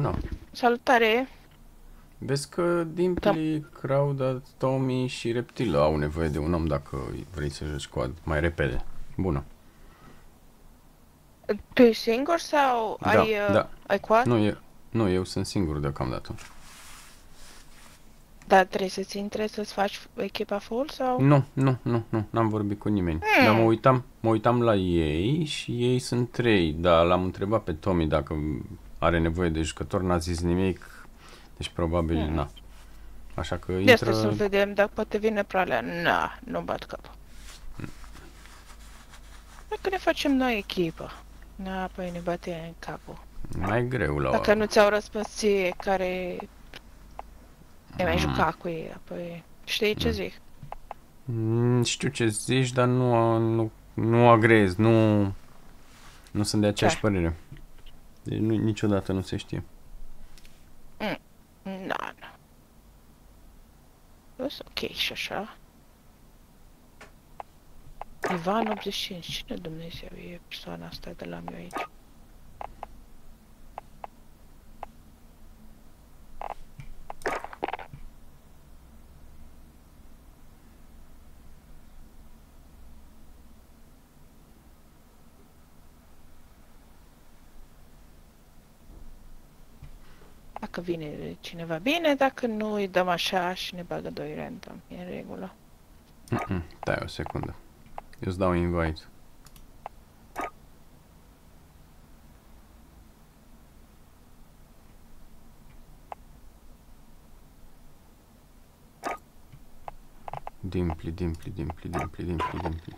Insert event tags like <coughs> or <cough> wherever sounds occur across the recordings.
Bună. Salutare! Vezi că Dimply, Crowda, Tommy și Reptilă au nevoie de un om dacă vrei să joci cu mai repede. Bună. Tu ești singur sau Da, ai, uh, da. ai quad? Nu, eu, nu, eu sunt singur deocamdată. Da, trebuie să-ți intre să-ți faci echipa full sau? Nu, nu, nu, nu, n-am vorbit cu nimeni. Hmm. Dar mă uitam, mă uitam la ei și ei sunt trei, dar l-am întrebat pe Tommy dacă are nevoie de jucător, n-a zis nimic, deci probabil Hmm. na. Așa că De asta intră... să vedem dacă poate vine pralea. Na, nu bat cap. Dacă ne facem noi echipă. Na, păi ne bate în capul. Mai greu la... Dacă nu ți-au răspuns ție care ai mai Mm. jucat cu ei, apoi știi ce Mm. zic? Mm, Știu ce zici, dar nu, nu, nu agrez, nu, nu sunt de aceeași Ce? părere. Deci nu, niciodată nu se știe. Na, na. Eu sunt ok și așa. Ivan 85, cine Dumnezeu e persoana asta de la mine aici? Dacă vine cineva bine, dacă nu îi dăm așa și ne bagă doi random, e în regulă. Mm-mm, Stai o secundă. Eu îți dau invite. Dimpli, dimpli, dimpli, dimpli, dimpli, dimpli.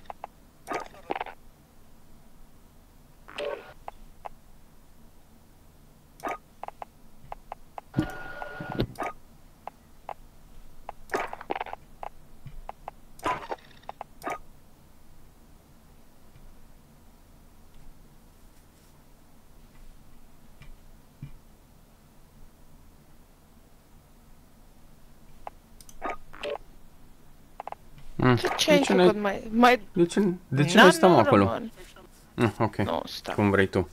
Mm. Ce, ce ai De ce n-ai- făcut mai... mai... De ce, de ce Na, noi stăm nu acolo? rămân. Mm, ok, Nu, stau. cum vrei tu.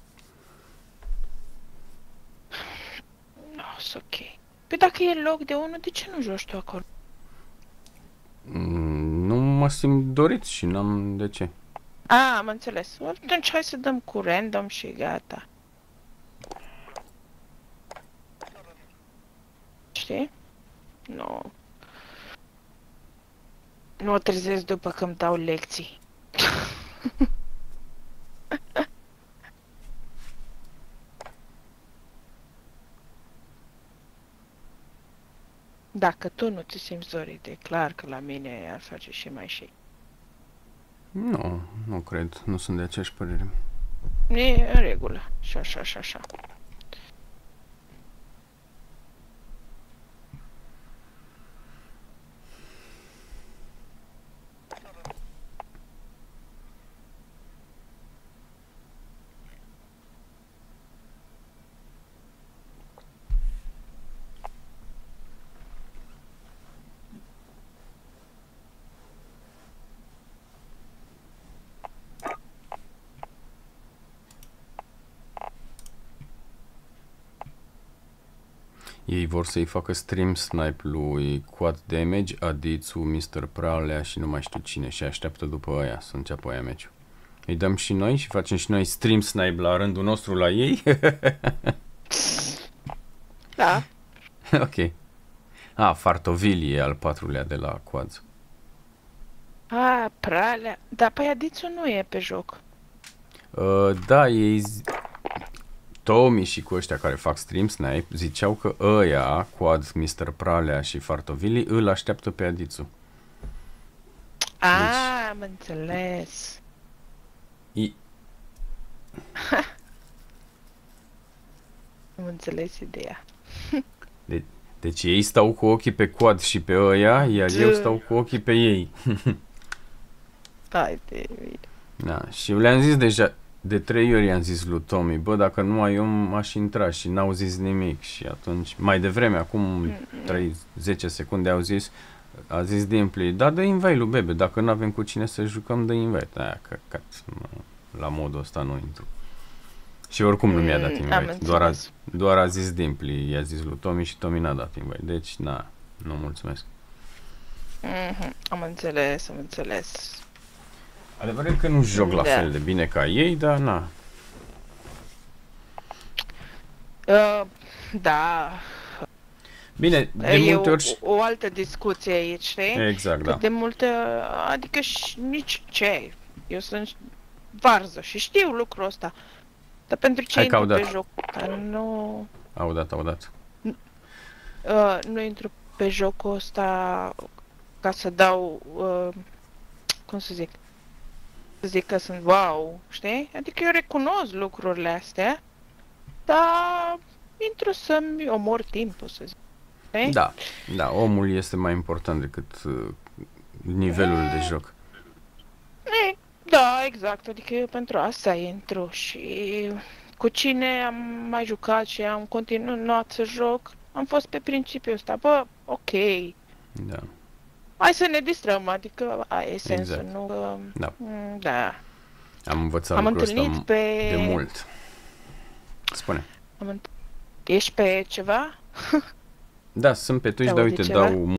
Nu, sunt ok. Păi dacă e loc de unul, de ce nu joci tu acolo? Mm, nu mă simt dorit și n-am de ce. A, am înțeles. Atunci hai să dăm cu random și gata. Știi? Nu. Nu o trezesc după că îmi dau lecții. <laughs> Dacă tu nu ți simți dorit, e clar că la mine ar face și mai și. Nu, nu cred, nu sunt de aceeași părere. E în regulă. Și așa, și așa. Ei vor să-i facă stream snipe lui Quad Damage, Adițu, Mr. Pralea și nu mai știu cine și așteaptă după aia să înceapă aia meciul. Îi dăm și noi și facem și noi stream snipe la rândul nostru la ei? <laughs> Da. <laughs> ok. A, Fartovili e al patrulea de la Quad. A, pralea. Da, păi Adițu nu e pe joc. Uh, da, ei zi... Tommy și cu ăștia care fac stream snipe ziceau că ăia, Quad, Mr. Pralea și Fartovili, îl așteaptă pe Adițu. A, am înțeles. I... <laughs> Am înțeles ideea. Deci ei stau cu ochii pe Quad și pe ăia, iar eu Da. stau cu ochii pe ei. <laughs> Hai de bine. Da, și le-am zis deja, de trei ori i-am zis lui Tommy, bă, dacă nu ai om, aș intra și n-au zis nimic. Și atunci, mai devreme, acum 3, 10 secunde au zis, a zis Dimply, da, dă invite lui Bebe, dacă nu avem cu cine să jucăm, dă invite. Aia, căcat, mă, la modul ăsta nu intru. Și Și oricum nu mi-a dat Mm, invite. am Doar a, înțeles. doar a zis Dimpli, i-a zis lui Tommy și Tommy n-a dat invite. Deci, na, nu mulțumesc. Mhm, Am înțeles, am înțeles. Adevărat că nu joc la Da. fel de bine ca ei, dar na. Uh, da, Bine, de e multe o, ori... o altă discuție aici, știi? Exact, Că da. de multe, adică și nici ce, eu sunt varză și știu lucrul ăsta. Dar pentru ce Hai că au intru pe dat. joc? Dar nu, Au dat, au dat. uh, nu intru pe jocul ăsta ca să dau, uh, cum să zic, să zic că sunt wow, știi? Adică eu recunosc lucrurile astea, dar intru să-mi omor timpul, să zic. știi? Da, da, omul este mai important decât uh, nivelul de joc. E, da, exact, adică eu pentru asta intru și cu cine am mai jucat și am continuat să joc, am fost pe principiul ăsta, bă, ok, Da, hai să ne distrăm, adică aia e sensul, Exact. nu că... Da. Mm, Da. am învățat Am lucrul ăsta întâlnit m- pe... de mult. Spune. Am înt... Ești pe ceva? Da, sunt pe Twitch, Te dar aude uite, ceva? dau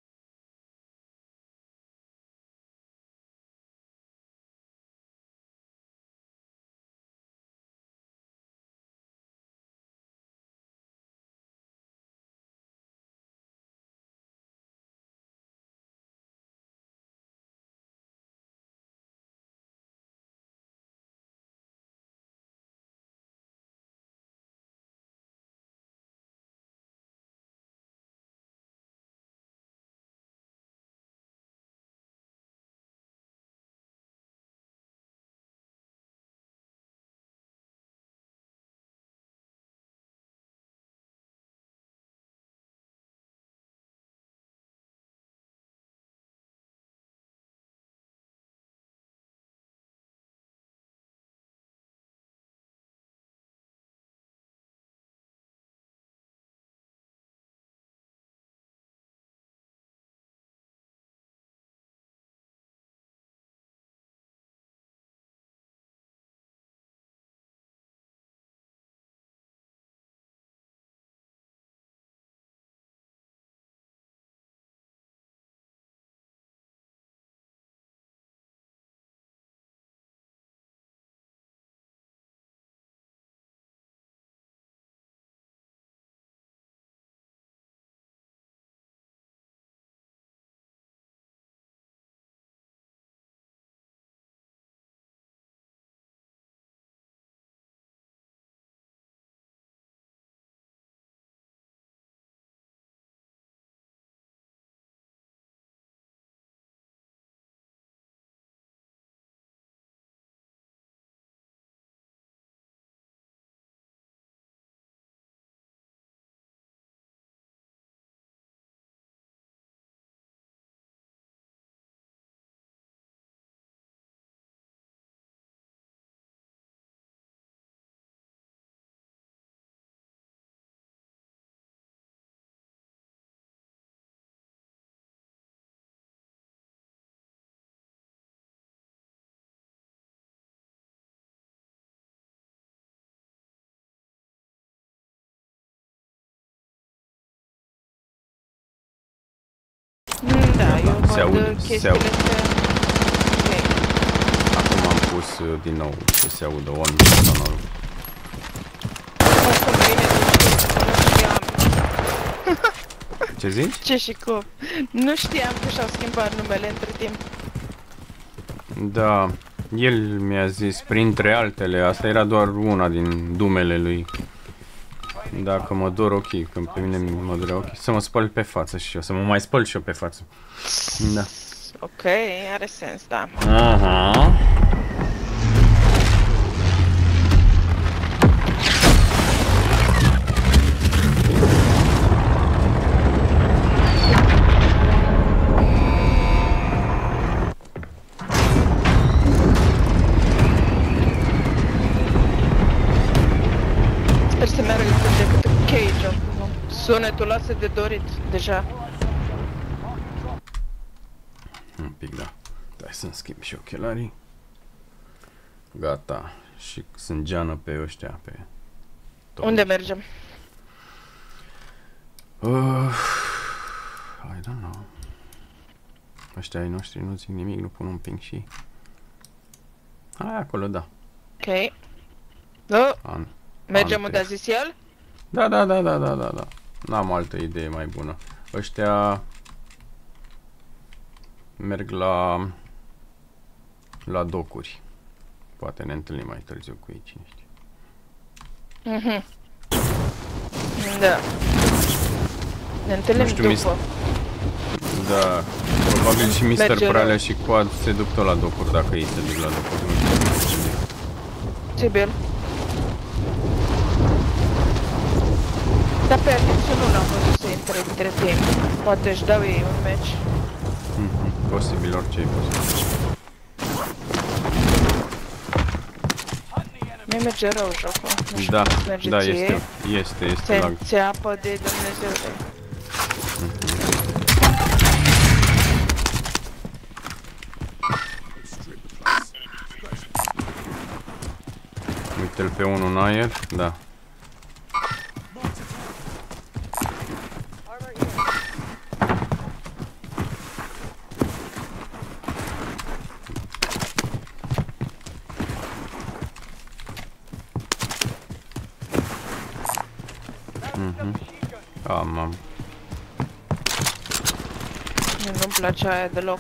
Da, eu se văd aude, se chestiile aude. astea. Ok. Acum am pus uh, din nou să se audă on sonorul. Oricum bine, nu știam Ce zici? ce și cum. Nu știam că și-au schimbat numele între timp. Da, el mi-a zis, printre altele, asta era doar una din dumele lui. Dacă mă dor ochii, când pe mine mă doare ochii, să mă spăl pe față și eu, să mă mai spăl și eu pe față. Da. Ok, are sens, da. Aha. Sunetul lasă de dorit deja. Un pic, da. Hai să-mi schimb și ochelarii. Gata. Și sunt geană pe ăștia, pe Unde mergem? Uh, I don't know. Ăștia ai noștri nu zic nimic, nu pun un ping și... Hai acolo, da. Ok. Da, An. mergem Alte. unde a zis el? Da, da, da, da, da, da, da. N-am altă idee mai bună. Ăștia merg la la docuri. Poate ne întâlnim mai târziu cu ei, cine știe. Mhm. Da. Ne întâlnim Nu știu, după. mis- Da, probabil și Mr. Merge rău. Pralea și Quad se duc tot la docuri, dacă ei se duc la docuri. Nu știu. Posibil. Dar pe Addicție nu l-am văzut să intre între timp. Poate își dau ei un meci. Mhm, Posibil, orice e posibil. Mi merge rău jocul. Nu știu Da, cum îți merge da, ție. este, este, este Se, lag. se apă de Dumnezeule. Uite-l pe unul în aer, da. Am, am. Mie Nu-mi place aia deloc.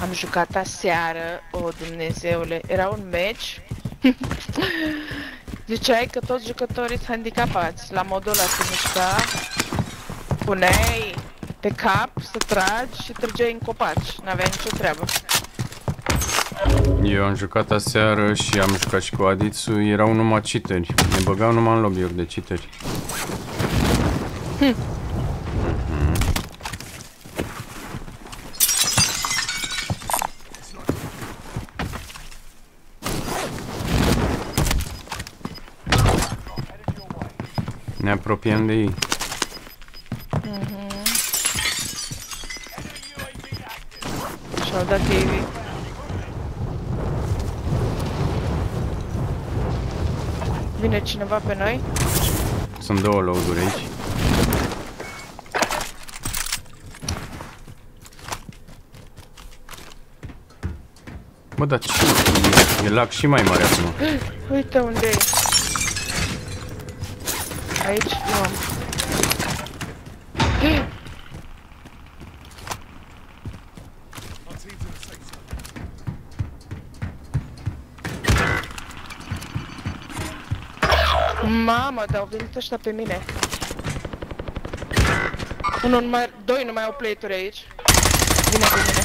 Am jucat aseară, o Dumnezeule, era un match. <laughs> Ziceai că toți jucătorii sunt handicapați, la modul ăla se mișca. Puneai pe cap să tragi și trăgeai în copaci, n-avea nicio treabă. Eu am jucat aseară și am jucat și cu Aditsu, erau numai cheateri. Ne băgau numai în lobby-uri de cheateri. Mhm. Ne apropiem de ei. Și-au dat ei Vine cineva pe noi? Sunt două loaduri aici. Bă, dar ce? E lag și mai mare acum. <gasps> Uite unde e. Aici? Nu am. Mamă, dar au venit ăștia pe mine. Unul nu mai, doi nu mai au play-uri aici. Vine pe mine.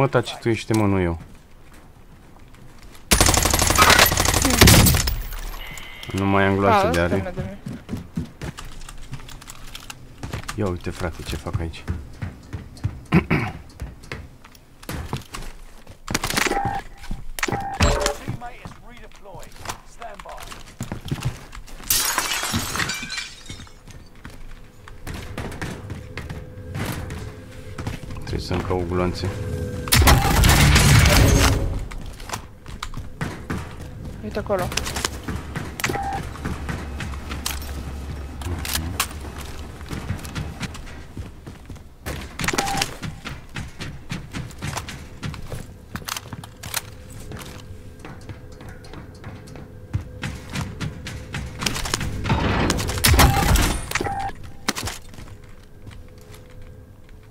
Mă, taci, tu ești mă, nu eu. Nu mai am gloanțe A, de ăsta are. mi-a dat. Ia uite, frate, ce fac aici. Teammate is redeployed. Stand by. Trebuie să-mi caut gloanțe. Uite acolo.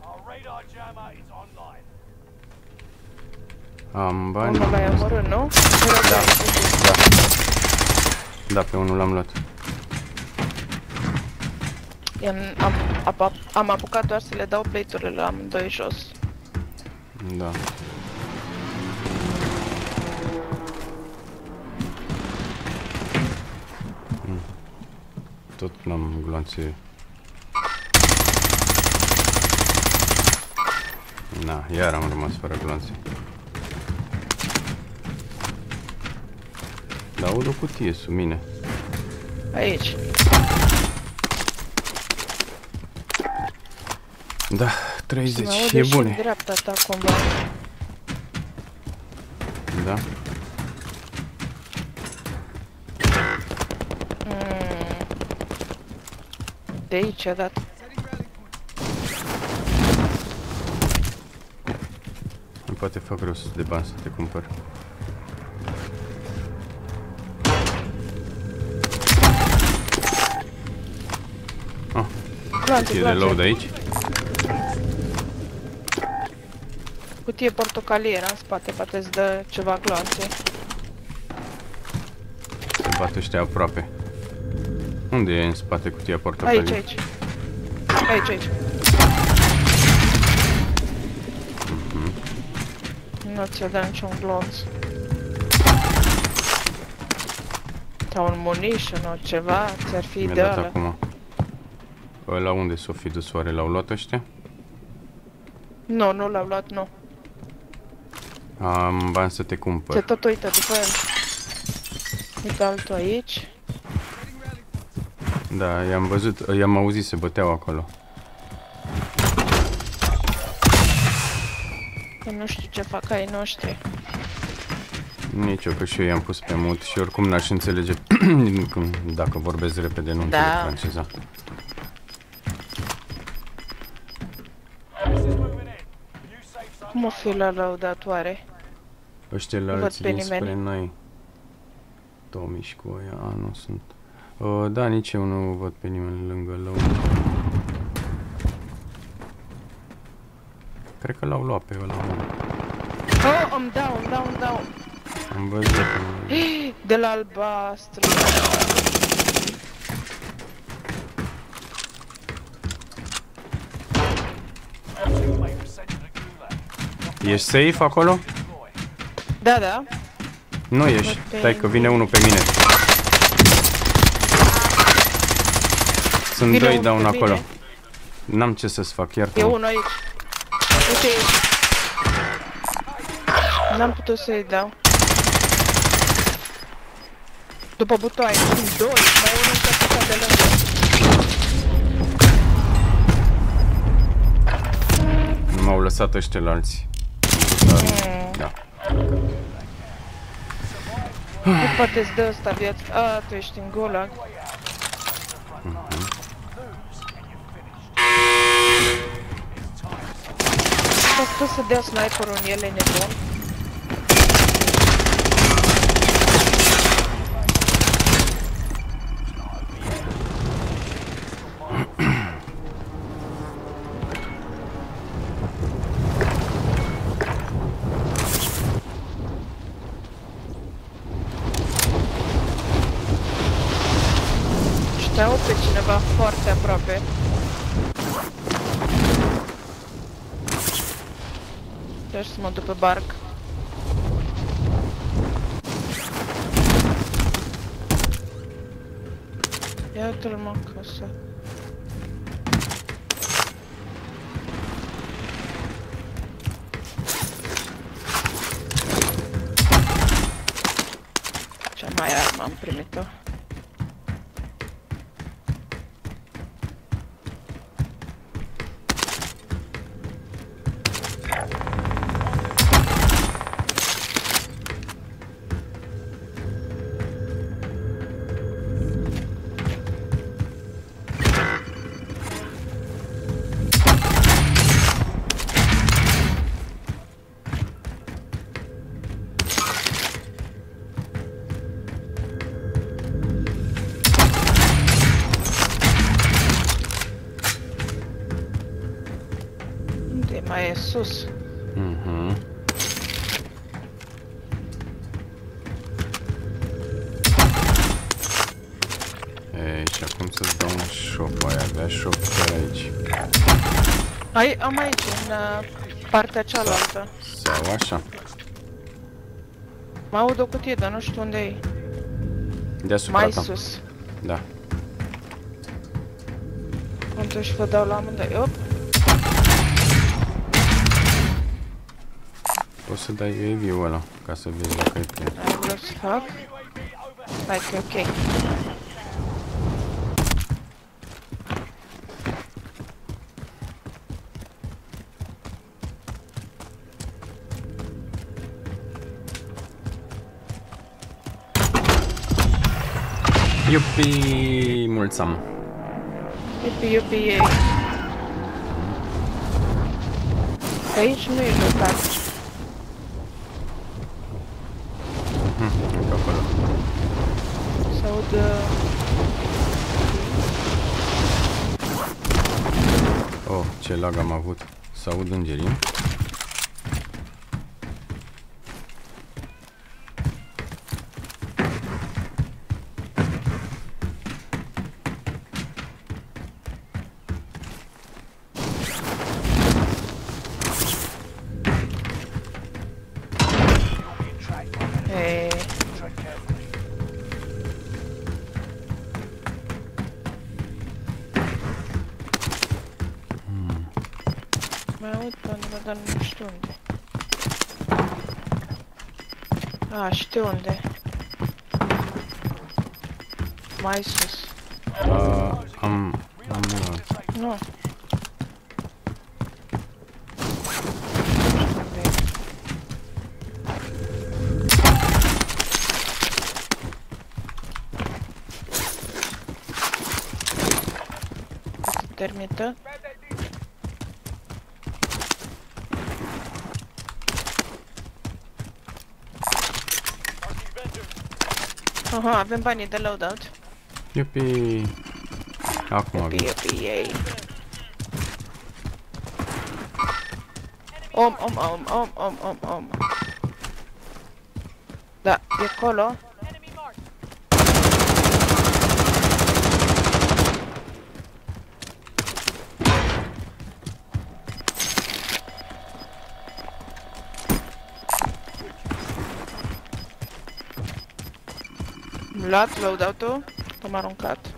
Our radar jammer is online. Am bani. Unul l-ai omorât, nu? Era Da. doi. Da. Da, pe unul l-am luat. I-am- Am, am, am apucat doar să le dau plate-urile la amândoi jos. Da. Mm. Tot n-am gloanțe. Na, iar am rămas fără gloanțe. Da, aud o cutie sub mine. Aici. Da, Mă 30, aude e și în bune. dreapta ta cumva. Da. Mm. De aici a dat. Îmi poate fac rău de bani să te cumpăr. Gloanțe, Cutie de load gloanțe. aici. Cutie portocalie era în spate, poate îți dă ceva gloanțe. Se bat ăștia aproape. Unde e în spate cutia portocalie? Aici, aici. Aici, aici. Nu ți-o dă niciun glonț. Sau un munition, o ceva, ți-ar fi Mi-a de dat ăla. acum. Ăla unde s-o fi dus oare? L-au luat ăștia? Nu, nu l-au luat, nu. Am bani să te Se cumpăr. tot uită după el. Uite altul aici. Da, i-am văzut, i-am auzit, se băteau acolo. Că nu știu ce fac ai noștri. Nici eu, că și eu i-am pus pe mut și oricum n-aș înțelege <clears throat> cum, dacă vorbesc repede, nu înțeleg Da. franceza. Safe zone. Cum o fi la lăudatoare? Ăștia văd alții pe dinspre nimeni. noi. Tomi și cu aia, a, nu sunt. Uh, da, nici eu nu văd pe nimeni lângă lău. Cred că l-au luat pe ăla. mă. Oh, îmi dau, îmi dau, îmi dau. Am văzut că... <gasps> De la albastru. Ești safe acolo? Deploy. Da, da. Nu ești. Văd pe Stai că vine unul pe mine. Sunt Vine doi unul down pe acolo. mine. N-am ce să-ți fac, E iartă-mă. unul aici. Uite aici. N-am putut să-i dau. După butoaie, sunt doi, mai e unul în căsuța de lângă. Nu m-au lăsat ăștia la alții. Nu poate să dă ăsta viață. A, tu ești în gulag. Dar tot să dea sniperul în ele nebun. Foarte aproape. Deci să mă duc pe barc. Ia uite-l mă acasă. Ce mai armă am primit-o? Ai avea shop chiar aici. Ai, am aici, în uh, Partea cealaltă. Sau așa. Mă aud o cutie, dar nu știu unde e. Deasupra Mai ta. sus. Da. Atunci vă dau la amândoi. Op, Poți să dai UAV-ul ăla, ca să vezi dacă e plin. ai vreau să fac. Hai că e ok. Iupi, mulți am. Iupi, iupi, ei. Aici nu e jucat. Încă acolo. Să aud... uh, Oh, ce lag am avut. Să aud îngerii. Mai sus. Uh, am... am uh, Nu. Unde e? Termită. Aha, avem banii de loadout. Iupi. Acum Yupi, vin. yupi, yay. Om, om, om, om, om, om, om. Da, e acolo. Am luat loadout-ul, l-am aruncat. Da.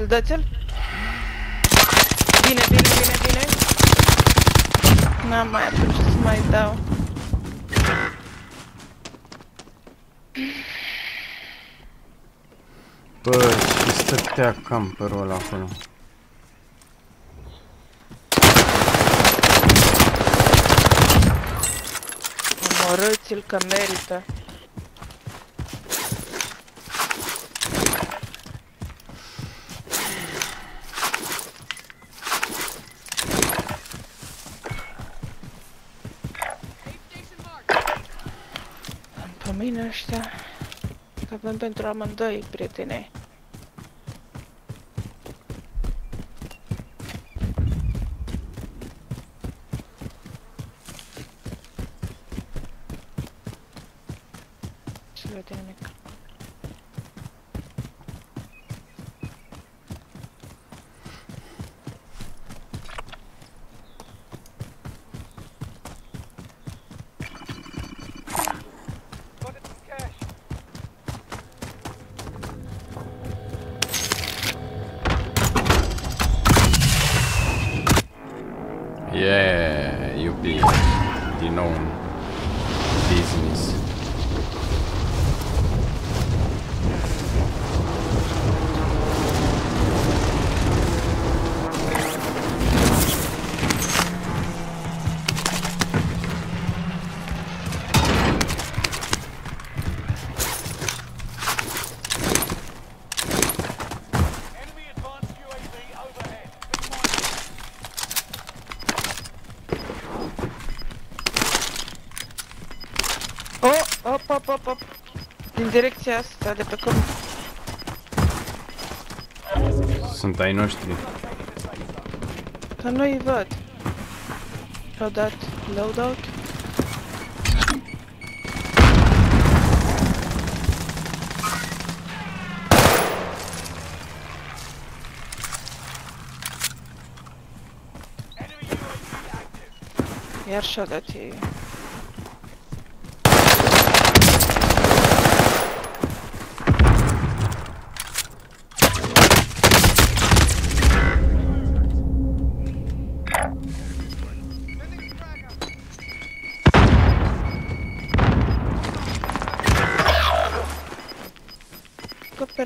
Dă-ți-l, dă-ți-l. Bine, bine, bine, bine. N-am mai avut ce să mai dau. Bă, și stătea camperul ăla acolo. Omorâți-l că merită. Am pe mine ăștia. Că avem pentru amândoi, prietene. Op, op, op, op. Din direcția asta, de pe câmp. Sunt ai noștri. Că nu-i văd. Și-au dat loadout. Iar și-au dat ei.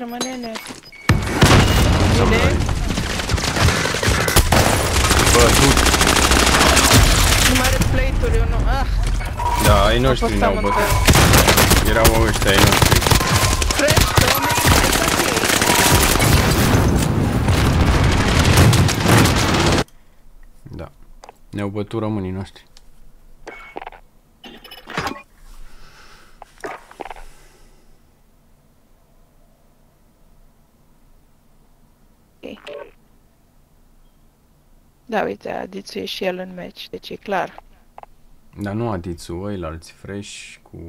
Că permanene. Bine. Bă, tu, Nu mai are plate-uri, eu nu. Ah, da, ai noștri n-au bătut. Erau ăștia ai noștri. Fresh, oameni, hai să Da. Ne-au bătut românii noștri. Da, uite, Adițu e și el în meci, deci e clar. Dar nu Adițu, ăilalți fresh cu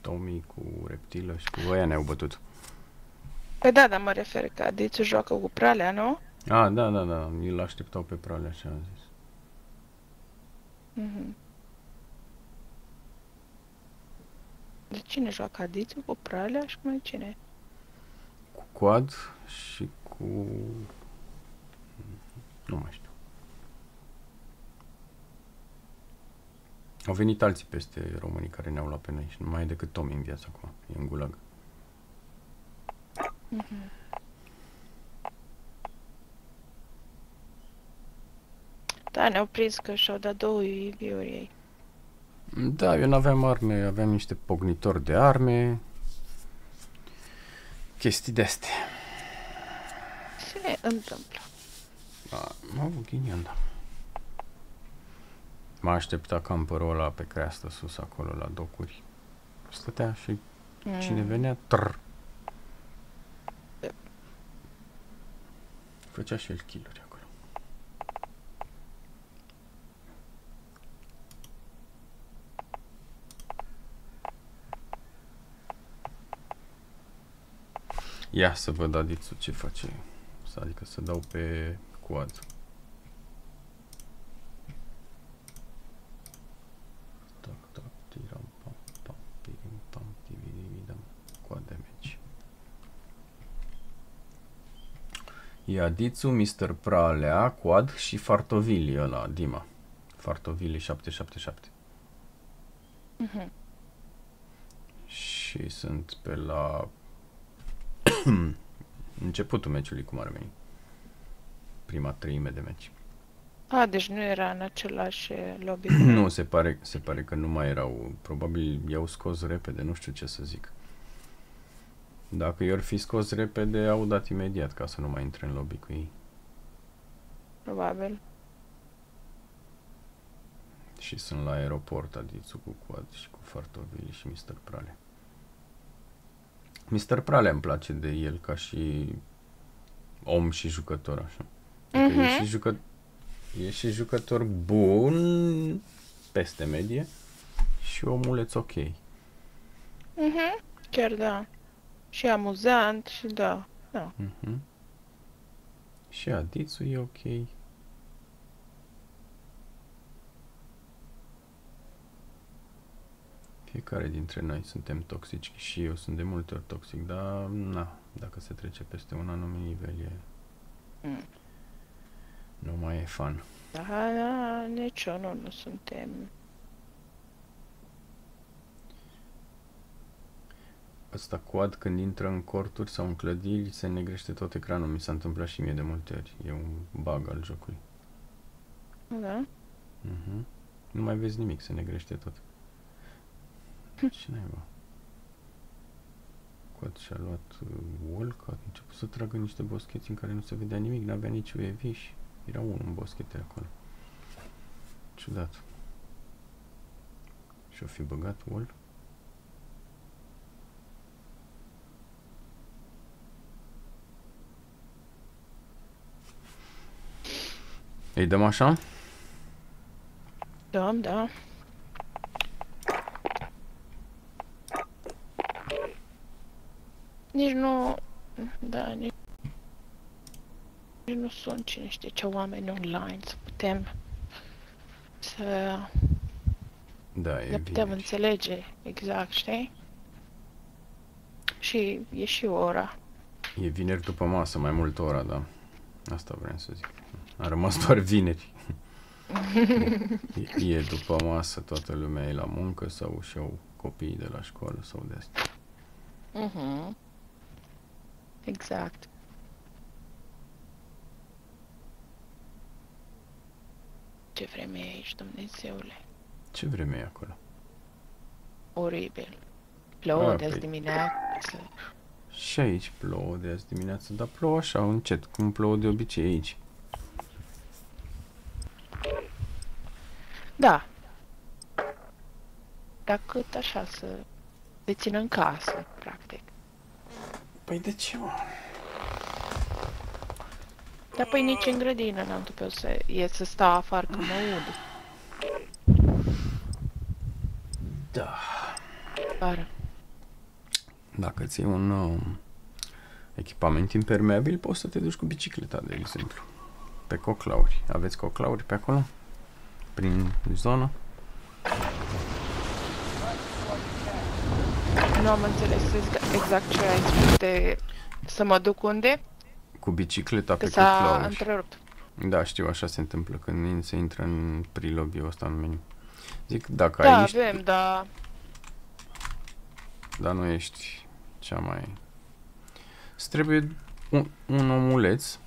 Tommy, cu Reptilă și cu ăia ne-au bătut. Păi da, dar mă refer că Adițu joacă cu pralea, nu? A, da, da, da, îl așteptau pe prale, așa am zis. Mhm. De cine joacă Adițu cu pralea și mai cine? Cu quad și cu... Nu mai știu. Au venit alții peste românii care ne-au luat pe noi și nu mai e decât Tommy în viață acum. E în gulag. Da, ne-au prins că și-au dat două UAV-uri ei. Da, eu n-aveam arme, aveam niște pognitori de arme. Chestii de astea. Se întâmplă. Da, m-a avut ghinion, da. M-a așteptat camperul ăla pe creastă sus acolo la docuri. Stătea și cine Mm. venea, trr. Făcea și el kill acolo. Ia să văd Adițu ce face. Să- Adică să dau pe quad. Tac, tac, tiram, pam, pam, pirim, pam, divididam, quad damage. E Adițu, Mr. Pralea, Quad și Fartovili ăla, Dima. Fartovili 777. Mhm. Și sunt pe la <coughs> începutul meciului, cum ar veni. Prima treime de meci. A, deci nu era în același lobby. <clears throat> nu, se pare, se pare că nu mai erau. Probabil i-au scos repede, nu știu ce să zic. Dacă i-ar fi scos repede, au dat imediat ca să nu mai intre în lobby cu ei. Probabil. Și sunt la aeroport, Adițu cu Quad și cu Fartovili și Mr. Prale. Mr. Prale îmi place de el ca și om și jucător, așa. Adică e, Mhm. și jucă... e și jucător bun peste medie și omuleț ok. Mhm. Chiar da. Și amuzant și da. Da. Mhm. Și Adițu e ok. Fiecare dintre noi suntem toxici și eu sunt de multe ori toxic, dar na, dacă se trece peste un anumit nivel e... Mm. Nu mai e fun. Da, da, nici eu nu, nu suntem. Ăsta quad când intră în corturi sau în clădiri se negrește tot ecranul. Mi s-a întâmplat și mie de multe ori. E un bug al jocului. Da? Mhm. Nu mai vezi nimic, se negrește tot. <laughs> Ce naiba? Quad și-a luat uh, walk, a început să tragă niște boscheți în care nu se vedea nimic, n-avea nici UAV și era unul în boschete acolo. Ciudat. Și-o fi băgat wall? Ei dăm așa? Da, da. Nici nu... Da, nici... Nici nu sunt cine știe ce oameni online să putem să Da, e ne putem vineri. înțelege exact, știi? Și e și ora. E vineri după masă, mai mult ora, da. Asta vreau să zic. A rămas <laughs> doar vineri. <laughs> e, e după masă, toată lumea e la muncă sau și-au copiii de la școală sau de asta. Mhm. Exact. Ce vreme e aici, Dumnezeule. Ce vreme e acolo? Oribil. Plouă Ah, de azi păi- dimineață. Și aici plouă de azi dimineață, dar plouă așa, încet, cum plouă de obicei aici. Da. Dar cât așa să te țină în casă, practic. Păi de ce, mă? Dar păi nici în grădină n-am tu să ies să stau afară că mă ud. Da. Afară. Dacă ți un uh, echipament impermeabil, poți să te duci cu bicicleta, de exemplu. Pe coclauri. Aveți coclauri pe acolo? Prin zonă? Nu am înțeles ex- exact ce ai spus de să mă duc unde, Cu bicicleta că pe s-a coclauri. întrerupt. Da, știu, așa se întâmplă când in- se intră în prilobiul ăsta în meniu. Zic, dacă Da, ai niște, avem, dar dar nu ești cea mai... Îți trebuie un, un omuleț,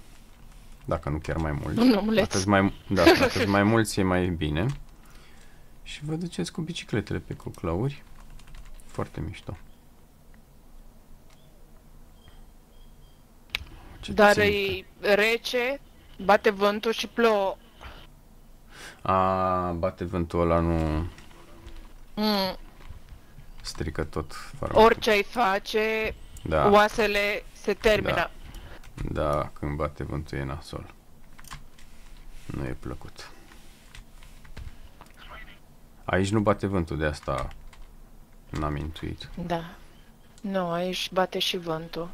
dacă nu chiar mai mult. un omuleț. Dacă mai, da, dacă <laughs> mai mulți e mai bine. Și vă duceți cu bicicletele pe coclauri. Foarte mișto. Dar țin- e rece, bate vântul și plouă. A, bate vântul ăla, nu Mm, strică tot fără. orice ai face, Da, oasele se termină. da, când bate vântul e nasol. Nu e plăcut. Aici nu bate vântul, de asta n-am intuit. Da. Nu, aici bate și vântul.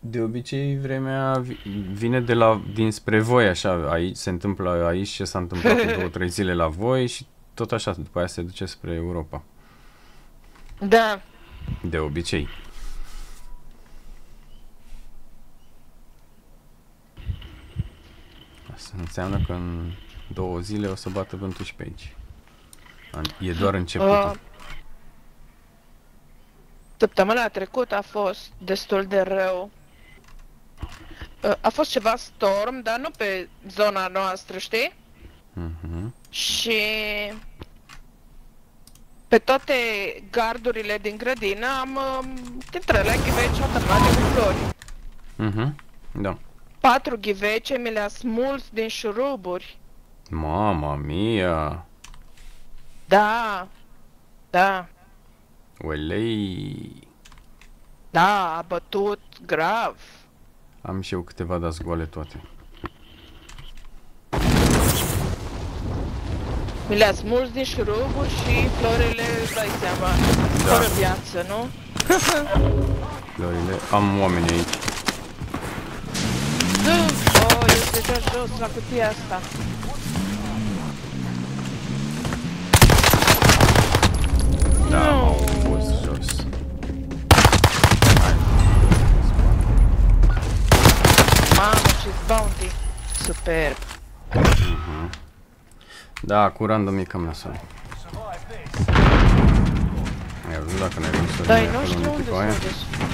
De obicei vremea vi- vine de la dinspre voi așa, aici se întâmplă aici ce s-a întâmplat cu <laughs> două, trei zile la voi și tot așa, după aia se duce spre Europa. Da, De obicei. Asta înseamnă că în două zile o să bată vântul și pe aici. An- E doar începutul. Uh, Săptămâna trecută a fost destul de rău. Uh, A fost ceva storm, dar nu pe zona noastră, știi? Mhm. Și pe toate gardurile din grădină am um, intrat la ghiveci atârnate cu flori. Mhm. Da. Patru ghivece mi le-a smuls din șuruburi. Mama mia! Da, da, Uelei! da, a bătut grav. Am și eu câteva dați goale toate. Mi le-a smuls din șuruburi și florile, îți dai seama, Da. fără viață, nu? <laughs> Florile. Am oameni aici. Oh, este deja jos la cutia asta. Da, Nu. Mamă, ce bounty. Superb. Da, cu random e cam nasol. Ai văzut dacă ne-ai văzut să Da, nu știu unde sunt.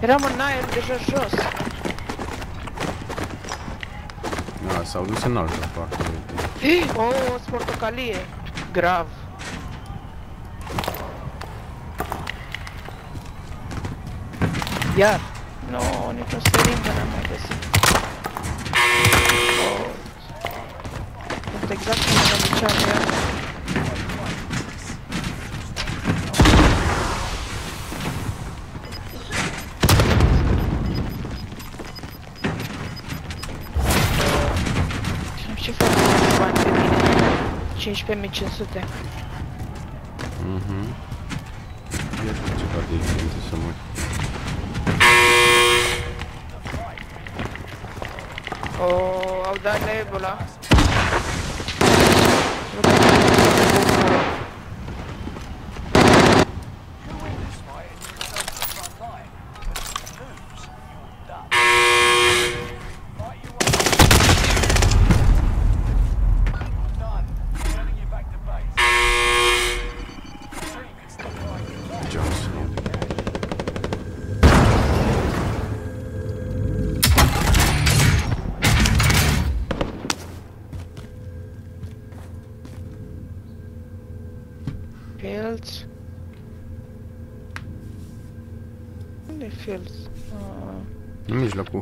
Eram în aer deja jos. Da, s-au dus în altă parte. Oh, o portocalie. Grav. Iar. Nu, no, nicio seringă n-am mai găsit. Oh. Sunt exact cum mă duceam eu. ce fac cu bani pe mine? 15.500. Mhm. Iată ceva de eficiență să mori. O, au dat la Ebola.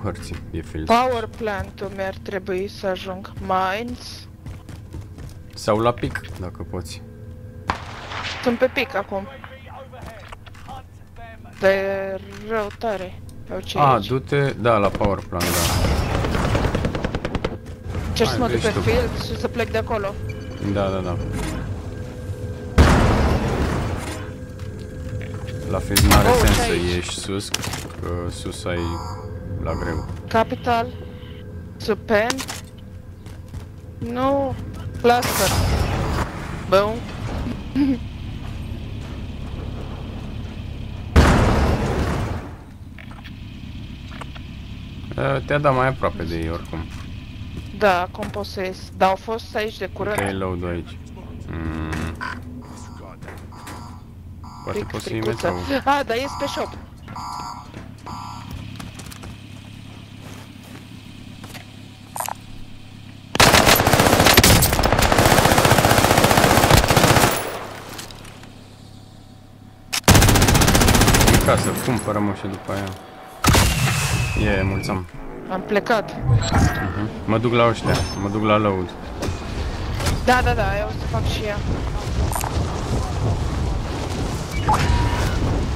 În mijlocul hărții e field. power plant-ul mi-ar trebui să ajung. Mines. Sau la pic, dacă poți. Sunt pe pic acum. Dar e rău tare. Au ce A, aici. du-te, da, la power plant, da. Încerc să Hai, mă duc pe vezi tu. field și să plec de acolo. Da, da, da. La fel n-are Oh, sens și să aici. ieși sus, că sus ai la greu. Capital. Supen. Nu. Cluster. Bun. <laughs> Uh, Te-a dat mai aproape de ei oricum. Da, acum pot să ies. Dar au fost aici de curând. Te load aici. Mm. Poate Fric, poți să-i meți fricuță. sau... A, dar ies pe shop. În casă, cumpără-mă și după aia. E, mulțam. Am plecat. Mhm. Mă duc la ăștia, mă duc la load. Da, da, da, eu o să fac și ea.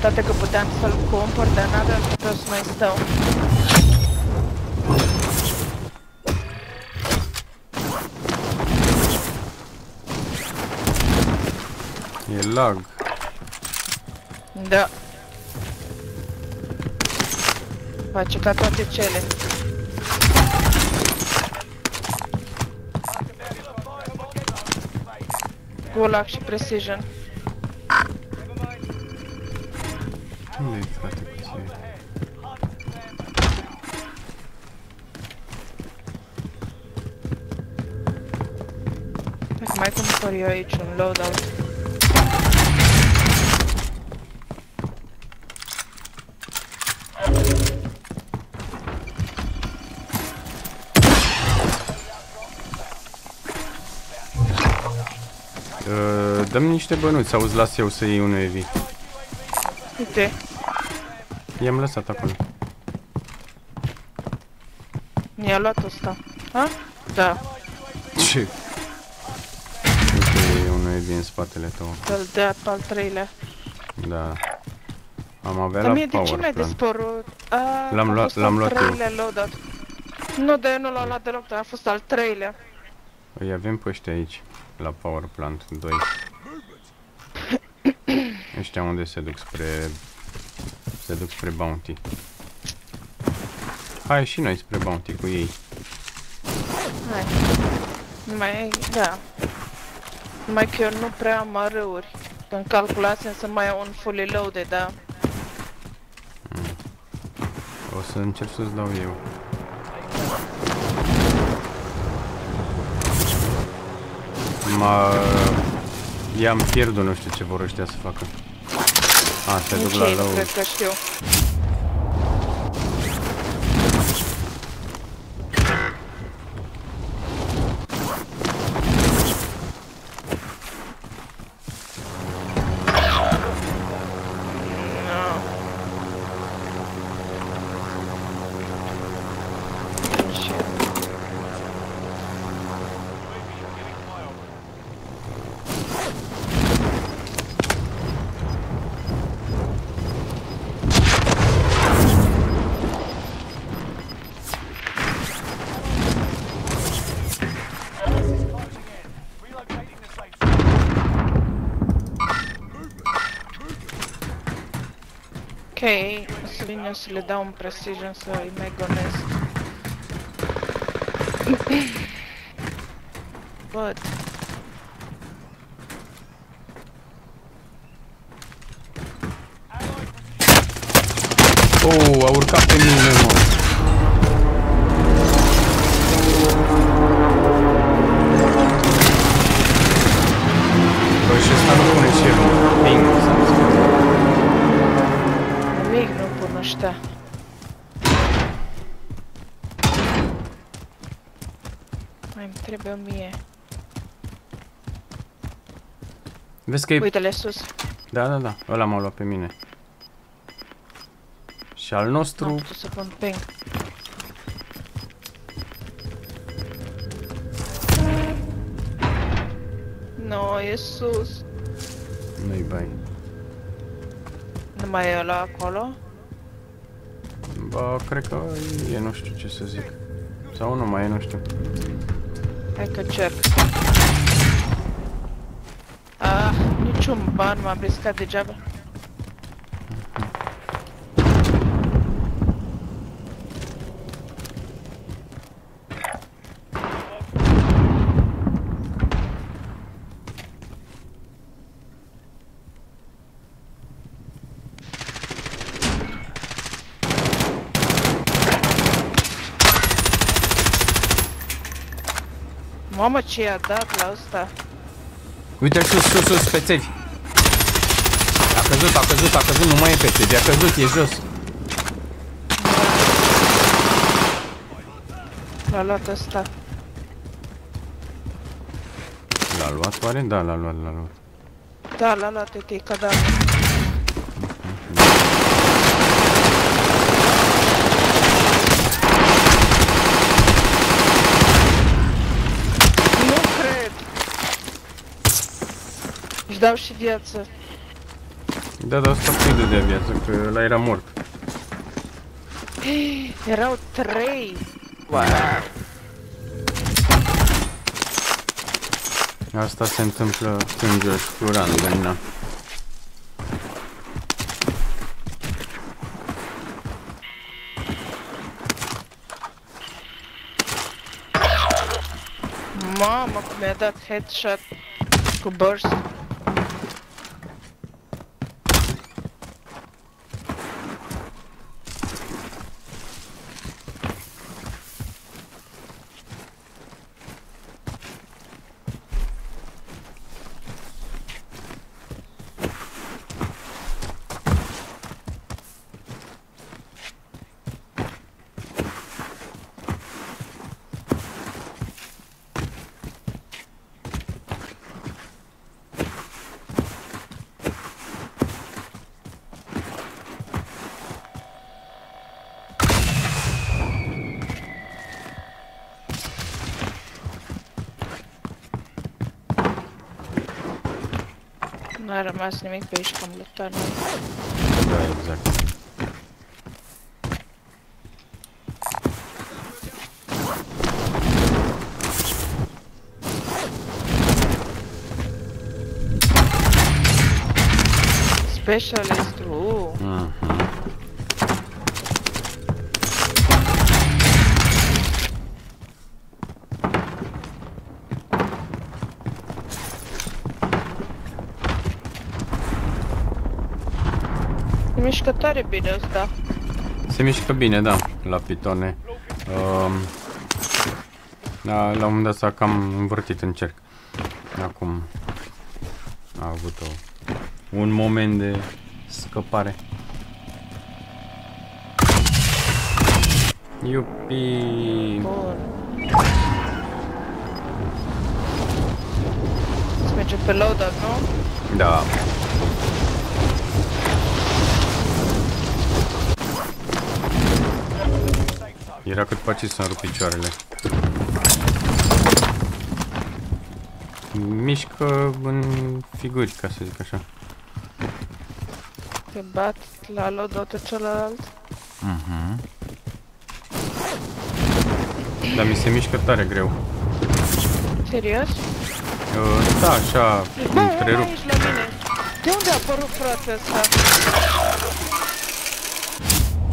Toate că puteam să-l cumpăr, dar n-aveam cât o să mai stau. E lag. Da. Face ca toate cele. Gulag și Precision. Unde e frate cuție? Dacă mai cumpăr eu aici un loadout. Dăm niște bănuți, auzi, las eu să iei unul evi. Uite, I-am lăsat acolo. mi-a luat ăsta. Ha? Da, Ce? Uite, e unul evi în spatele tău. să-l dea pe al treilea. Da. Am avea Dar la mie de ce power mi-a plant. dispărut? A, L-am a luat- fost l-am al luat eu. treilea loadout. Nu, dar eu nu l-am luat deloc, dar a fost al treilea. Îi avem pe ăștia aici, la power plant 2. Ăștia unde se duc spre... Se duc spre bounty. Hai și noi spre bounty cu ei. Hai. Mai, da. Numai că eu nu prea am arăuri. Când calculasem să mai au un fully loaded, da. O să încerc să-ți dau eu. Ma... I-am pierdut, nu știu ce vor ăștia să facă. A, se duc Nici la o să vin eu să le dau un precision să îi mai gonesc. Văd. Oh, a urcat pe mine, mă. Pun ăștia. Mai îmi trebuie o mie. Vezi că e... Uite-le sus. Da, da, da, ăla m-a luat pe mine. Și al Nu am nostru... putut să pun ping. No, e sus. Nu-i bai. Nu mai e ăla acolo? Ba, cred că e, nu știu ce să zic. Sau nu mai e, nu știu. Hai că încerc. Ah, niciun ban m-am riscat degeaba. Mamă, ce i-a dat la ăsta? Uite sus, sus, sus, pe țevi. A căzut, a căzut, a căzut, nu mai e pe țevi, a căzut, e jos. L-a luat ăsta. L-a luat oare? Da, l-a luat, l-a luat. Da, l-a luat, uite, e cadavru. Nu cred! Își dau și viață. Da, dar asta prinde de viață, că ăla era mort. Erau trei! Asta se întâmplă când joci cu random, na. Mamă, cum mi-a dat headshot cu burst. Nu a rămas nimic pe aici, că am luptat noi. Da, exact. Specialist, uh. Mhm. Se mișcă tare bine ăsta. Se mișcă bine, da, la pitone. Um, da, la un moment dat s-a cam învârtit în cerc. Acum a avut o, un moment de scăpare. Iupi! Bun. Să mergem pe loadout, nu? Da. Era cât paci să-mi rup picioarele. Mișcă în figuri, ca să zic așa. Te bat la loadout celălalt. Mhm. Dar mi se mișcă tare greu. Serios? Uh, da, așa, Bă, întrerup. aici la mine. De unde a apărut frate ăsta?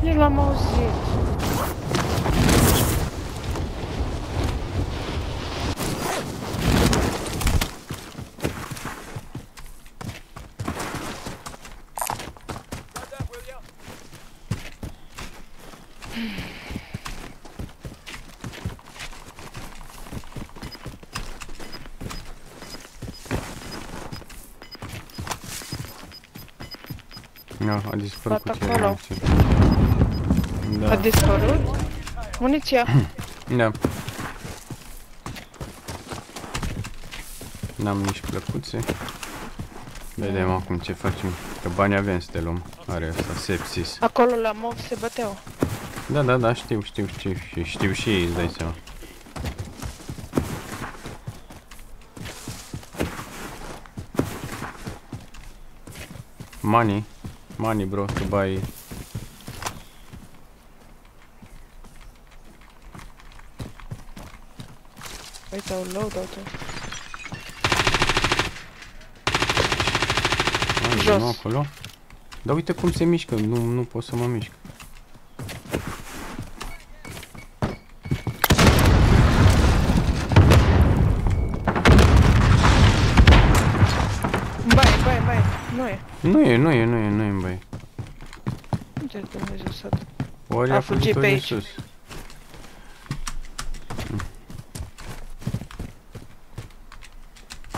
Nici l-am auzit. Dispărut Bat cu ce acolo. Da. A dispărut? Muniția. <clears throat> Da. N-am nici plăcuțe. Vedem acum ce facem. Că bani avem să te luăm. Are asta, sepsis. Acolo la mov se băteau. Da, da, da, știu, știu, știu. Și știu și ei, îți dai seama. Money. Money, bro, to buy Uite, au loadout-ul. Ai, Jos. nu acolo. Dar uite cum se mișcă, nu, nu pot să mă mișc. Nu e. Nu e, nu e, nu e, nu e, băi. Unde Dumnezeu să dat? Ori A a fugit fugit pe ori de aici. sus.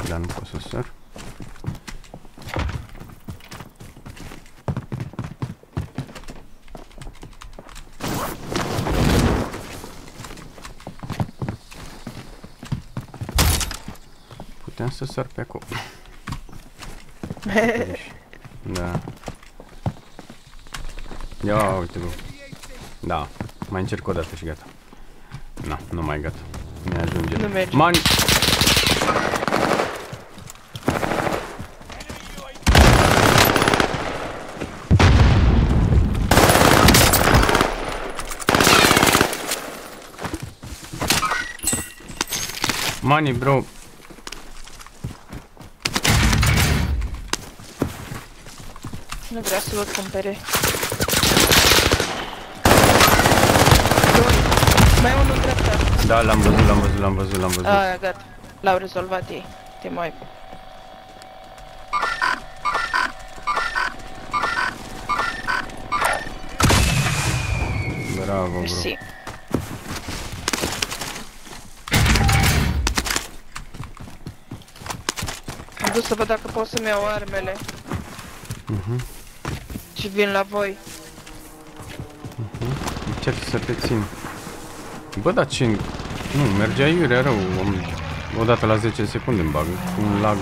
Dar nu pot să sar. Puteam să sar pe acolo. <laughs> Deci, da. Ia uite bă. Da, mai încerc o dată și gata. Na, nu mai gata. Mi ajunge. Nu merge. Man... Money, bro. Nu vrea să vă cumpere. Doi. Mai unul în dreapta. Da, l-am văzut, l-am văzut, l-am văzut, l-am văzut. Aia, gata. L-au rezolvat ei. Te mai... Bravo, bro. Mersi. Am dus să văd dacă pot să-mi iau armele. Mhm. Și vin la voi. Încerc să te țin. Bă, dar ce... Nu, mergea iurea rău. Am... Odată la 10 secunde îmi bag. Un lag.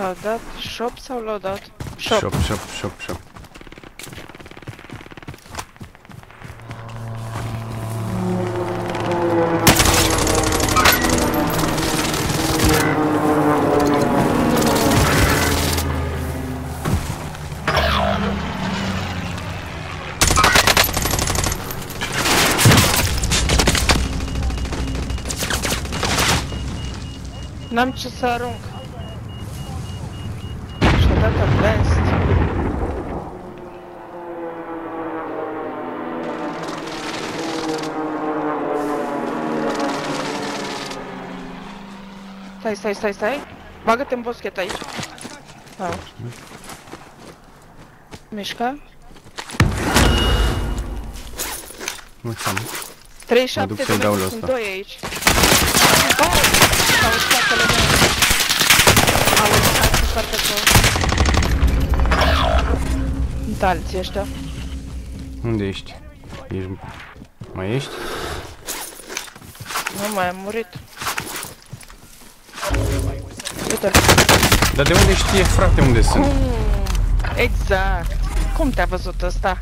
Ce-au dat? Shop sau l-au dat? Shop. Shop, shop, shop, shop. N-am ce să Stai, stai, stai, stai. Bagă-te în boschet aici. Ah. Mișca? Nu știu. 37 duc de să-i dau metri, la sunt ăsta. doi aici. Oh! S-au spatele meu. Au urcat în partea cu... Sunt alții ăștia. Unde ești? ești? Mai ești? Nu mai am murit. Uite-l. Dar de unde știe, frate, unde sunt? Mm, exact. Cum te-a văzut ăsta?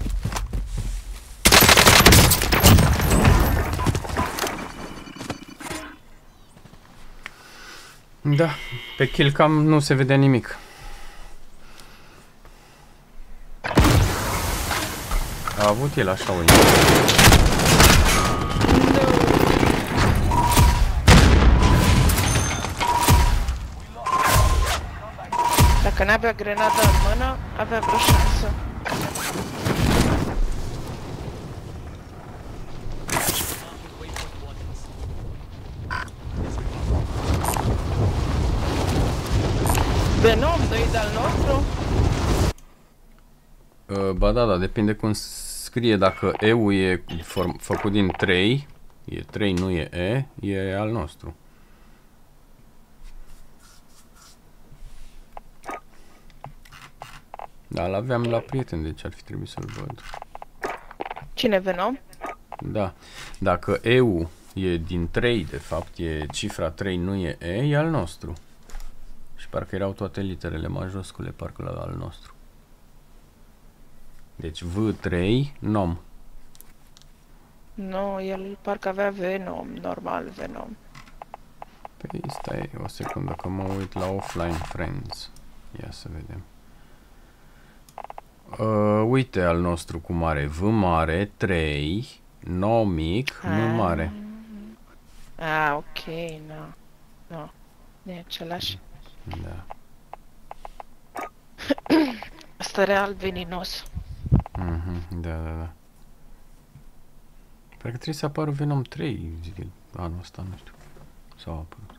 Da, pe killcam nu se vede nimic. A avut el așa o idee. N-avea grenada în mână, avea vreo șansă. Venom, doi de-al nostru? Uh, ba da, da, depinde cum scrie. Dacă E-ul e form- făcut din 3, e 3, nu e E, e al nostru. Da, l-aveam la prieten, deci ar fi trebuit să-l văd. Cine Venom? Da, dacă EU e din 3, de fapt, e cifra 3, nu e E, e al nostru. Și parcă erau toate literele majuscule, parcă la al nostru. Deci V3, nom. Nu, el parcă avea Venom, normal Venom. Păi stai o secundă că mă uit la Offline Friends. Ia să vedem. Uh, uite al nostru cum are V mare, 3, no mic, M mare. Ah, ok, nu. Nu, nu e același. Da. <coughs> Asta real veninos. Mhm, da, da, da. Parcă trebuie să apară Venom 3 zi- anul ăsta, nu știu. Sau a apărut.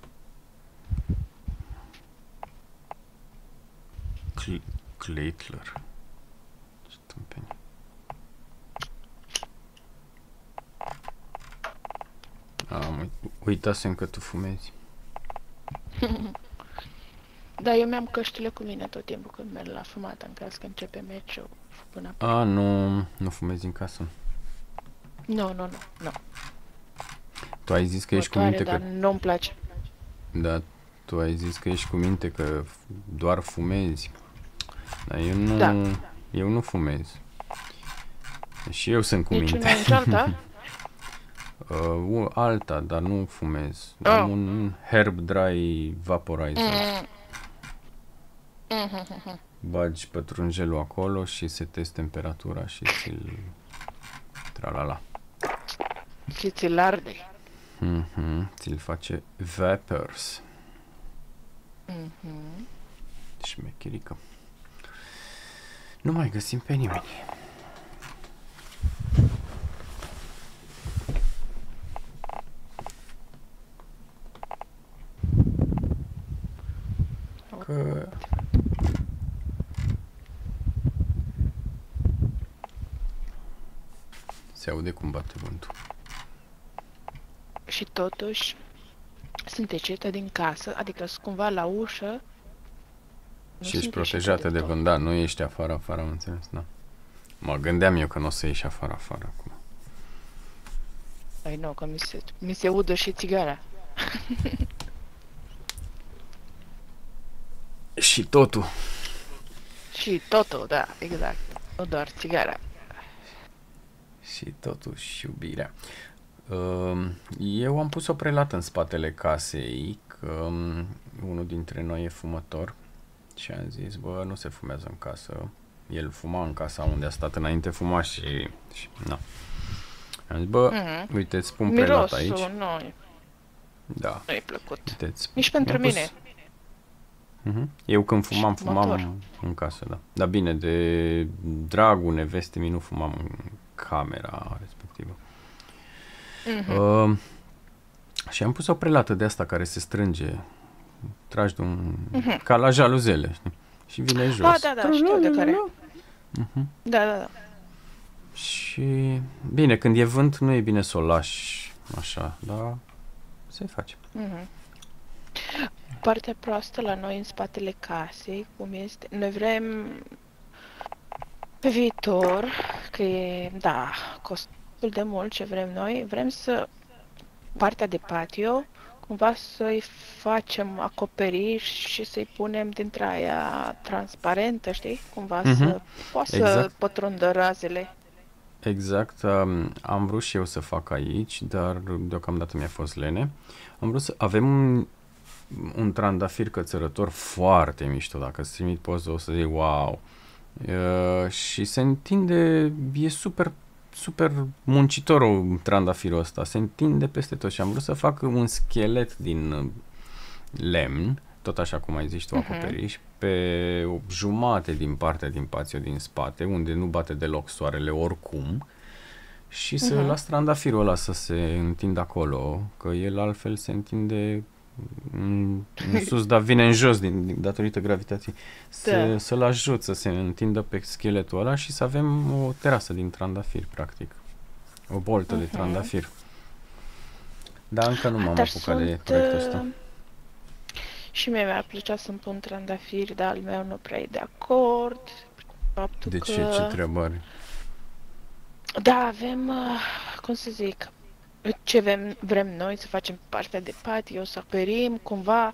Cl- Claytler. Ce tâmpenie. Am uit- uitasem că tu fumezi. <laughs> Da, eu mi-am căștile cu mine tot timpul când merg la fumat, în caz că începe meciul până... A, nu, nu fumezi în casă. Nu, nu, nu, nu. Tu ai zis că ești cu Motoare, minte dar că... nu-mi place. Da, tu ai zis că ești cu minte că f- doar fumezi. Dar eu nu, Da. Eu nu fumez. Și eu sunt cu Nici minte. una, nici alta? Uh, u- alta, dar nu fumez. Oh. Am un herb dry vaporizer. Mm. <laughs> Bagi pătrunjelul acolo și setezi temperatura și ți-l... Tralala. Și ți-l arde. Mhm, ți-l face vapors. Mhm. Șmecherică. Nu mai găsim pe nimeni. Că... Se aude cum bate vântul. Și totuși, sunteți ieșită din casă, adică sunt cumva la ușă. Nu și ești sunteți protejată ieșită de tot. vânt, da, nu ești afară, afară, am înțeles, da. Mă gândeam eu că nu o să ieși afară, afară acum. Păi nu, că mi se, mi se udă și țigara. <laughs> Și totul. Și totul, da, exact. Nu doar țigara. Și totuși iubirea. Um, Eu am pus o prelată în spatele casei, că um, unul dintre noi e fumător și am zis, bă, nu se fumează în casă. El fuma în casa unde a stat înainte, fuma și... și na. Am zis, bă, Mhm. uite, îți pun prelată aici. Mirosul nu, Da, nu-i plăcut. uite, îți Nici pentru mi-am pus- mine. Mhm. Eu când fumam, Și fumam motor. în, în casă, da. Dar bine, de dragul neveste mi nu fumam în camera respectivă. Mhm. Uh, și am pus o prelată de asta care se strânge, tragi de un... ca la jaluzele, știi? Și vine jos. Ah, da, da, știu de care. Mhm. Da, da, da. Și bine, când e vânt nu e bine să o lași așa, dar se face. Mhm. Partea proastă la noi în spatele casei, cum este, noi vrem pe viitor, că e, da, costă destul de mult ce vrem noi, vrem să partea de patio, cumva să-i facem acoperiș și să-i punem dintre aia transparentă, știi? Cumva să Mhm. poată să Exact. pătrundă razele. Exact, um, am vrut și eu să fac aici, dar deocamdată mi-a fost lene. Am vrut să avem un, un trandafir cățărător foarte mișto, dacă îți trimit poză o să zic wow. Uh, și se întinde, e super, super muncitor o trandafirul ăsta, se întinde peste tot și am vrut să fac un schelet din uh, lemn, tot așa cum ai zis tu, Mhm. acoperiș, pe o jumate din partea din patio din spate, unde nu bate deloc soarele oricum, și să Mhm. las trandafirul ăla să se întindă acolo, că el altfel se întinde în, în sus, dar vine în jos din, din datorită gravitației. Să, Da. Să-l ajut să se întindă pe scheletul ăla și să avem o terasă din trandafir, practic. O boltă de Mhm. trandafir. Dar încă nu m-am Dar apucat de sunt, proiectul ăsta. uh, Și mie mi-ar plăcea să-mi pun trandafiri, dar al meu nu prea e de acord. Faptul De că... ce? Ce treabă are? Da, avem, uh, cum să zic, ce vrem, vrem noi să facem pe partea de patio, să acoperim, cumva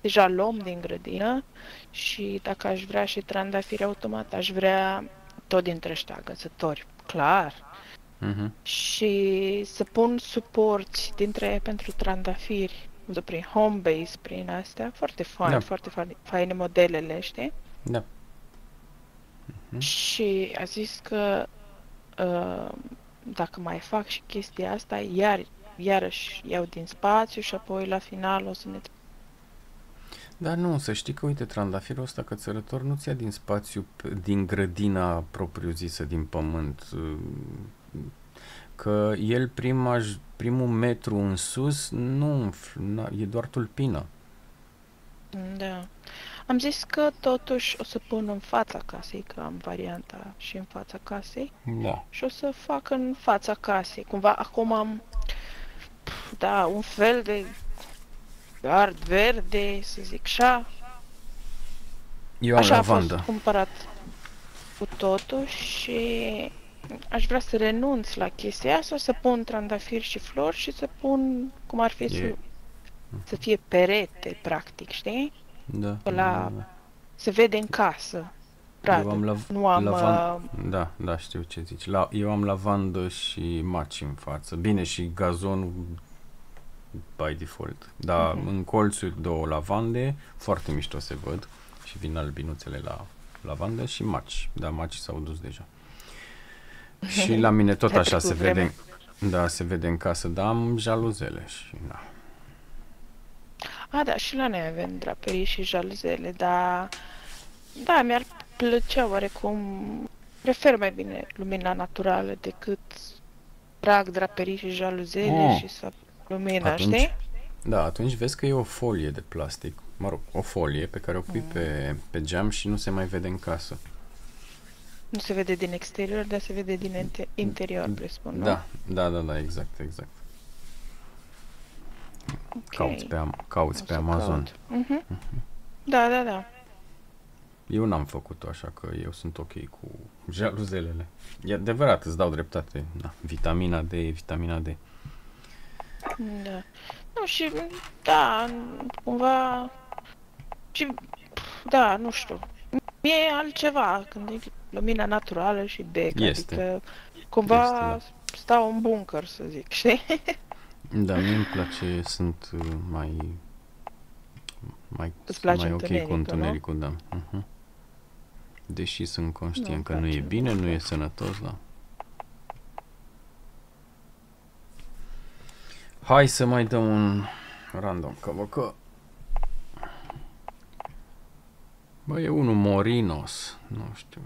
deja luăm din grădină și dacă aș vrea și trandafiri automat, aș vrea tot dintre ăștia agățători, clar. Mhm. Și să pun suporți dintre pentru trandafiri, de prin Homebase, prin astea, foarte fain, Da. foarte fain, faine modelele, știi? Da. Mhm. Și a zis că uh, dacă mai fac și chestia asta, iar, iarăși iau din spațiu și apoi la final o să ne... Dar nu, să știi că, uite, trandafirul ăsta cățărător nu-ți ia din spațiu, p- din grădina propriu-zisă, din pământ. Că el prima, j- primul metru în sus nu umfl- na, e doar tulpină. Da. Am zis că totuși o să pun în fața casei, că am varianta și în fața casei, Da. și o să fac în fața casei. Cumva acum am, da, un fel de gard verde, să zic așa, Eu am Așa a lavandă. fost cumpărat cu totul și aș vrea să renunț la chestia asta, să pun trandafiri și flori și să pun cum ar fi E- să, să fie perete, practic, știi? Da. La- da, da. Se vede în casă. Pradă. Eu am lav- nu am... lavan- Uh, Da, da, știu ce zici. La, eu am lavandă și maci în față. Bine, și gazonul by default. Dar Mhm. în colțuri două lavande, foarte mișto se văd. Și vin albinuțele la lavandă și maci. Da, maci s-au dus deja. <laughs> Și la mine tot Ai așa se trecut vede. Da, se vede în casă, dar am jaluzele și da. A, da, și la noi avem draperii și jaluzele, dar... Da, mi-ar plăcea oarecum... Prefer mai bine lumina naturală decât trag draperii și jaluzele Oh. și să lumina, Atunci- știi? Da, atunci vezi că e o folie de plastic, mă rog, o folie pe care o pui pe, pe geam și nu se mai vede în casă. Nu se vede din exterior, dar se vede din inter- interior, presupun, nu? Da, da, da, da, exact, exact. Ok. Cauți pe, am- cauți O pe să Amazon. caut. Mhm. Da, da, da. Eu n-am făcut-o așa că eu sunt ok cu jaluzelele. E adevărat, îți dau dreptate. Da, vitamina D, vitamina D. Da. Nu, și, da, cumva, și, da, nu știu. E altceva când e lumina naturală și bec, Este. adică cumva Este, stau în bunker, să zic, știi? <laughs> Da, mie îmi place, sunt uh, mai mai, Îți sunt place mai ok cu întunericul, nu? întunericul, da. Uh-huh. Deși sunt conștient Nu-mi că nu e place bine, nu e mult. sănătos, da. Hai să mai dăm un random, că vă că... Bă, e unul Morinos, nu știu.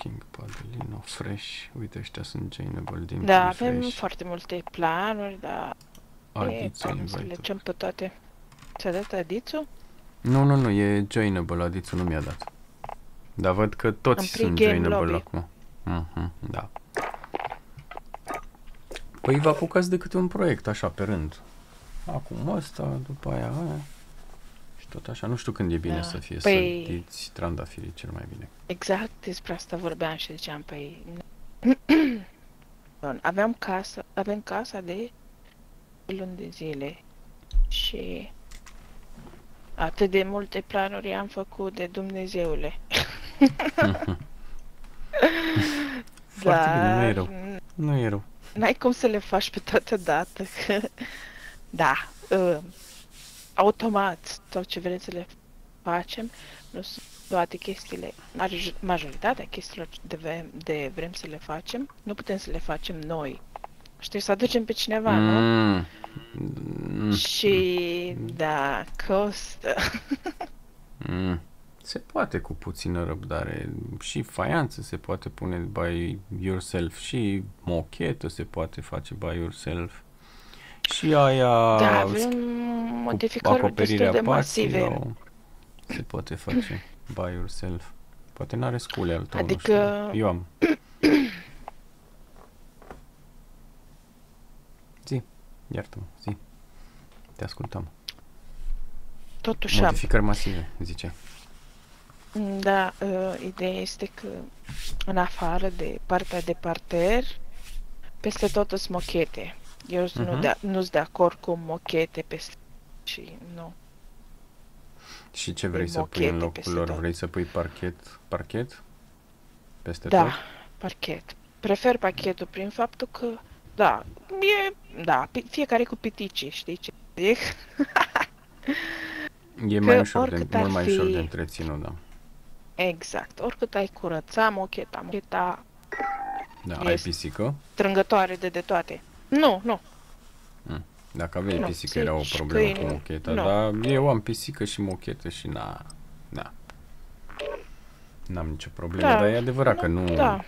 King Padelino, Fresh, uite ăștia sunt Janeable din Da, Free avem Fresh. foarte multe planuri, dar e, Adițu putem să le invite. lecem pe toate. Ți-a dat Adițu? Nu, nu, nu, e joinable, Adițu nu mi-a dat. Dar văd că toți În sunt pre-game joinable lobby. acum. Mhm, da. Păi vă apucați de câte un proiect, așa, pe rând. Acum ăsta, după aia aia. Și tot așa. Nu știu când e bine Da. să fie Păi- să diți trandafirii cel mai bine. Exact despre asta vorbeam și ziceam, păi... <clears throat> Bun, aveam casă, avem casa de luni de zile și atât de multe planuri am făcut de Dumnezeule. <laughs> Foarte bine, nu e Dar rău. Nu e rău. N-ai cum să le faci pe toată dată, că... Da, uh, automat, sau ce vrem să le facem, nu sunt toate chestiile, maj- majoritatea chestiilor de, vrem, de vrem să le facem, nu putem să le facem noi. Știi, să aducem pe cineva, nu? Mm. Mm. Și, da, costă. <laughs> Mm. Se poate cu puțină răbdare. Și faianță se poate pune by yourself. Și mochetă se poate face by yourself. Și aia Da, avem cu modificări destul acoperirea de masive. paților se poate face by yourself. Poate n-are scule al tău, Adică- nu știu. Eu am. <coughs> Zi, iartă-mă, zi. Te ascultam. Totuși am. Modificări masive, zice. Da, uh, ideea este că în afară de partea de parter, peste tot sunt mochete. Eu uh-huh. nu Mhm. de, nu sunt de acord cu mochete peste și nu. Și ce vrei Din să pui în mochete locul peste lor? tot. Vrei să pui parchet? Parchet? Peste Da, tot? parchet. Prefer pachetul prin faptul că, da, e, da, pi- fiecare cu piticii, știi ce zic? E Că mai ușor de, oricât ar mult mai ușor fi- de întreținut, da. Exact. Oricât ai curăța mocheta, mocheta Da, ai Este. pisică? strângătoare de de toate. Nu, nu. Dacă aveai Nu, pisică zi- era o și problemă câine, cu mocheta, nu. dar eu am pisică și mochetă și na, na. N-am nicio problemă, Da, dar e adevărat că nu Da,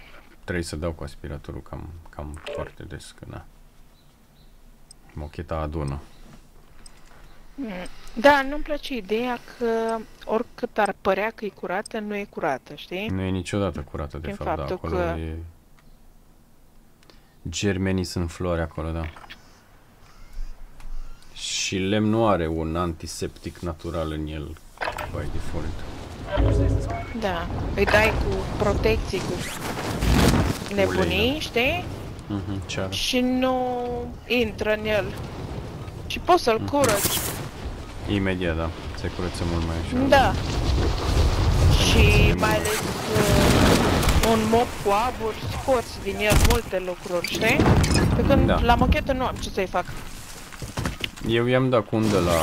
trebuie să dau cu aspiratorul cam, cam foarte des, că na. Mocheta adună. Mm. Da, nu-mi place ideea că oricât ar părea că e curată, nu e curată, știi? Nu e niciodată curată, de Prin fapt, da, faptul acolo că- e... Germenii sunt flori acolo, da. Și lemnul are un antiseptic natural în el, by default. Da. Îi dai cu protecții, cu nebunii, știi? Mhm, ceară. Și nu intră în el. Și poți să-l curăți. Imediat, da. Se curăță mult mai ușor. Da. Și mai ales uh, un mop cu abur, scoți din el multe lucruri, știi? Pe când Da. la mochetă nu am ce să-i fac. Eu i-am dat cu undă la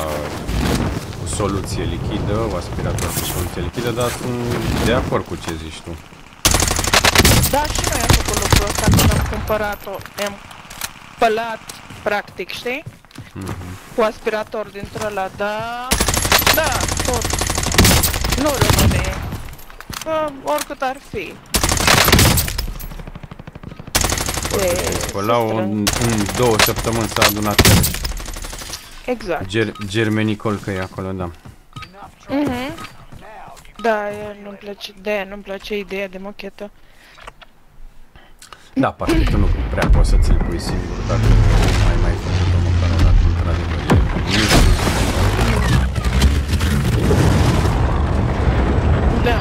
o soluție lichidă, o aspirator cu soluție lichidă, dar sunt de acord cu ce zici tu. Da, și noi am făcut lucrul ăsta când am cumpărat-o. Am spălat, practic, știi? Mhm. Cu aspirator dintre ăla, da, da, tot. Nu rămâne. Bă, oricât ar fi. Poate Se- să spălau se în, în două săptămâni s-a adunat el. Exact. Ger, germenicol că e acolo, da. Mhm. Da, e- nu-mi place, de nu-mi place ideea de mochetă. Da, parchetul nu prea poți să ți-l pui singur, dacă nu mai mai făcut-o măcar o dată, într-adevăr. E nu știu. Da.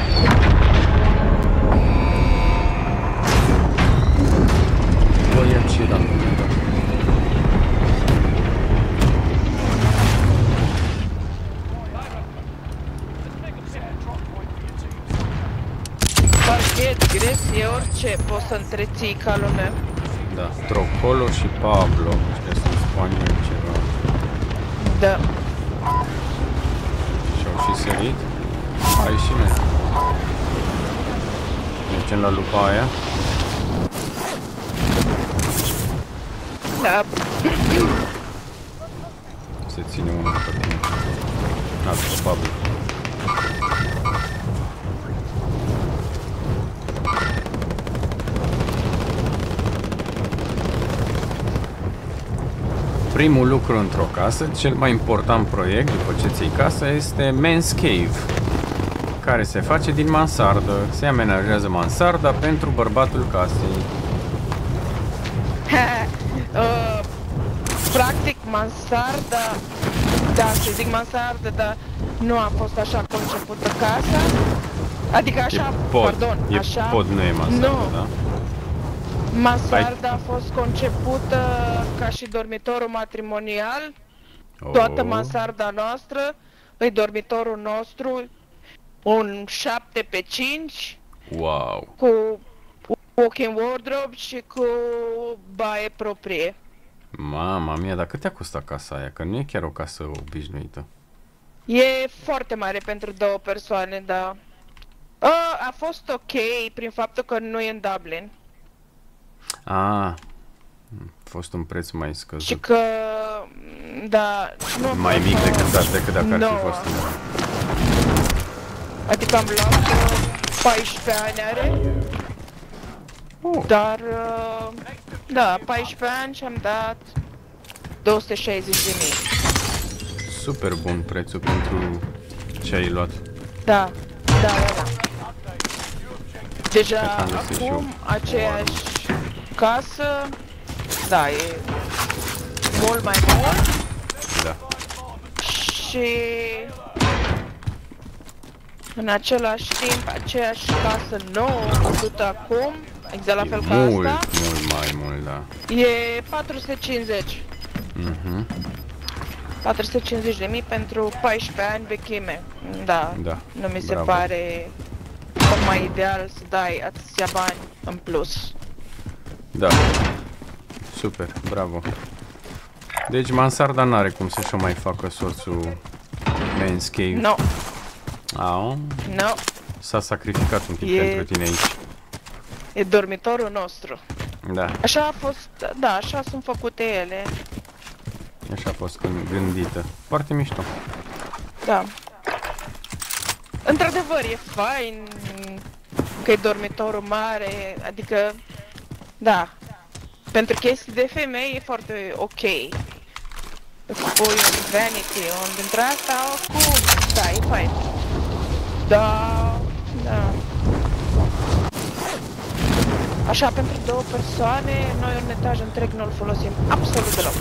Parchet, gresie, orice poți să întreții ca lumea. Da, Trocolo și Pablo, ăștia sunt spanioli ceva. Da. Și-au și sărit. Hai și noi. Mergem la lupa aia. Da, Se ține unul pe tine. Altul, Pablo. Primul lucru într-o casă, cel mai important proiect după ce ți casa este Man's Cave, care se face din mansardă. Se amenajează mansarda pentru bărbatul casei. <laughs> uh, practic, mansarda, da, să zic mansarda, dar nu a fost așa concepută casa. Adică așa, e pod, pardon, e așa. pod, nu e mansardă, Nu. da? Mansarda a fost concepută ca și dormitorul matrimonial. Toată Oh. mansarda noastră, e dormitorul nostru, un 7 pe 5 Wow. cu walk-in wardrobe și cu baie proprie. Mama mia, dar cât a costat casa aia? Că nu e chiar o casă obișnuită. E foarte mare pentru două persoane, da. A, a fost ok prin faptul că nu e în Dublin A, a fost un preț mai și scăzut. că, da, nu a Mai fost mic o- decât, da, decât dacă ar fi nouă. fost în... Adică am luat uh, 14 ani are, Oh, dar, uh, da, 14 ani și am dat 260 de mii. super bun prețul pentru ce ai luat. Da, da, da, da. Deja Cred că am găsit și eu. acum aceeași casă, da, e mult mai mult Da. și în același timp aceeași casă nouă făcută acum, exact la fel E ca mult, asta, mult mai mult, da. e 450. Mhm, 450 de mii pentru 14 ani vechime. Da, da. nu mi se bravo. pare mai ideal să dai atâția bani în plus. Da. Super, bravo. Deci mansarda n-are cum să-și o mai facă soțul Manscaped. No, Au, no, s-a sacrificat un pic E- pentru tine aici. e dormitorul nostru. Da, Așa a fost, da, așa sunt făcute ele. așa a fost gând- gândită. Foarte mișto. Da. Într-adevăr, e fain că e dormitorul mare, adică, da, pentru chestii de femei e foarte ok. Îți pui un vanity, un dintre asta, oricum, da, e fain. Da, da. Așa, pentru două persoane, noi un etaj întreg nu-l folosim absolut deloc.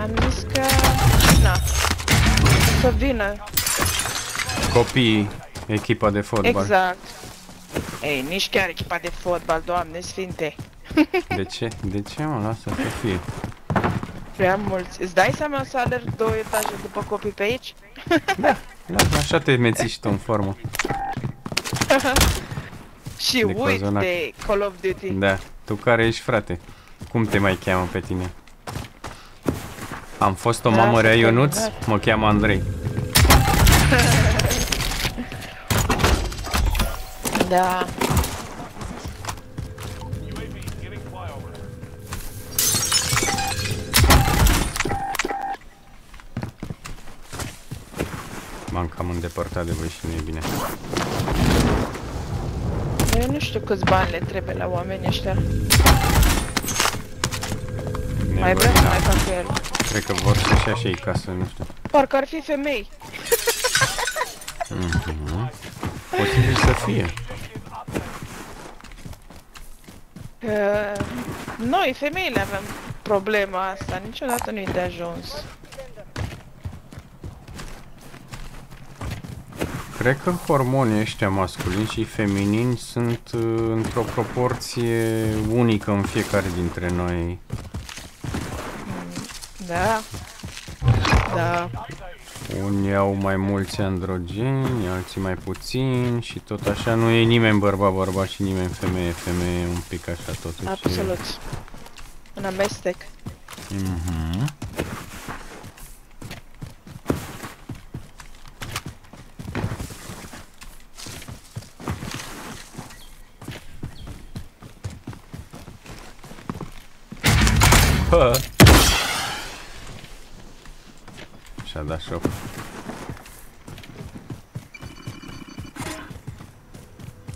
Am zis că, na, să vină, Copiii, echipa de fotbal. exact. Ei, nici chiar echipa de fotbal, doamne sfinte. De ce? De ce mă lasă să fie? Prea mulți. Îți dai seama să alerg două etaje după copii pe aici? Lasă, așa te menții și tu în formă. <laughs> Și De uit cozonac. de Call of Duty. Da, tu care ești frate? Cum te mai cheamă pe tine? Am fost o Da, mamă rea sunt Ionuț, terminat. mă cheamă Andrei. <laughs> Da. UAV giving flyover. M-am cam îndepărtat de voi și nu e bine. Eu nu știu câți bani le trebuie la oamenii ăștia. Mai Never vrem să know. mai fac el. Cred că vor să-și ia și ei casă, nu știu. Parcă ar fi femei. Posibil să fie. Uh, noi, femeile, avem problema asta. Niciodată nu-i de ajuns. Cred că hormonii ăștia masculini și feminini sunt uh, într-o proporție unică în fiecare dintre noi. Da. Da. Unii au mai mulți androgeni, alții mai puțini și tot așa. Nu e nimeni bărbat bărbat și nimeni femeie femeie, un pic așa totuși. Absolut. Un amestec. Mhm. Hă. Și-a dat șoc.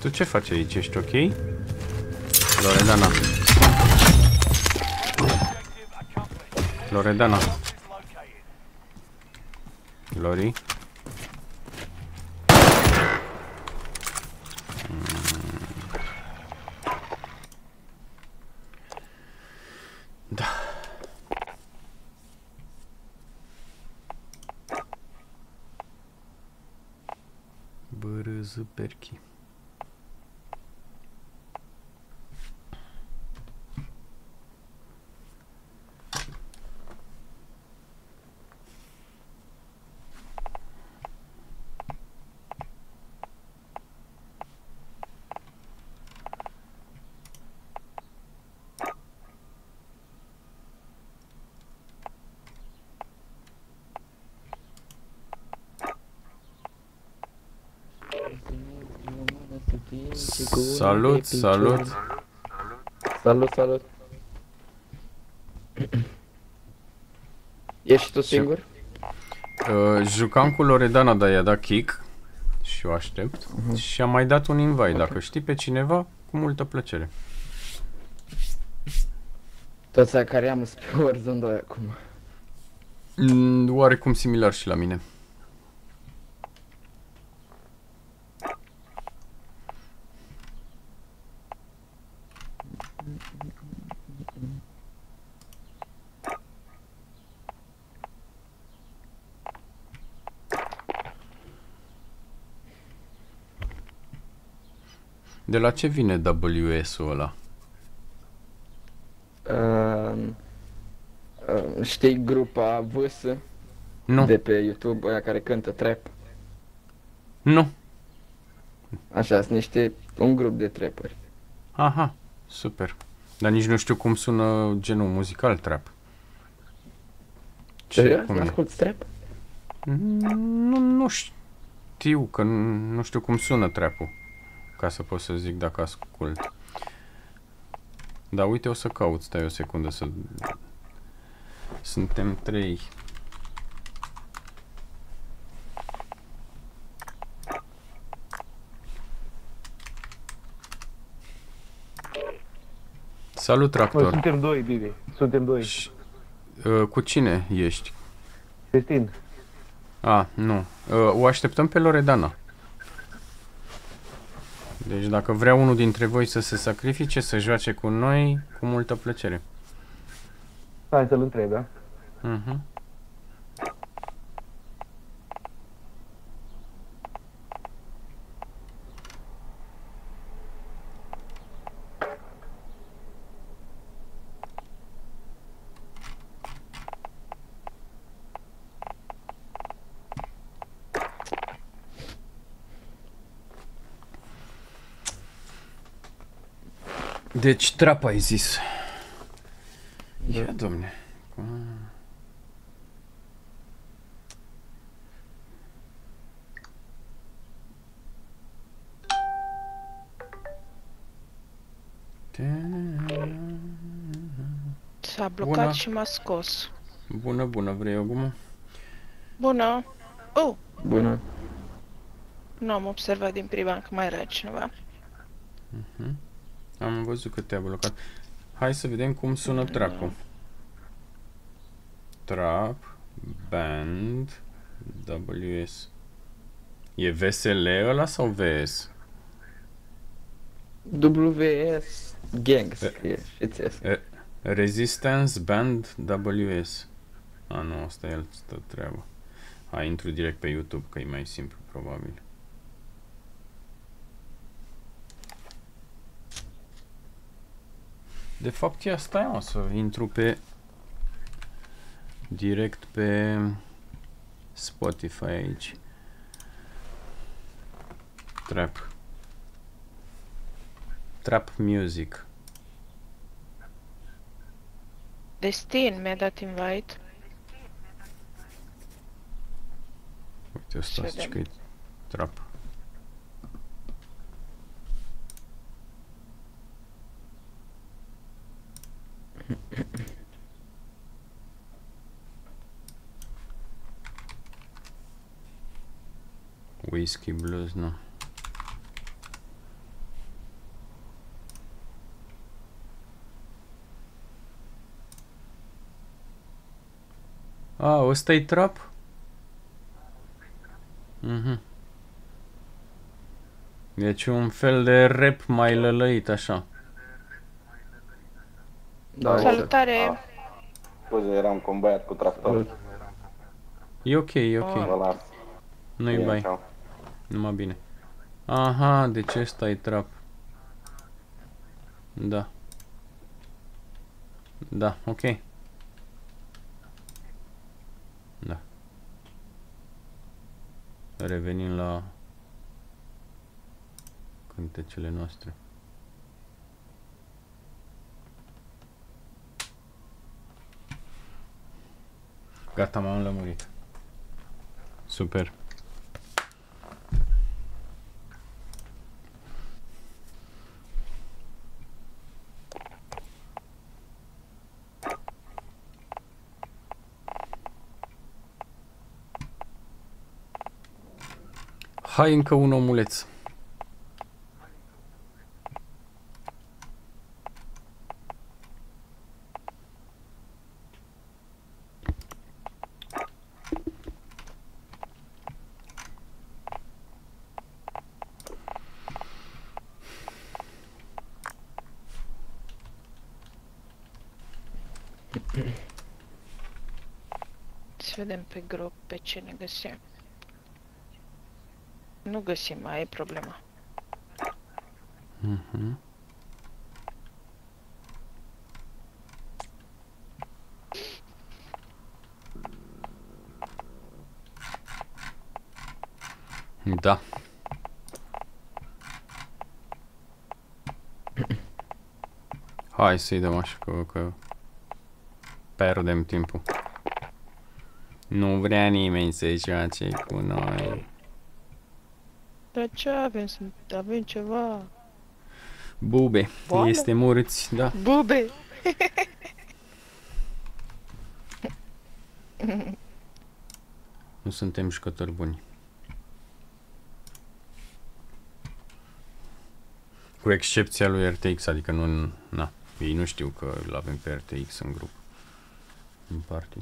Tu ce faci aici? Ești ok? Loredana. Objective accomplished. Loredana. Located. Lori. Yuru Zuperki. Salut, salut. Salut, salut. Ești tu Ce- singur? Uh, jucam cu Loredana, dar i-a dat kick și o aștept. Și am mai dat un invite. Dacă știi pe cineva, cu multă plăcere. Toți aia care am sunt pe Warzone 2 acum. Mm, oarecum similar și la mine. De la ce vine WS-ul ăla? Uh, uh, știi grupa VS Nu, de pe YouTube, aia care cântă trap? nu. Așa, sunt niște, un grup de trapări. Aha, super. Dar nici nu știu cum sună genul muzical trap. Ce, Serios? cum e? Asculti trap? Nu, nu știu, că nu, nu știu cum sună trap-ul, ca să pot să zic dacă ascult. Da, uite, o să caut, stai o secundă să... Suntem trei. Salut, Noi tractor. suntem doi, Bibi. Suntem doi. Și, uh, cu cine ești? Cristin. A, nu. Uh, o așteptăm pe Loredana. Deci dacă vrea unul dintre voi să se sacrifice, să joace cu noi, cu multă plăcere. Hai să-l întreb, da? Uh-huh. Deci trap ai zis. Ia, domne. Cum- S-a blocat Bună. și m-a scos. Bună, bună, vrei o gumă? Bună. Oh, Bună. nu am observat din prima că mai era cineva. Am văzut că te-a blocat. Hai să vedem cum sună trap-ul. Trap, band, WS. E VSL ăla sau VS? WS Gang scrie și ți Resistance Band WS. A, nu, asta e altă treabă. Hai, intru direct pe YouTube, că e mai simplu, probabil. De fapt, ia stai, mă, să intru pe... Direct pe Spotify aici. Trap. Trap Music. Destin mi-a dat invite. Uite, ăsta Să zice că vedem. e trap. Whiskey Blues, nu. A, ăsta e trap? Mhm. Deci un fel de rap mai lălăit, așa. Da, Salutare! Scuze, păi, eram cu un băiat cu tractor. E ok, e ok. Nu-i bai. Ciao. Numai bine. Aha, deci ăsta e trap. Da. Da, ok. Da. Revenim la cântecele noastre. Gata, m-am lămurit. Super. Hai încă un omuleț. Să vedem pe grup pe ce ne găsim. Nu găsim, mai e problema. Mhm. Da. <clears throat> Hai să-i dăm așa că, că pierdem timpul. Nu vrea nimeni să joace cu noi. Dar ce avem? Să avem ceva... Bube, Boală? este murți, da. Bube! <laughs> Nu suntem jucători buni. Cu excepția lui RTX, adică nu, na, ei nu știu că îl avem pe RTX în grup. În party.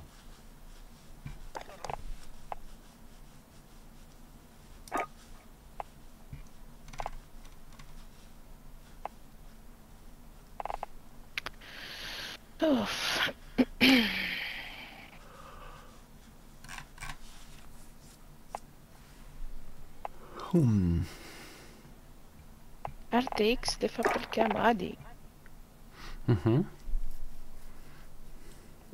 Uf. Hmm. RTX, de fapt îl cheamă Adi. Mhm.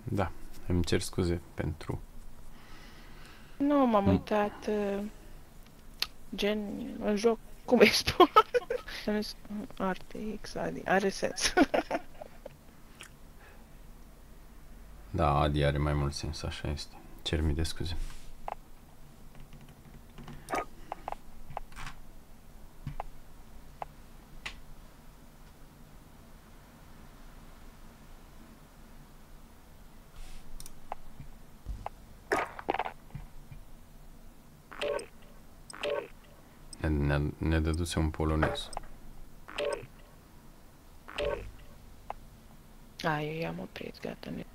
Da, îmi cer scuze pentru... Nu m-am Mm. uitat uh, gen în joc, cum îi spun? Să nu s- RTX, Adi, are sens. Da, Adi are mai mult sens, așa este. Cer mii de scuze. Ne, ne, ne dăduse un polonez. A, eu i-am oprit, gata. Ne...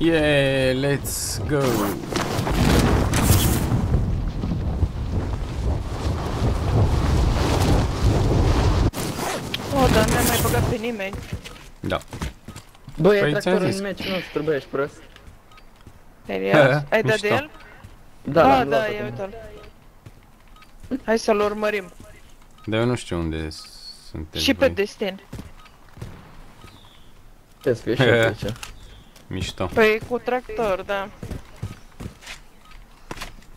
Yeah, let's go! Oh, dar n-am mai băgat pe nimeni. Da. Băi, e Păi ți-am tractorul zis. în meci nostru, băi, ești prost. Serios? Ai dat de Mișto. el? Da, ah, l-am da, luat ia acum. uite-l. Hai să-l urmărim. Dar eu nu știu unde sunteți Și pe voi. destin. Ce să fie și eu aici. <laughs> Mișto. Păi cu tractor, da.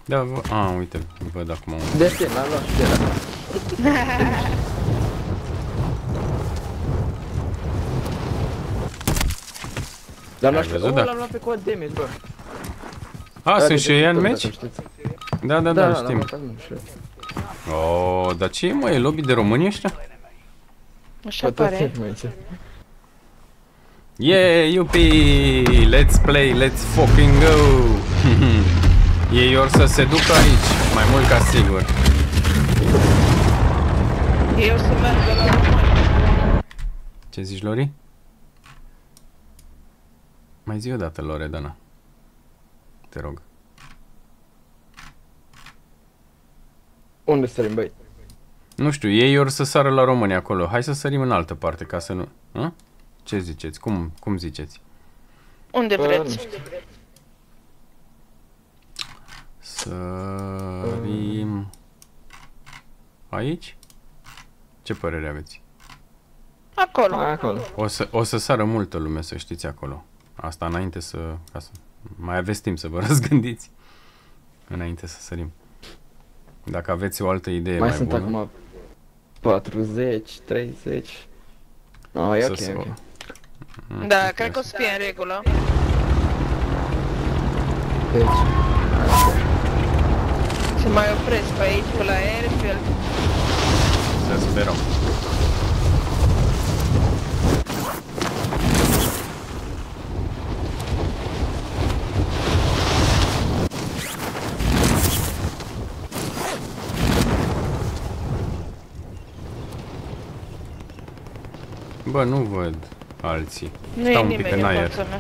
Da, vă... A, uite, văd acum un... De ce? L-am luat și de la. <laughs> Dar l-am văzut, da. L-am luat pe cod damage, bă. A, sunt și ei în meci? Da, da, da, da știm. Oh, dar ce e, mă, e lobby de români ăștia? Așa păi pare timpul aici. Yeah, yupi! Let's play, let's fucking go! <laughs> Ei or să se ducă aici, mai mult ca sigur. Eu să merg la români. Ce zici, Lori? Mai zi o dată, Loredana. Te rog. Unde sărim, băi? Nu știu, ei or să sară la România acolo. Hai să sărim în altă parte ca să nu... A? Ce ziceți? Cum, cum ziceți? Unde Bă, nu vreți? știu. Sărim... Aici? Ce părere aveți? Acolo. Hai acolo. O să, o să sară multă lume, să știți acolo. Asta înainte să... Ca să mai aveți timp să vă <laughs> răzgândiți. Înainte să sărim. Dacă aveți o altă idee mai, Mai sunt bună... acum 40, 30. Ah, e să ok, se- ok. Mm, Da, ok. cred că o să fie în regulă. Deci, Se mai opresc pe aici, pe la airfield. Să sperăm. Bă, nu văd alții. Nu e Stau un pic nimeni în în aer. fața mea.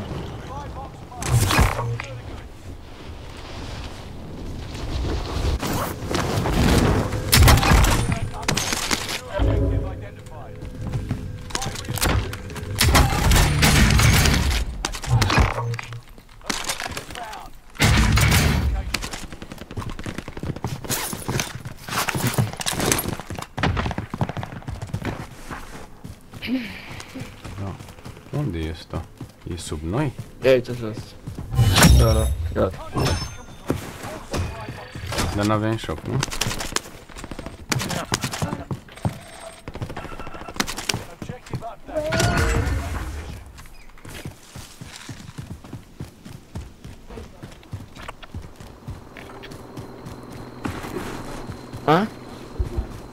Unde e ăsta? E sub noi? e aici jos. Da, da, gata. Dar n-avem șoc, nu? Objective update. A?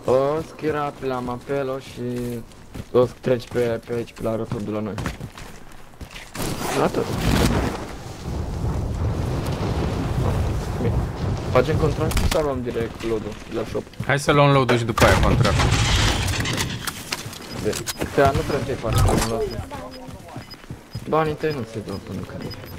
O schira pe la Mapelo și o să treci pe, pe aici, pe la rotundul la noi. La tot. Bine. Facem contract sau luăm direct load-ul la shop? Hai să luăm load și după aia contractul. Bine. Da, nu trebuie să-i faci până la Banii tăi nu se dau până când.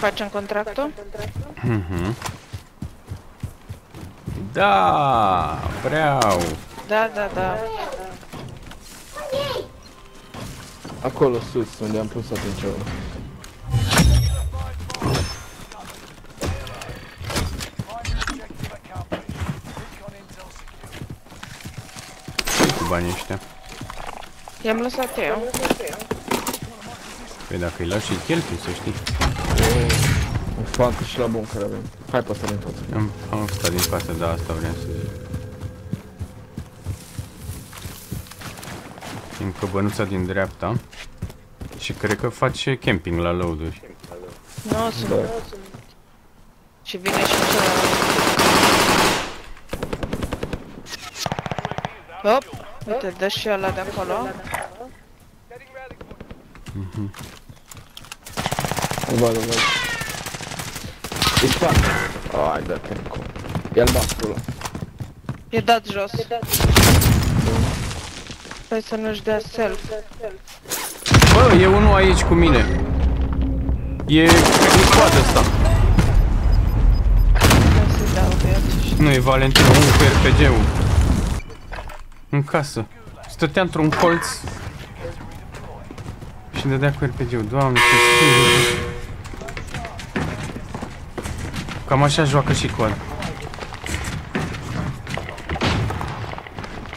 Facem contractul? Mhm. Da, vreau. Da, da, da. Acolo sus, unde am pus atunci ăla. Primary objective accomplished. Recon intel secure. ce cu banii ăștia? I-am lăsat eu. Păi dacă îi lași și cheltui, să știi. Un fantă și la bun care avem. Hai pe în față. Am, am stat din față, da, asta vreau să zic. Încă bănuța din dreapta. Și cred că face camping la load-uri. Nu, sunt. Da. Și vine și celălalt. Hop, uite, dă și ăla de acolo. Îl văd, îl văd. E spate. Ai, da, că încolo. E albastru ăla. E dat jos. Stai să nu-și dea self. Bă, e unul aici cu mine. E din spate ăsta. Stai să-i dau viață și... Nu, e Valentin, unul cu RPG-ul. În casă. Stătea într-un colț. Și dădea cu RPG-ul. Doamne, ce stil. Cam așa joacă și Coad.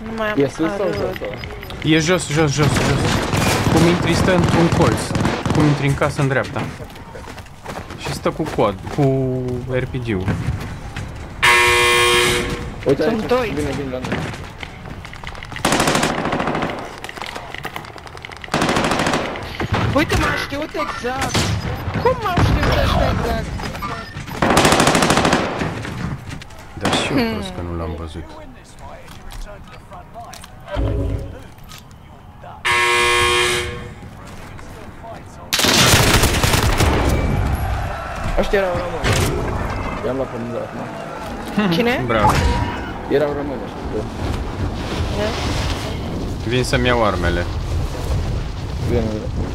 Nu mai am E sus sau are- jos? ăla? E jos, jos, jos, jos. Cum intri, stă într-un colț. Cum intri în casă în dreapta. Și stă cu cod, cu RPG-ul. Uite Sunt aici, doi. Bine, bine la noi. Uite, m-a știut exact! Cum m-a știut ăsta exact? Dar și eu prost că nu l-am văzut. win this fight and you return to the front line. If you lose, you're done. Still fights on. Ăștia erau români. I-am luat pe mână acum. <laughs> Cine? Bravo. Erau români ăștia. doi. Vin să-mi iau armele. Bine, bine.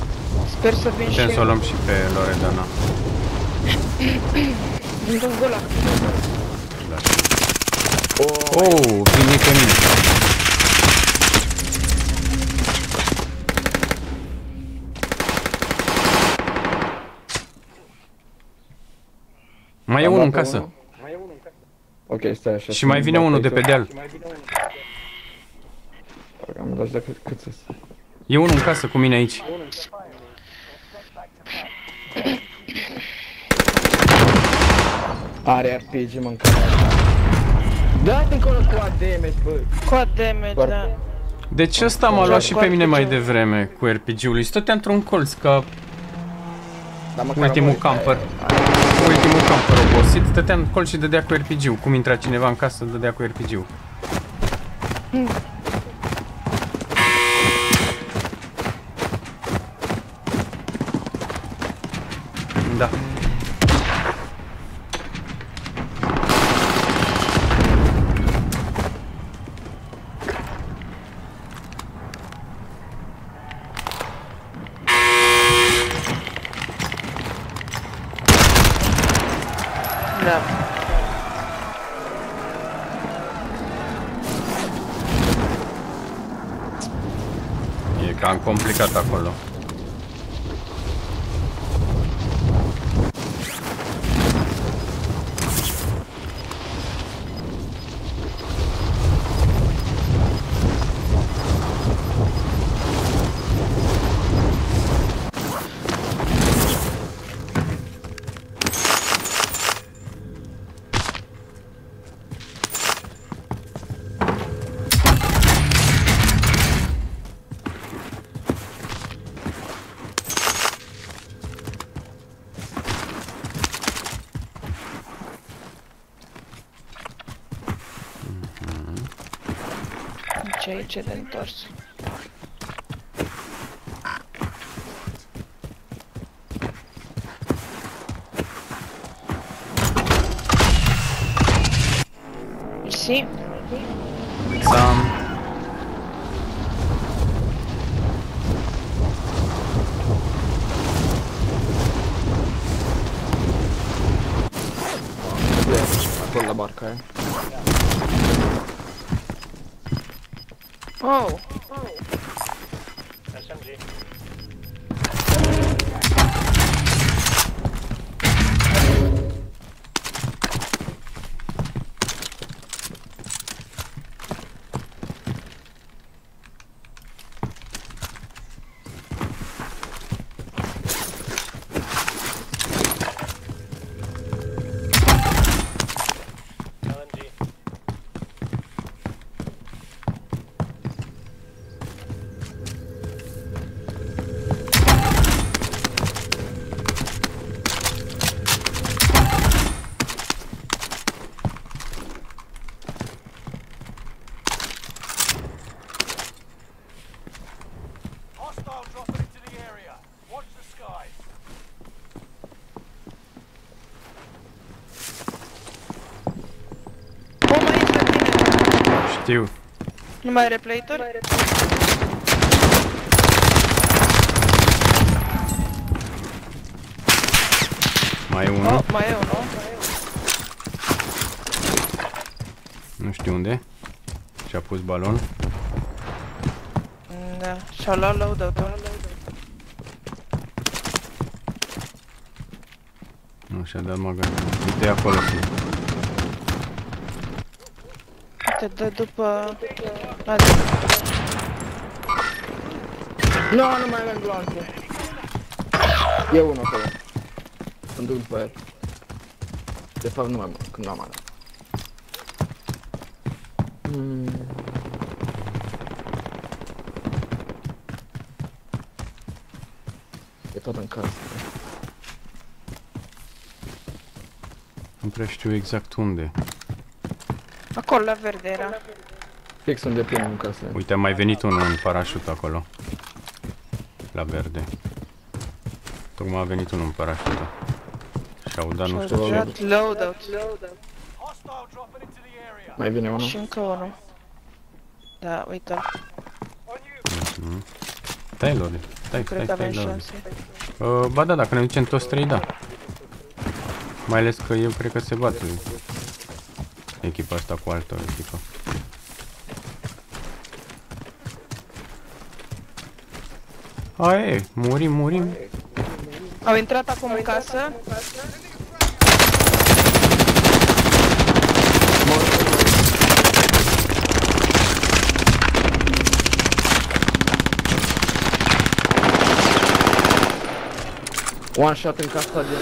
Sper să vin și Putem să o eu. luăm și pe Loredana. <coughs> Într-un gola. Da. O, Oh, vine pe mine. Mai e am unul luat în pe casă. unul. Ok, stai așa. Și mai vine unul de pe deal. Am dat de cât, cât să E unul în casă cu mine aici. Are RPG, mă, în care Dă-te încolo cu ADM, bă. Cu damage, Doar- da. Deci ăsta m-a luat și pe mine mai devreme cu RPG-ul. Stătea într-un colț ca Dar măcar ultimul am camper. Ultimul camper obosit. Stătea în colț și dădea cu RPG-ul. Cum intra cineva în casă, dădea cu RPG-ul. Da. Da. Aici Nu mai are playtor? Mai e unul. Oh, mai e unul. Nu știu unde. Și-a pus balon. Da, și-a luat loadout-ul. Nu și-a dat magazin. Uite acolo. Te dă după... La... Nu, nu mai avem gloanțe. E unul acolo. Îmi duc după el. De fapt nu mai mult, când n-am alea. Mm. E tot în casă. Nu prea știu exact unde. Acolo, la verde era. Fix unde plin în casă. Uite, a mai venit unul în parașut acolo. La verde. Tocmai a venit unul în parașută. Și-au dat, nu Și-au știu ce. dat loadout. Hostile dropping into the area. Mai vine unul? Și încă unul. Da, uite, On you. Mhm. Stai, Lori. Stai, cred stai, că stai, avem Lori. șanse. Uh, ba da, dacă ne ducem toți trei, da. Mai ales că eu cred că se bate echipa asta cu altă echipă. Hai, murim, murim. Au intrat acum în casă. One shot în casa din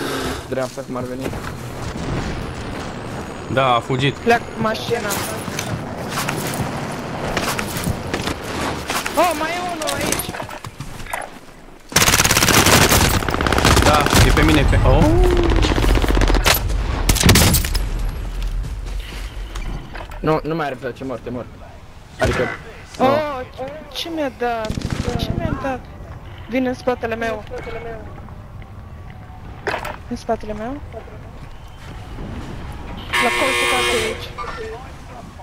dreapta cum ar veni. Da, a fugit. Pleacă cu mașina. Oh, mai e unul aici. Da, e pe mine, e pe... Oh! Nu, nu mai are pe ce mort, e mort. Adică, Oh, ce mi-a dat? Ce mi-a dat? Vine în spatele meu. În spatele meu? La colțul casei aici.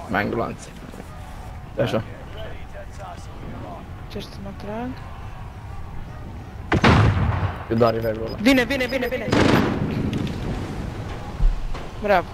Mai în gloanțe. Așa. Ce să mă trag? Eu doar revive-ul ăla. Vine, vine, vine, vine. Bravo.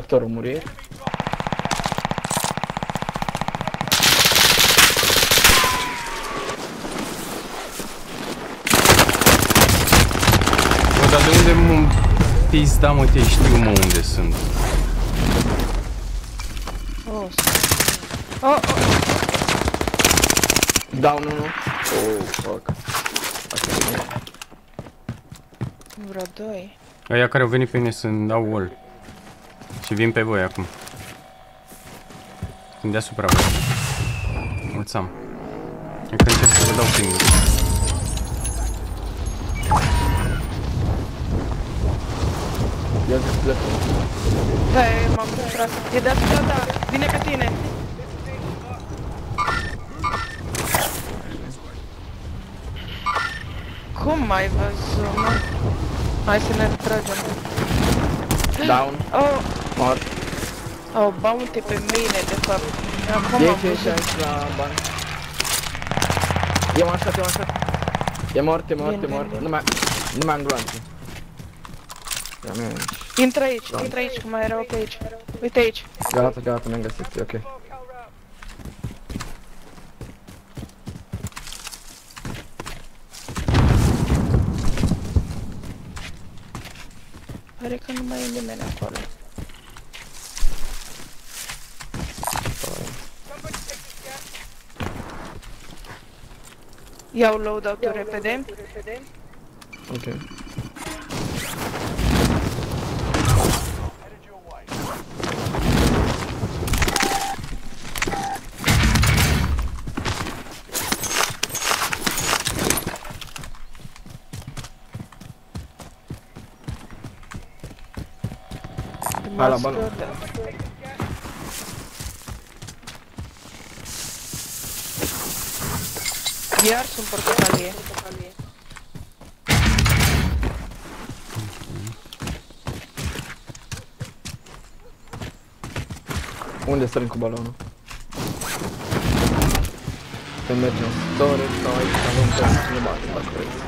Tractorul murit. Bă, dar de unde mă pizda, mă, te știu, mă, unde sunt. Oh, oh, oh. Down unul. Oh, fuck. Asta e bine. vreo doi. Aia care au venit pe mine sunt dau wall. Și vin pe voi acum. Sunt deasupra voi. Mulțam. E că încerc să vă dau ping. Ia să plec. Da, e, m-am suprat. E deasupra ta. Vine pe tine. Cum ai văzut, mă? Hai să ne retragem. Down. Oh, Mort. oh, bounty pe mine, de fapt. Acum E am ce e văzut. aici la bani. E un shot, e un shot. E mort, e mort, Bine, e mort. bine. Nu mai, nu mai am gloanțe. Ia mea aici. Intră aici, intră aici, că mai erau pe aici. Uite aici. Gata, gata, mi-am găsit, e ok. Я улоуд аутуре педем. Окей. Bala, bala. Master, da. Iar sunt portocalie. Unde strâng cu balonul? Să mergem în storage sau aici avem pe cineva, dacă vreți.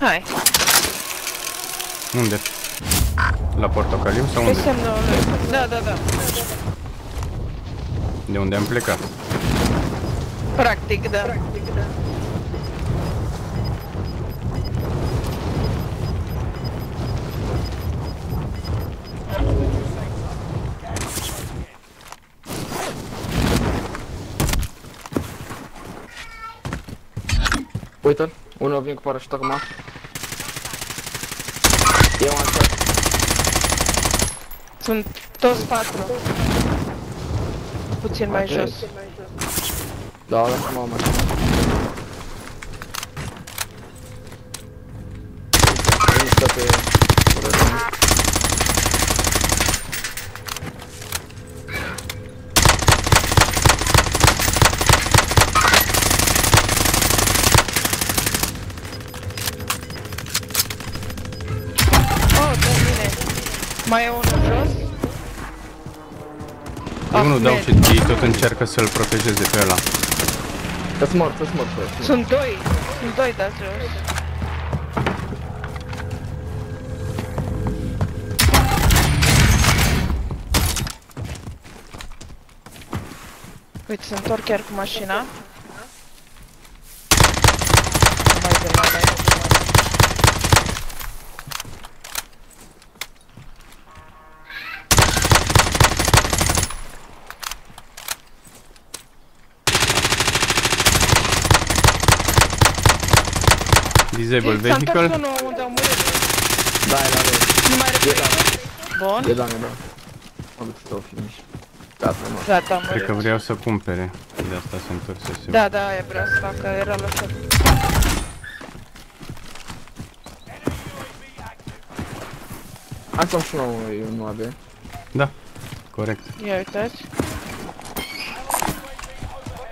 Hai, Unde? La portocaliu sau pe unde? semnul lui. Da, da, da. De unde am plecat? Practic, da. Uite-l, unul vine cu parașut acum. E un shot. Sunt toți patru. Puțin mai Patru. jos. Da, lasă mă mașină. Mișcă pe răzbun. Oh, termine. Mai e unul jos? Unul dau Ahmed. și ei tot încearcă să-l protejeze pe ăla. Să-s mor, să-s mor, să-s mor. Sunt doi. Sunt doi dați jos. Uite, se întorc chiar cu mașina. Disable S-a întors vehicle. unul unde au murit. Da, e la lui. Nu mai E repede. da, Bun. e da, e da. Am găsit o finish. Gata, mă. Gata, am Cred că murit. vreau să cumpere. De asta se întorsese. Da, da, e vrea să facă, era la șoc. Hai să-mi și nouă un UAV. Da, corect. Ia uitați.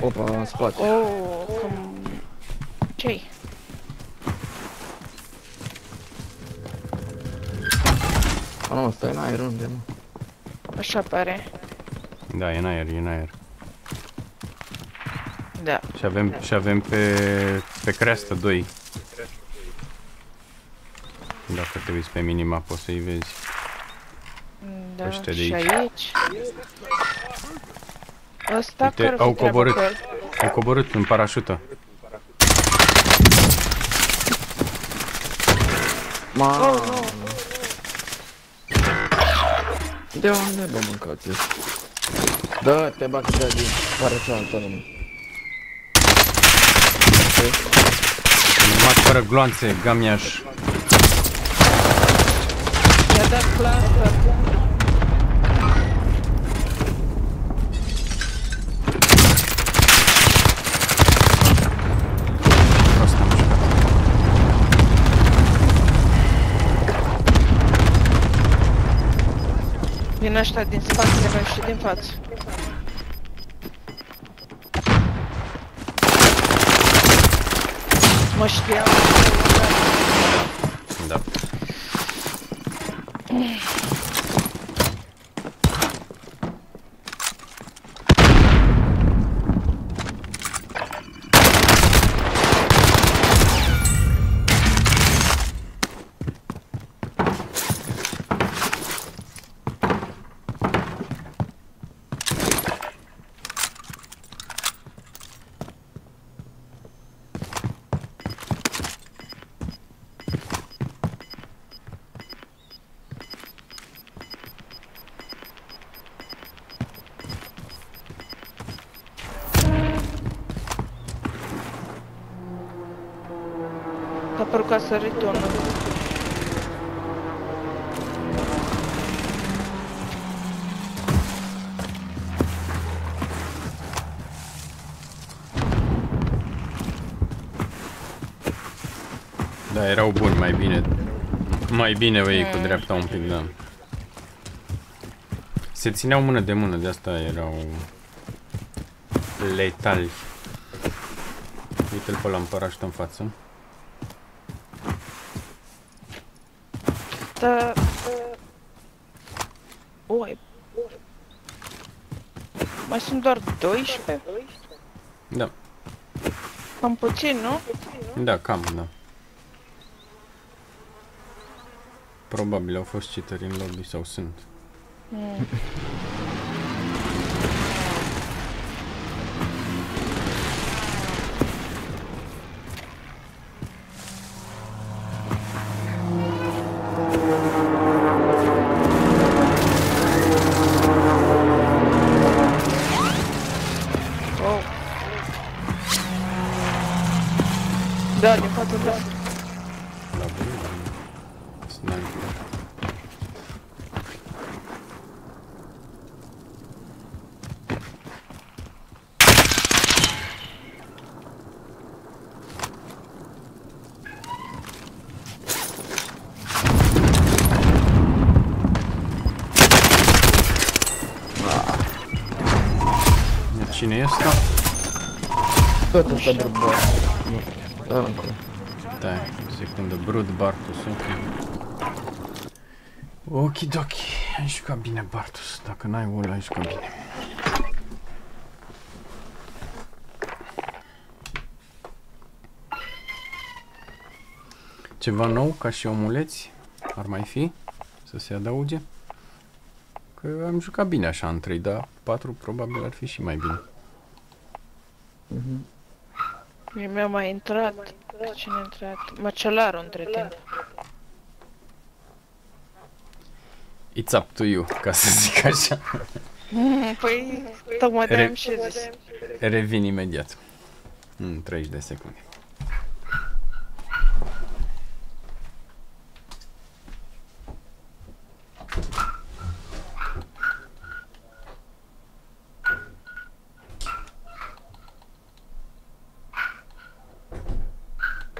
Opa, în spate. Oh, cum... Ce-i? A, nu, stai în aer, unde, mă? Așa pare. Da, e în aer, e în aer. Da. Și avem, și avem pe, pe creastă 2. Dacă te uiți pe minima poți să-i vezi. Da, Ăștia de și aici. aici. Ăsta Uite, care au fi treabă coborât. cu el? Au coborât în parașută. Ma. Oh, nu. De unde, bă, mâncați Dă-te, bă, că din pară cealaltă lume. Urmat fără gloanțe, gamiaș. I-a dat cluster. Din ăștia din spatele meu și din față. Mă știam. Da. S-a părut că a sărit unul. Da, erau buni, mai bine. Mai bine o iei cu dreapta un pic, da. Se țineau mână de mână, de asta erau letali. Uite-l pe ăla în parașută în față. Da... Oi. Mai sunt doar 12? Da, Cam puțin, nu? da, cam, da. Probabil au fost cheateri în lobby sau sunt. Wow. Tot ăsta bărbat. Nu știu. Da, încolo. Da, secundă, Brut Bartus, ok. Okidoki, ai jucat bine Bartus, dacă n-ai ul, ai jucat bine. Ceva nou ca și omuleți? Ar mai fi? Să se adauge? Că am jucat bine așa în 3, dar 4 probabil ar fi și mai bine. Mie mi-a mai intrat. Cine a intrat? Măcelarul între timp. It's up to you, ca să zic așa. <laughs> Păi, tocmai de Re- am și zis. Revin imediat. În 30 de secunde.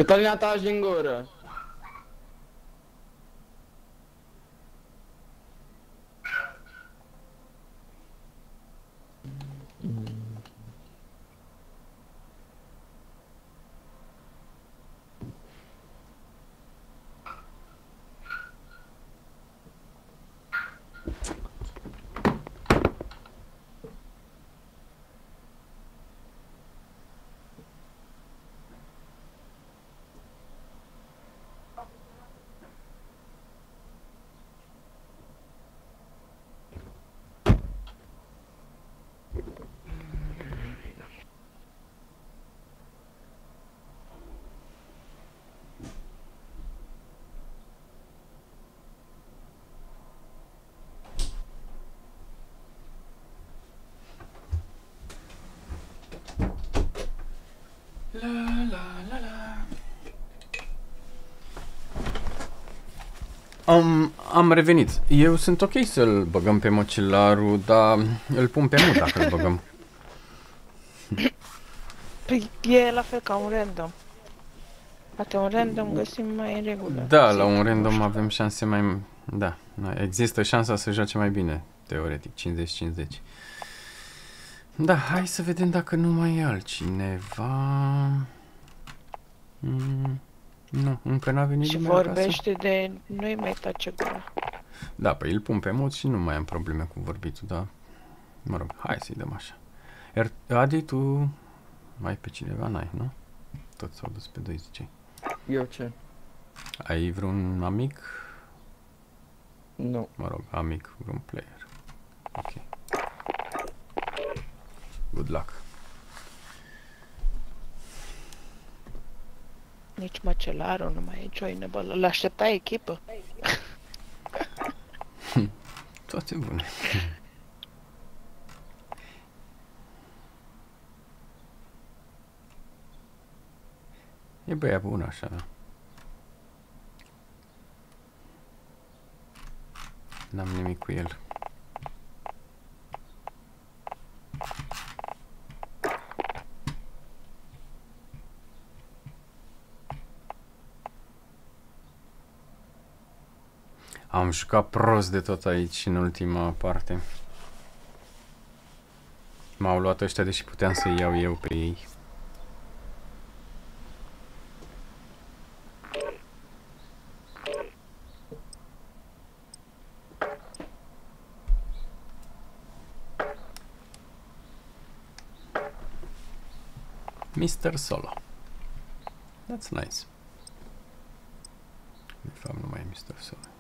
Catalina tá a Gingora. Am, am revenit. Eu sunt ok să-l băgăm pe măcelarul, dar îl pun pe mut dacă îl băgăm. <coughs> Păi e la fel ca un random. Poate un random găsim mai în regulă. Da, la un random avem șanse mai... Da, da, există șansa să joace mai bine, teoretic, 50-50. Da, hai să vedem dacă nu mai e altcineva... Mm, nu, încă n-a venit Și nimeni acasă. vorbește de... Nu-i mai tace gura. Da, păi îl pun pe mod și nu mai am probleme cu vorbitul, dar... Mă rog, hai să-i dăm așa. Iar Adi, tu mai pe cineva n-ai, nu? Tot s-au dus pe doi, ziceai. Eu ce? Ai vreun amic? Nu. Mă rog, amic, vreun player. Ok. Good luck. Nici măcelarul nu mai e joinable. Îl aștepta echipă. <laughs> Toate bune. <laughs> e băiat bun așa, da. N-am nimic cu el. Am jucat prost de tot aici în ultima parte. M-au luat ăștia deși puteam să iau eu pe ei. Mr. Solo. That's nice. De fapt, nu mai e Mr. Solo.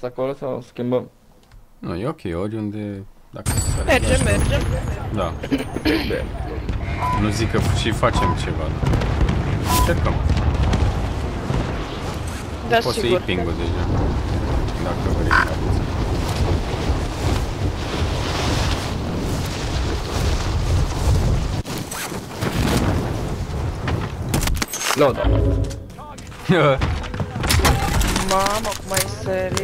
Vreți acolo sau schimbăm? Nu, e ok, oriunde... Dacă se Mergem, mergem. Da. Nu zic că și facem ceva, dar... Încercăm. Da, Poți să iei sigur. pingul deja. Dacă vrei. Load. <laughs> Mamă, cum ai sărit.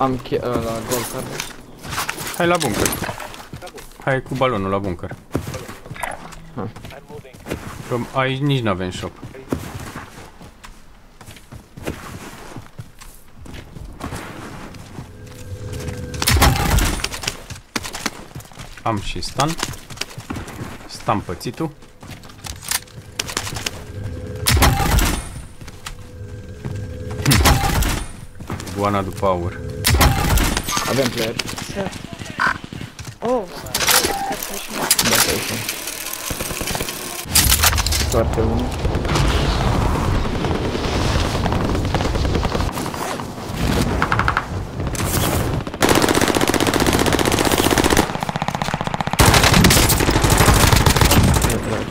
Am che- uh, la gol card. Hai la bunker. Hai cu balonul la bunker. Că aici nici n-avem shop. Am și stun. Stun pățitul. Goana după aur. Avem player. Oh, Da, pe aici. Foarte unul. E drag.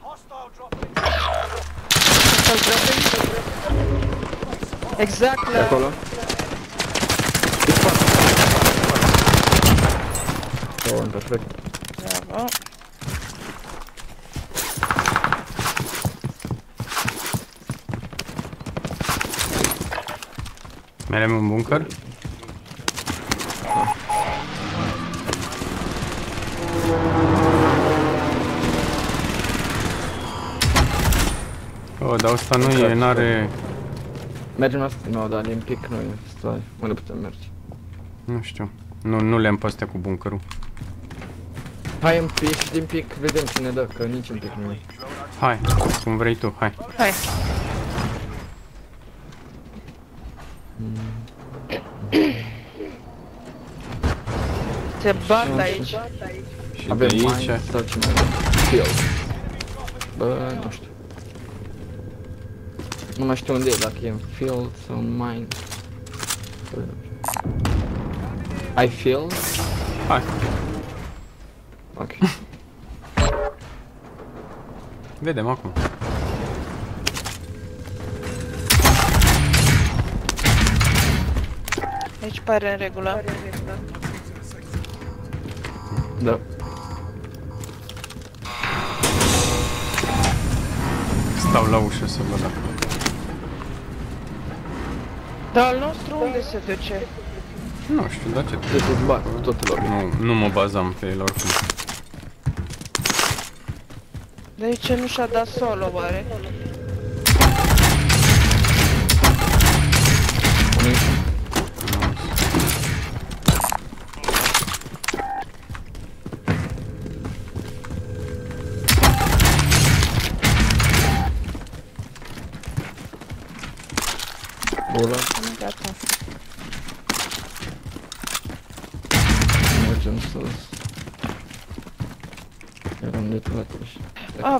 Hostile dropping. să-l dropping. Exact E la... acolo? Oh, în perfect. Bravo. Merem în bunker? Oh, dar asta nu e, n-are... Mergem la Nu, dar din pic nu e. Stai, unde putem merge? Nu știu. Nu, nu le-am pe astea cu bunkerul. Hai în pic și din pic vedem ce ne dă, că nici în pic nu e. Hai, cum vrei tu, hai. Hai. Se bat aici. Și Avem de aici... mine sau ce mai avem? Field. Bă, nu știu. Nu mai știu unde e, dacă e în field sau în mine. I feel? Hai, vedem acum. Aici pare în regulă. Da. Stau la ușă să văd dacă... Dar al nostru unde se duce? Nu știu, dar ce... Trebuie să-ți bat cu totul lor. Nu, nu mă bazam pe el oricum. De ce nu și-a dat solo, oare?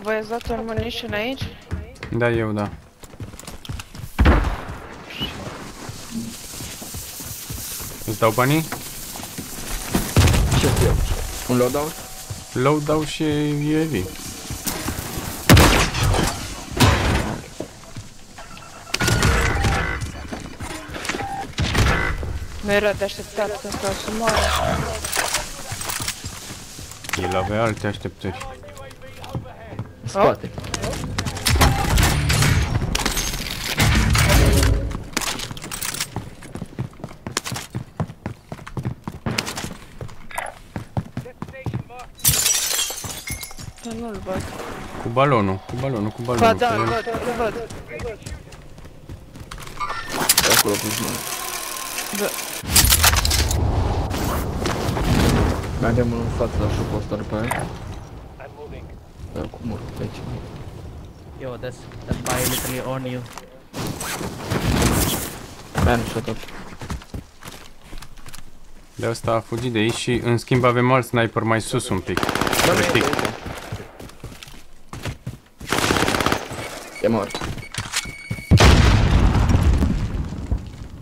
Voi ați dat un munition aici? Da, eu, da. Îți dau banii? Ce să iau? Un loadout? Loadout și UAV. Nu era de așteptat că stau să moară. El avea alte așteptări. În spate. Dar nu-l văd. Cu balonul, cu balonul, cu Ba balonul. da, că îl el- văd, îl văd. De acolo plus mână. Da. Mergem în față la șocul ăsta după aia. I'm moving. Da, cum urc pe aici. Yo, that's that guy literally on you. Man, shut up. De asta a fugit de aici și în schimb avem alt sniper mai sus un pic. Da, da, Practic. da, E mort.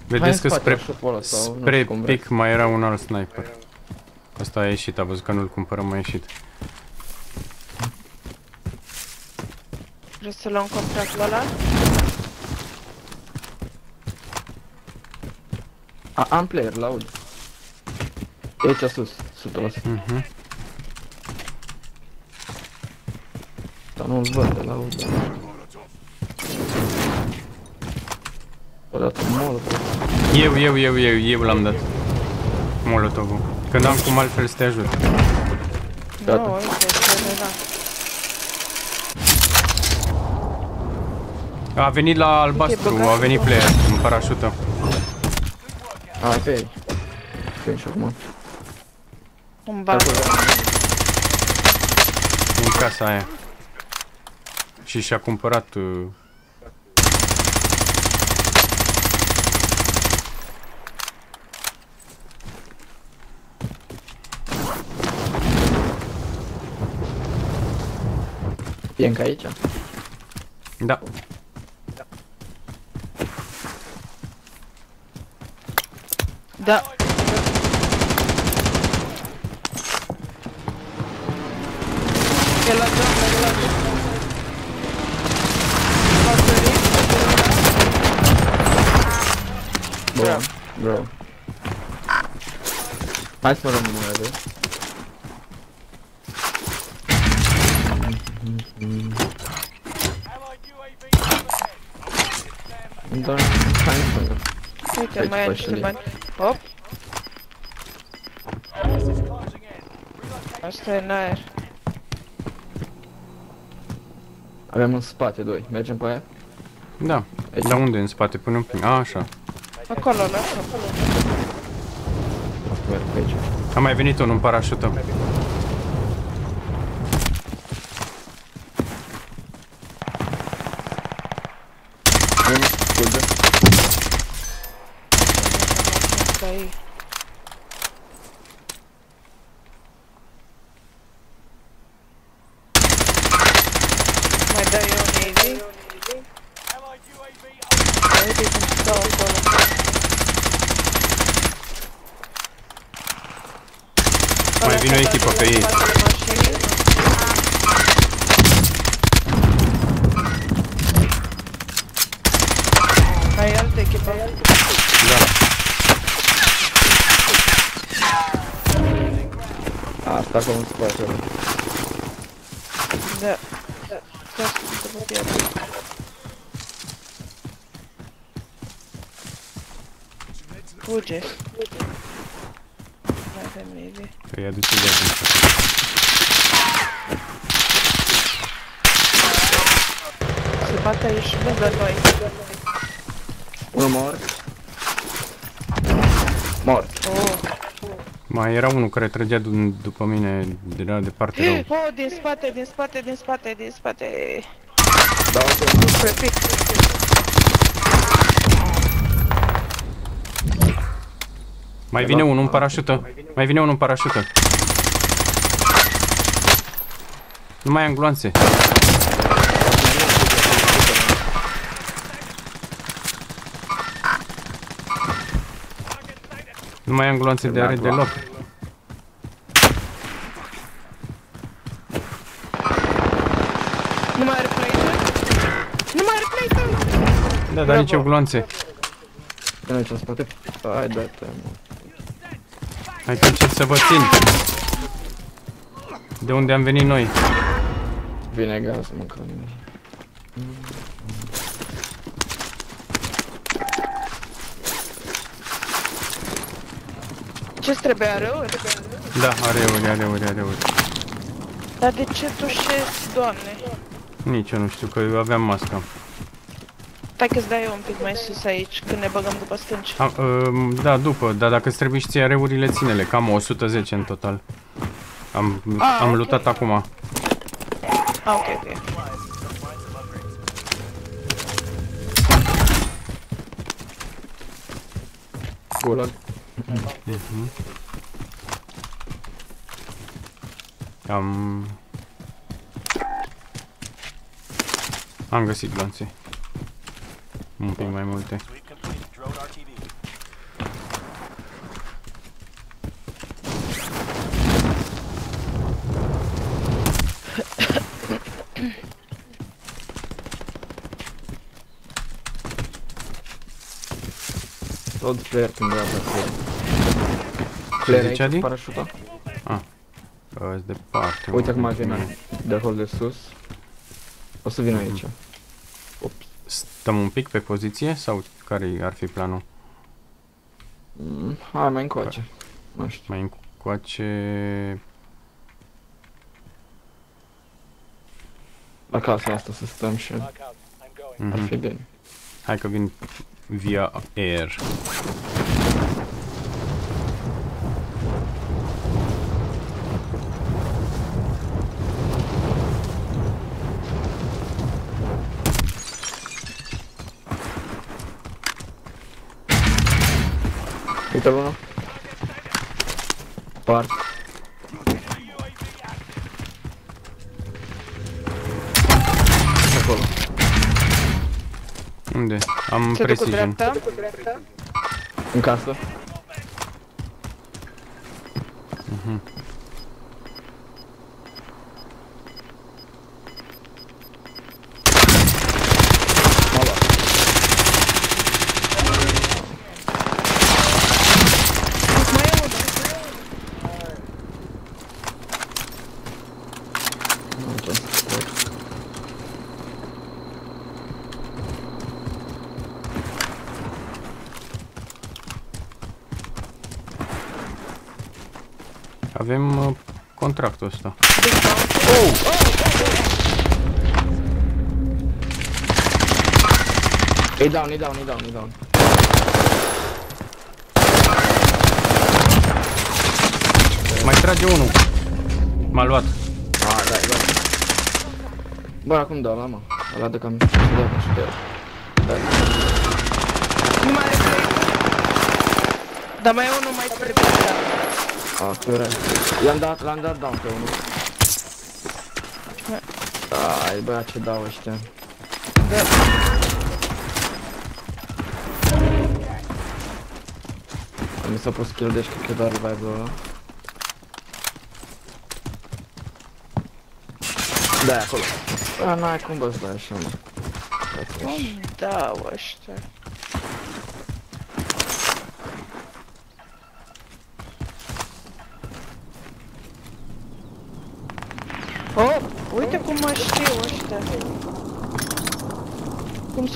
Vedeți că Hai în spate, spre, la șocul ăla sau nu spre știu cum vreți. pic mai era un alt sniper. Asta a ieșit, a văzut că nu-l cumpărăm, a ieșit. Vreți să luăm contractul ăla? A, am player, laud. E aici sus, 100%. Mhm. Dar nu-l văd de laud. O dată molotov. Eu, eu, eu, eu, eu l-am dat. Molotovul. Când am cum altfel să te ajut. Gata. Nu, uite, ce era. A venit la albastru, a venit player în parașută. A, e pe ei. Pe ei și acum. Un ban. În casa aia. Și și-a cumpărat uh, E încă aici? Da. Da. E la doamnă, e la doamnă. A sărit, Bro, bro. Hai să mă rămân mai de. Dar, hai să mă Uite, asta e în aer. Avem în spate doi. Mergem pe aia? Da. Aici. Dar unde în spate? Până în prim. A, așa. Acolo, lasă acolo. Merg pe aici. A mai venit unul în parașută. Un, fuge. Asta e. Mai dai eu un AV? Allied UAV Uite cum stau acolo. Mai vine o echipă pe ei. Mai e altă echipă. Da. Asta cum se face. Da. Da, să vă fie atât. Fuge. Mai avem navy. Că îi aduce de atunci. Se bate aici lângă noi. Unul mort. Mort. Oh. Mai era unul care trăgea dun- după mine, era de partea rău. <gasps> Oh, din spate, din spate, din spate, din spate. Dau să Pe pic. Mai vine unul în parașută. Mai vine unul în parașută. Nu mai am gloanțe. Nu mai am gloanțe de are deloc. Nu mai are play Nu mai are play Da, dar nici eu gloanțe. Vine aici în spate. Hai, dă-te, mă. Hai că încerc să vă țin. De unde am venit noi? Vine gaz, mâncăm. Ce-ți trebuie arăuri? Da, are ori, are ori, are ori. Dar de ce tușezi, doamne? Nici eu nu știu, că eu aveam masca. Stai că-ți dai eu un pic mai sus aici, când ne băgăm după stânci. Am, uh, da, după, dar dacă îți trebuie și ție areurile, ține-le, cam 110 în total. Am, Ah, am ok. luptat acum. Ah, ok, ok. Gulag. Am... Am găsit glanțe. Un pic mai multe. Sweep completed. Drone RTV. Tot player când dreapta player. Player zice, aici, Adi? parașuta. Uh, departe. Uite mă. acum vine de acolo de sus. O să vină aici. Stăm un pic pe poziție sau care ar fi planul? Mm, Hai mai încoace. Nu știu. Mai încoace... La casa asta să stăm și Mark out. I'm going. ar Mhm. fi bine. Hai că vin via air. Uite-l unul. Park. Acolo. Unde? Am Se duc cu precision. dreapta. În casă. M-a luat. Mai e unul. Nu știu să fac. Avem uh, contractul ăsta. Big bounce. Îi down, îi down, îi down, îi down. Mai trage unul. M-a luat. Ah, da, da. Bă, acum da, la mă. Ăla de cam... Da, da, și de el. Da. Nu mai are play Dar mai e unul mai spre dreapta. A, cure. I-am dat, l-am dat down pe unul. Ai, băia ce dau ăștia. Da. Mi s-a pus kill, deci cred că doar revive-ul ăla. Da, acolo. A, n-ai cum bă, stai așa, mă. Cum dau ăștia?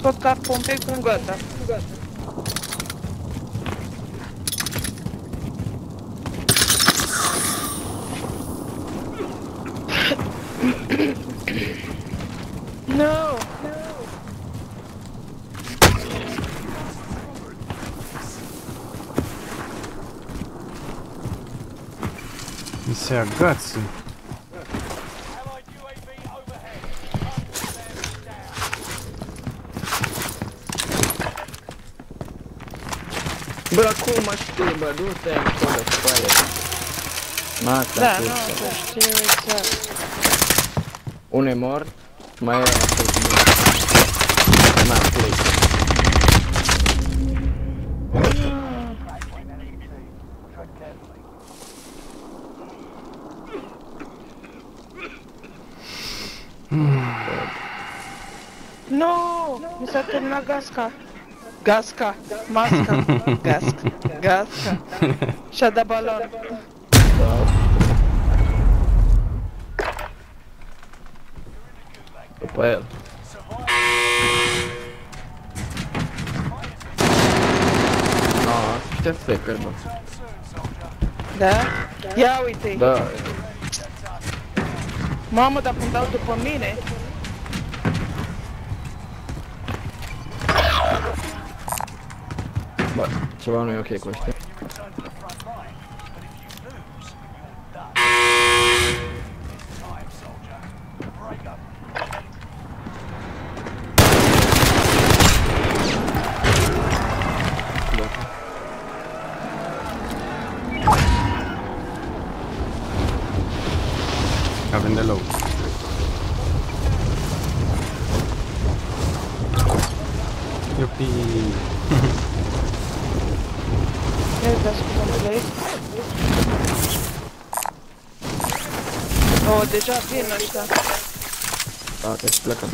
Cum scot capul un pic în gata. No! Mi se agață. Allied Bă, cum mă știi, bă, du-te în coadă cu aia. Ma, Da, nu, să știu exact. Unul e mort, mai e acel cu mine. Na, play. Tread carefully. Nu! Mi s-a terminat gasca. Gasca. Masca. Gasca. Gasca. Și-a dat balon. După el. No, ăștia faker, bă. Da? Ia uite-i. Da, Mamă, dar când dau după mine. Bă, ceva nu e deja vin ăștia. Da, că și plecăm.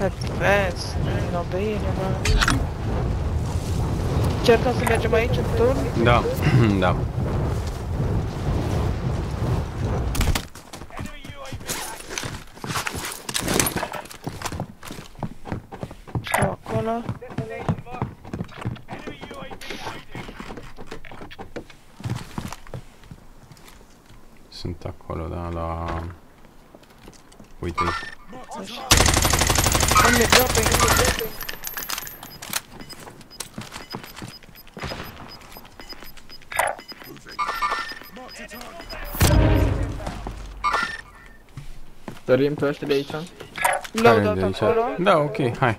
Advance. No bine, mă. Încercăm să mergem aici Sărim pe ăștia de aici? care Loadout de aici? acolo. Da, ok, hai.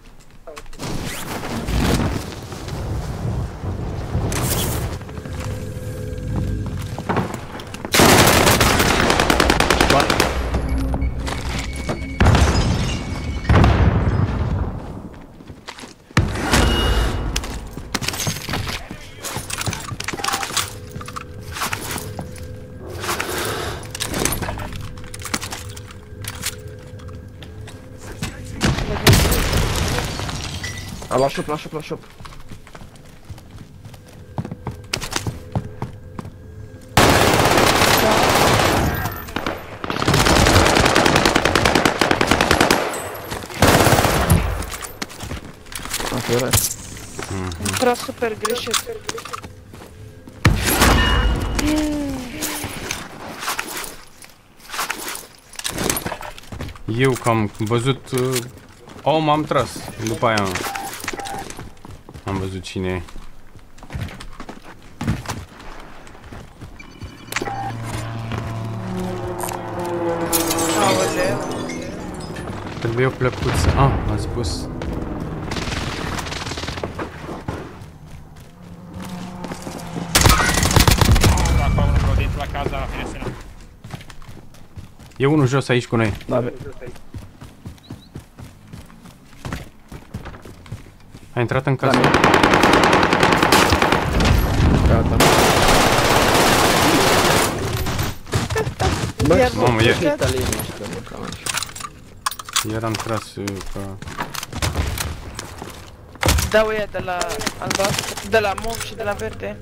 A luat șup, luat șup, luat șup. Asta e rest. Intrat super greșit. Eu că am văzut... Uh, oh, m-am tras. După aia am văzut cine e. Trebuie o plăcuță. Ah, a spus. E unul jos aici cu noi. Da, a intrat în casă. Da, Gata. Bă, Iar Mamă, e. ce ăsta liniște, mă, cam așa. Iar am tras uh, ca... Dau ea de la albastru, de la mov și de la verde.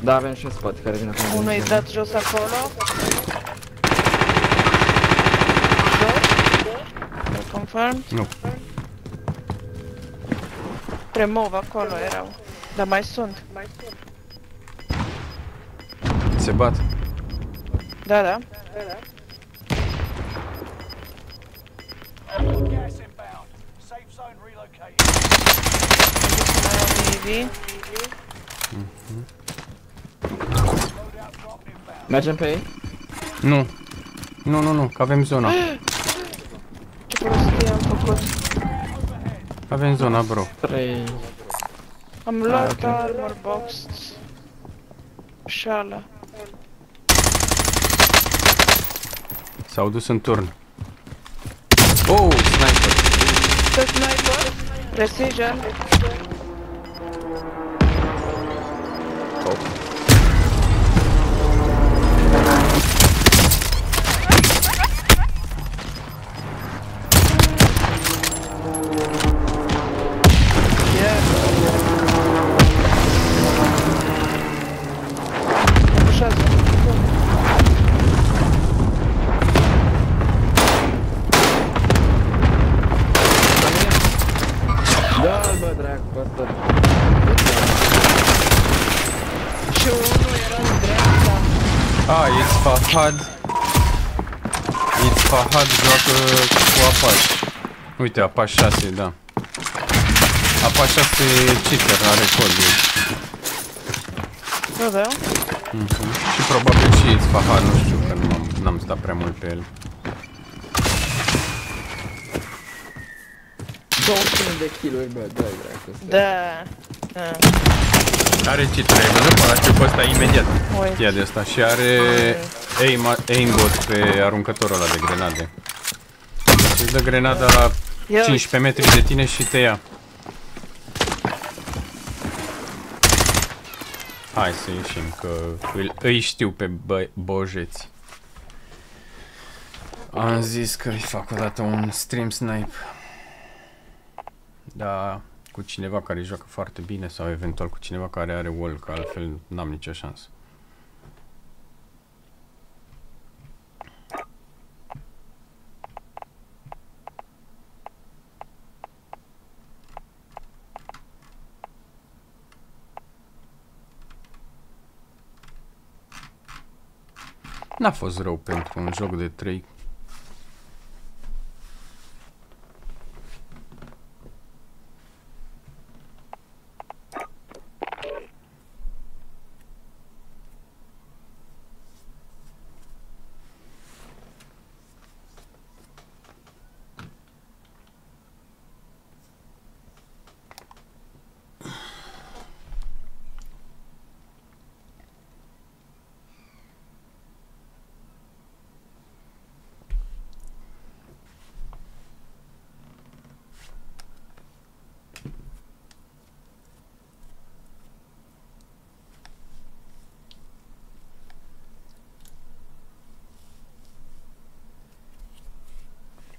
Da, avem și în spate care vine acum. Unul e dat jos acolo. Jos. Nu confirm. Nu. Spre mov acolo erau. Dar mai sunt. Drop inbound. Mergem pe ei? Nu. Nu, nu, nu, că avem zona. <gasps> Ce prostie am făcut. Avem zona, bro. 3. Am luat ok. armor box. Șală. S-au dus în turn. Oh, sniper. Pe sniper. Precision. Fahad. It's Fahad joacă cu Apache. Uite, Apache 6, da. Apache 6 cheater, are codul. Da, da. Mhm. Și probabil și It's Fahad, nu știu, că nu am, n-am stat prea mult pe el. 200 de kill-uri, bă, dai, dracu. stai. Da. Da. Are cheater, ai văzut? Mă știu pe ăsta imediat. Uite. Ia de asta și are aim, aimbot pe aruncătorul ăla de grenade. Îți dă grenada la Ia 15 metri de tine și te ia. Hai să ieșim că îl, îi știu pe bă, bojeți. Am zis că îi fac odată un stream snipe. Da, cu cineva care joacă foarte bine sau eventual cu cineva care are wall, că altfel n-am nicio șansă. N-a fost rău pentru un joc de 3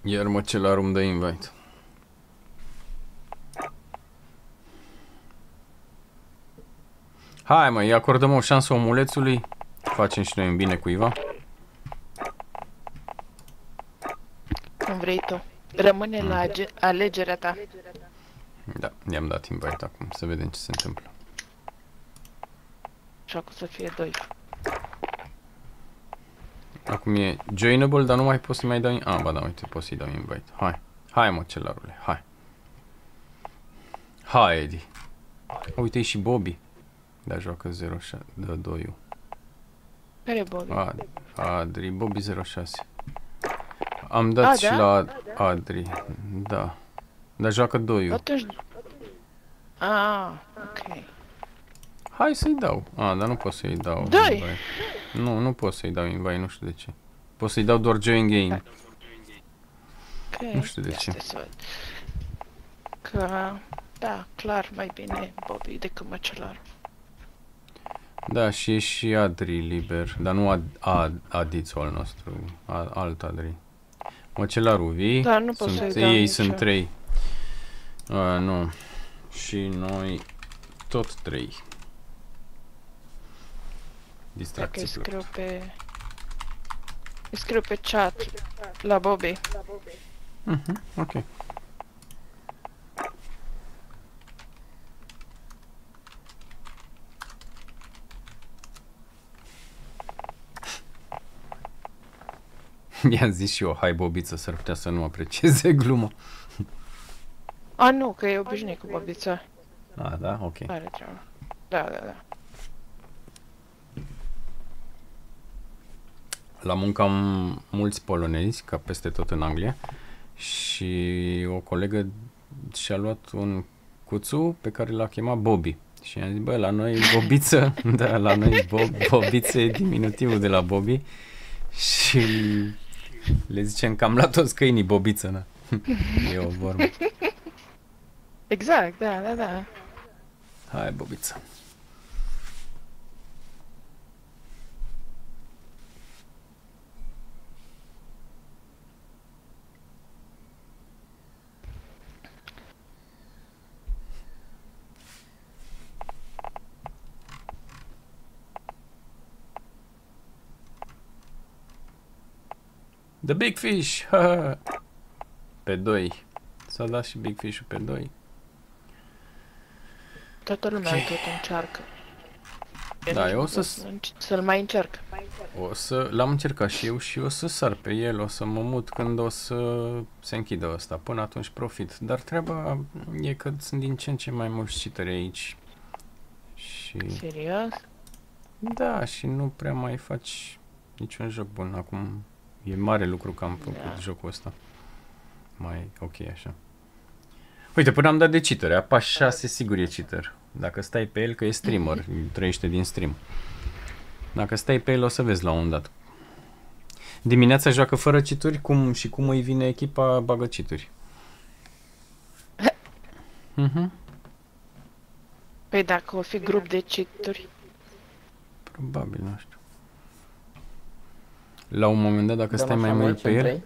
Iar mă ce la room de invite. Hai mă, îi acordăm o șansă omulețului. Facem și noi un bine cuiva. Cum vrei tu. Rămâne la age- alegerea ta. Da, i-am dat invite acum, să vedem ce se întâmplă. Așa că o să fie doi. Acum e joinable, dar nu mai pot să mai dau... Ah, ba da, uite, pot să-i dau invite. Hai. Hai mă, celarule, hai. Hai, Edi. Uite, e și Bobby. Da, joacă 06, dă 2 Care e Bobby? Ad, Adri, Bobby 06. Am dat A, și da? la Adri, da. Dar joacă 2 Atunci... Ah, ok. Hai să-i dau. A, dar nu pot să-i dau Dai! invite. Nu, nu pot să-i dau invite, nu știu de ce. Pot să-i dau doar join game. Ok. Nu știu de Ia ce. stai să văd. că, da, clar, mai bine Bobby decât măcelar. Da, și e și Adri liber, dar nu ad, ad, Adițul al nostru, a, alt Adri. Măcelarul vii, Da, nu pot sunt, să-i dau ei nicio. sunt trei. A, nu. Și noi tot trei. Dacă Distracție îi plăcută. scriu pe... Îi scriu pe chat la Bobby. Mhm, ok. <laughs> I-am zis și eu, hai bobiță, s-ar putea să nu aprecieze <laughs> gluma. A, nu, că e obișnuit cu bobița. Ah, da? Ok. Are treabă. Da, da, da. La muncă am mulți polonezi, ca peste tot în Anglia, și o colegă și-a luat un cuțu pe care l-a chemat Bobby. Și am zis, bă, la noi Bobiță, <laughs> da, la noi Bob, Bobiță e diminutivul de la Bobby și le zicem cam la toți câinii Bobiță, na. <laughs> E o vorbă. Exact, da, da, da. Hai, Bobiță. The Big Fish! ha, <laughs> ha. Pe 2. S-a dat și Big Fish-ul pe 2. Toată lumea Ok. tot încearcă. Da, nici eu nu o pot să- înc- Să-l mai încerc. O să, l-am încercat și eu și o să sar pe el, o să mă mut când o să se închidă ăsta. Până atunci profit. Dar treaba e că sunt din ce în ce mai mulți citări aici. Și Serios? da, și nu prea mai faci niciun joc bun. Acum e mare lucru că am făcut Da. jocul ăsta. Mai ok așa. Uite, până am dat de cheater. Apa 6 sigur e cheater. Dacă stai pe el, că e streamer, trăiește din stream. Dacă stai pe el, o să vezi la un moment dat. Dimineața joacă fără cituri cum, și cum îi vine echipa, bagă cituri. <laughs> Mhm. Păi dacă o fi grup de cheaturi. Probabil, nu știu. La un moment dat, dacă Dăm stai mai așa mult meci pe în el... trei?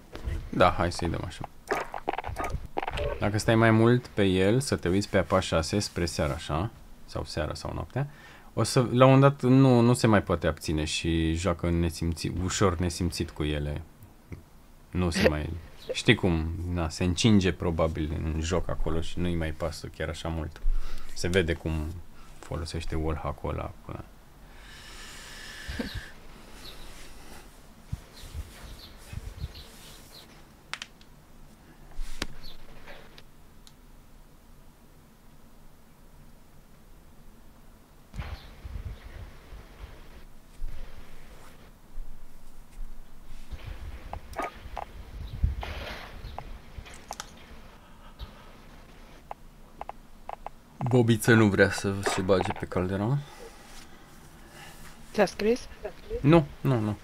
Da, hai să-i dăm așa. Dacă stai mai mult pe el, să te uiți pe apa 6 spre seara, așa, sau seara sau noaptea, o să, la un moment dat nu, nu se mai poate abține și joacă nesimțit, ușor nesimțit cu ele. Nu se mai... <laughs> Știi cum, na, se încinge probabil în joc acolo și nu-i mai pasă chiar așa mult. Se vede cum folosește wallhack-ul ăla. Până. <laughs> Bobiță nu vrea să se bage pe caldera. Ți-a scris? Nu, nu, nu.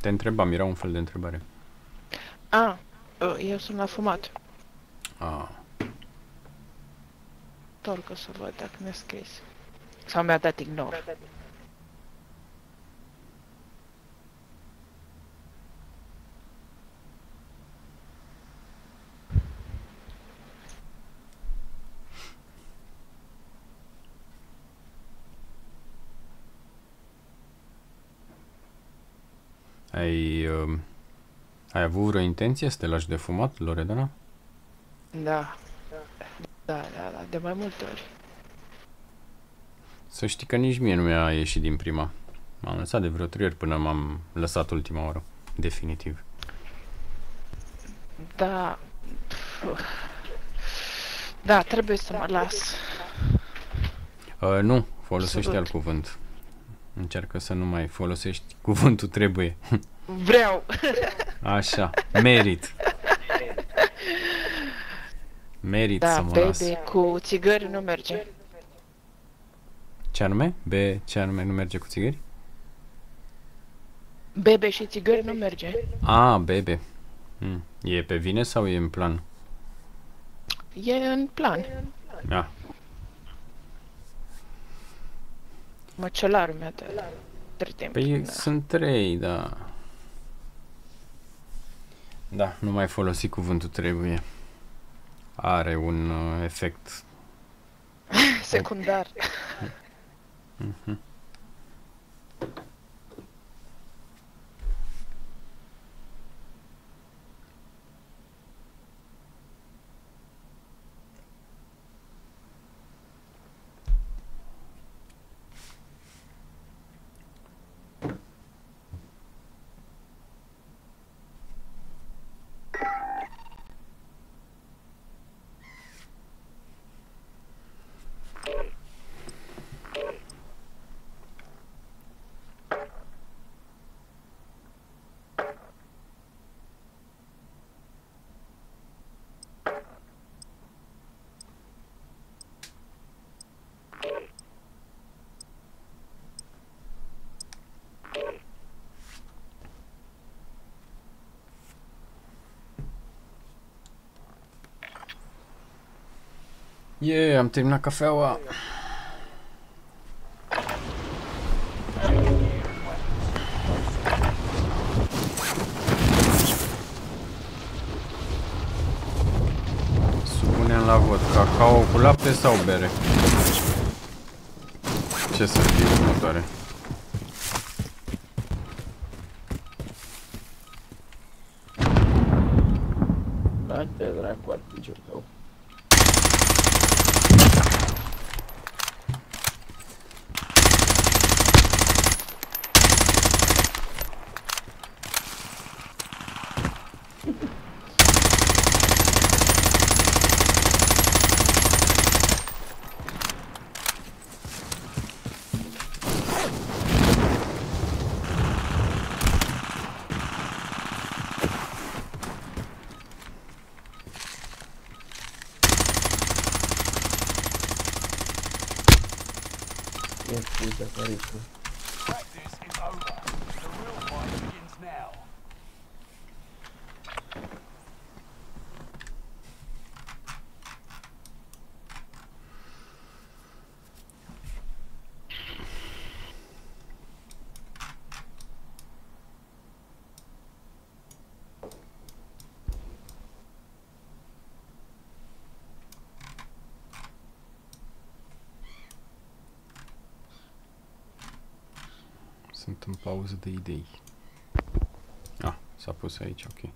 Te întrebam, era un fel de întrebare. A, eu sunt la fumat. Ah, Întorc o să văd dacă mi-a scris. Sau mi-a dat ignor. Ai, uh, ai avut vreo intenție să te lași de fumat, Loredana? Da. Da, da, da, de mai multe ori. Să știi că nici mie nu mi-a ieșit din prima. M-am lăsat de vreo trei ori până m-am lăsat ultima oră. Definitiv. Da. Pf. Da, trebuie să mă las. Uh, nu, folosește Absolut. alt cuvânt. Încearcă să nu mai folosești <laughs> cuvântul trebuie. Vreau. Așa, merit. Merit Da, să mă las. baby, cu țigări nu merge. Ce anume? B, ce anume nu merge cu țigări? Bebe și țigări nu merge. A, bebe. Mm. E pe vine sau e în plan? E în plan. Da. Măcelarul meu de trei timp. Păi da. sunt trei, da. Da, nu mai folosi cuvântul trebuie. Are un uh, efect. <laughs> Secundar. <laughs> Mhm. Yeah, am terminat cafeaua. Supunem la vot cacao cu lapte sau bere? Ce să fie următoare? Da, te dracu ar fi tău. E scuze, Făricu. Practice is over. The real fight begins now. Sunt în pauză de idei. Ah, s-a pus aici, ok.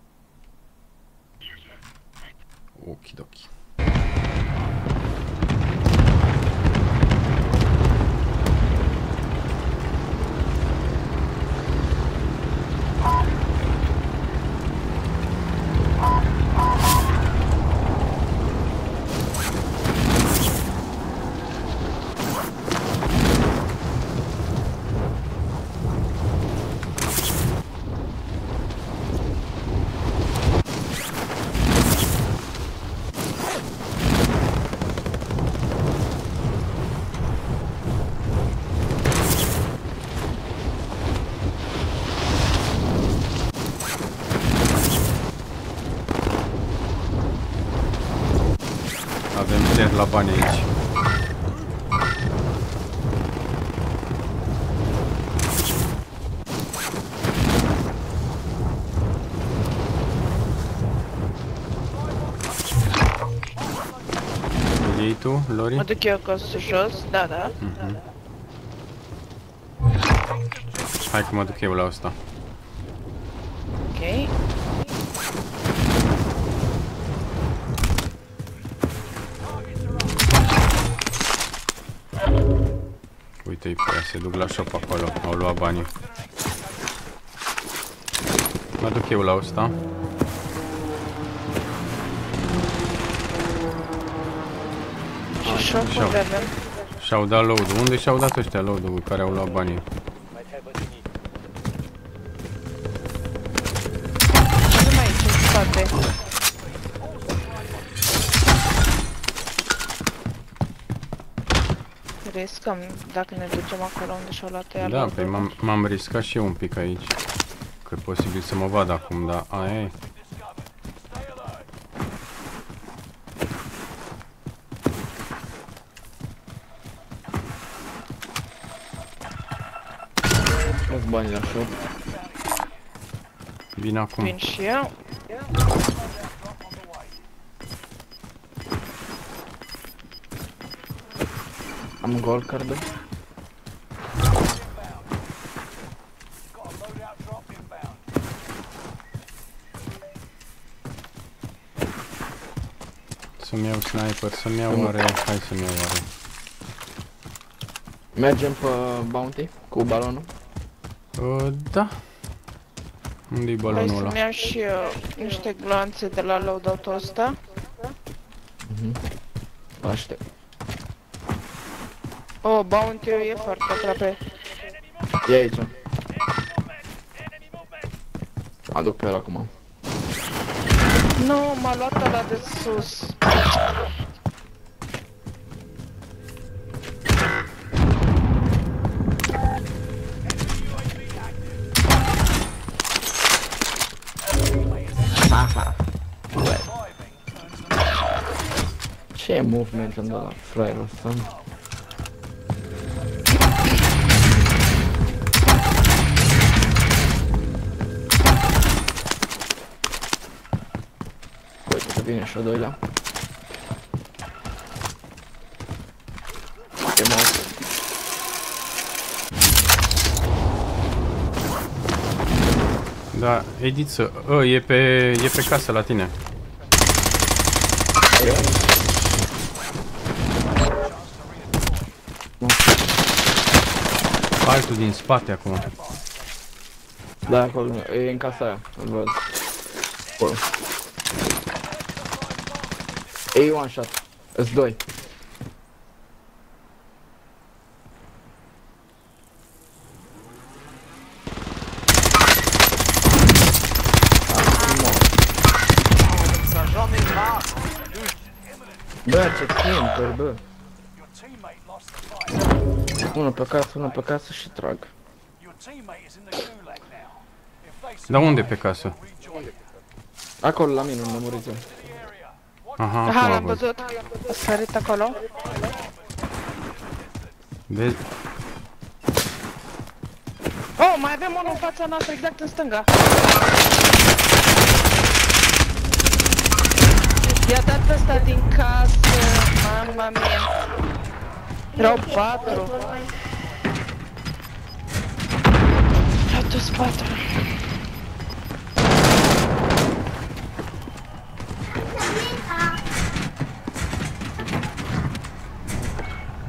Iei tu, Lori? Mă duc eu acasă jos, da, da. Mhm. Hai că mă duc eu la asta. Ok. Uite-i pe ea, se duc la shop acolo, au luat banii. Mă duc eu la asta. Și-au- avem. Și-au dat load Unde și-au dat ăștia load care au luat banii? Avem aici, în spate. Riscăm dacă ne ducem acolo unde și-au luat ea Da, load-ul. păi m-am- m-am riscat și eu un pic aici. Că e posibil să mă vad acum, dar aia e. banii la shop. Vin acum. Vin și eu. Am gold card Got a loadout drop inbound. Să-mi iau sniper, să-mi iau oare, hai să-mi iau oare. Mergem pe bounty cu balonul. Uh, da. Unde-i Hai balonul să-mi ăla? iau și eu niște glanțe de la loadout-ul ăsta. Aștept. Oh, bounty-ul e foarte aproape. E aici. Aduc pe el acum. Nu, m-a luat ăla de sus. Ce movement am dat la fraierul ăsta? mă? Uite că vine și al doilea. E mort. Da, Ediță, ă, e pe, e pe casă la tine. Altul din spate acum. Da, acolo, e în casa aia, îl văd. Acolo. E one shot. Îs doi. Bă, ce camper, bă. Unul pe casă, unul pe casă și trag. Your teammate is in the gulag now. If they Dar unde survive, pe casă? rejoin the Acolo, la mine, unde muriți area. Aha, Aha, acum l-am văd. văzut. A sărit acolo. Vezi? Oh, mai avem unul în fața noastră, exact în stânga. I-a dat pe ăsta din casă, mama mia. Erau patru. Au dus patru.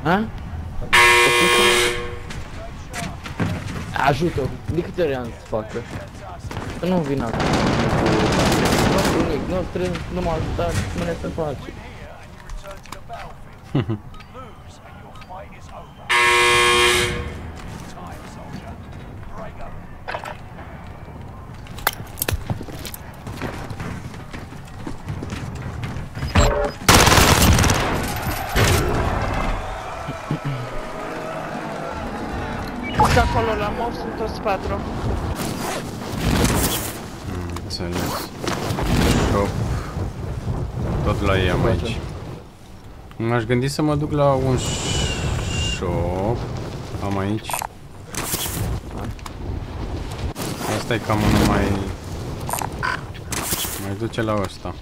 A? Ajută, de câte ori am să facă? Să nu vin acum. Nu nimic, nu trebuie, nu m-a ajutat, mâine să face. <laughs> 4. Înțeles. Hop. Tot la ei am aici. M-aș gândi să mă duc la un shop. Am aici. Asta e cam unul mai... Mai duce la ăsta.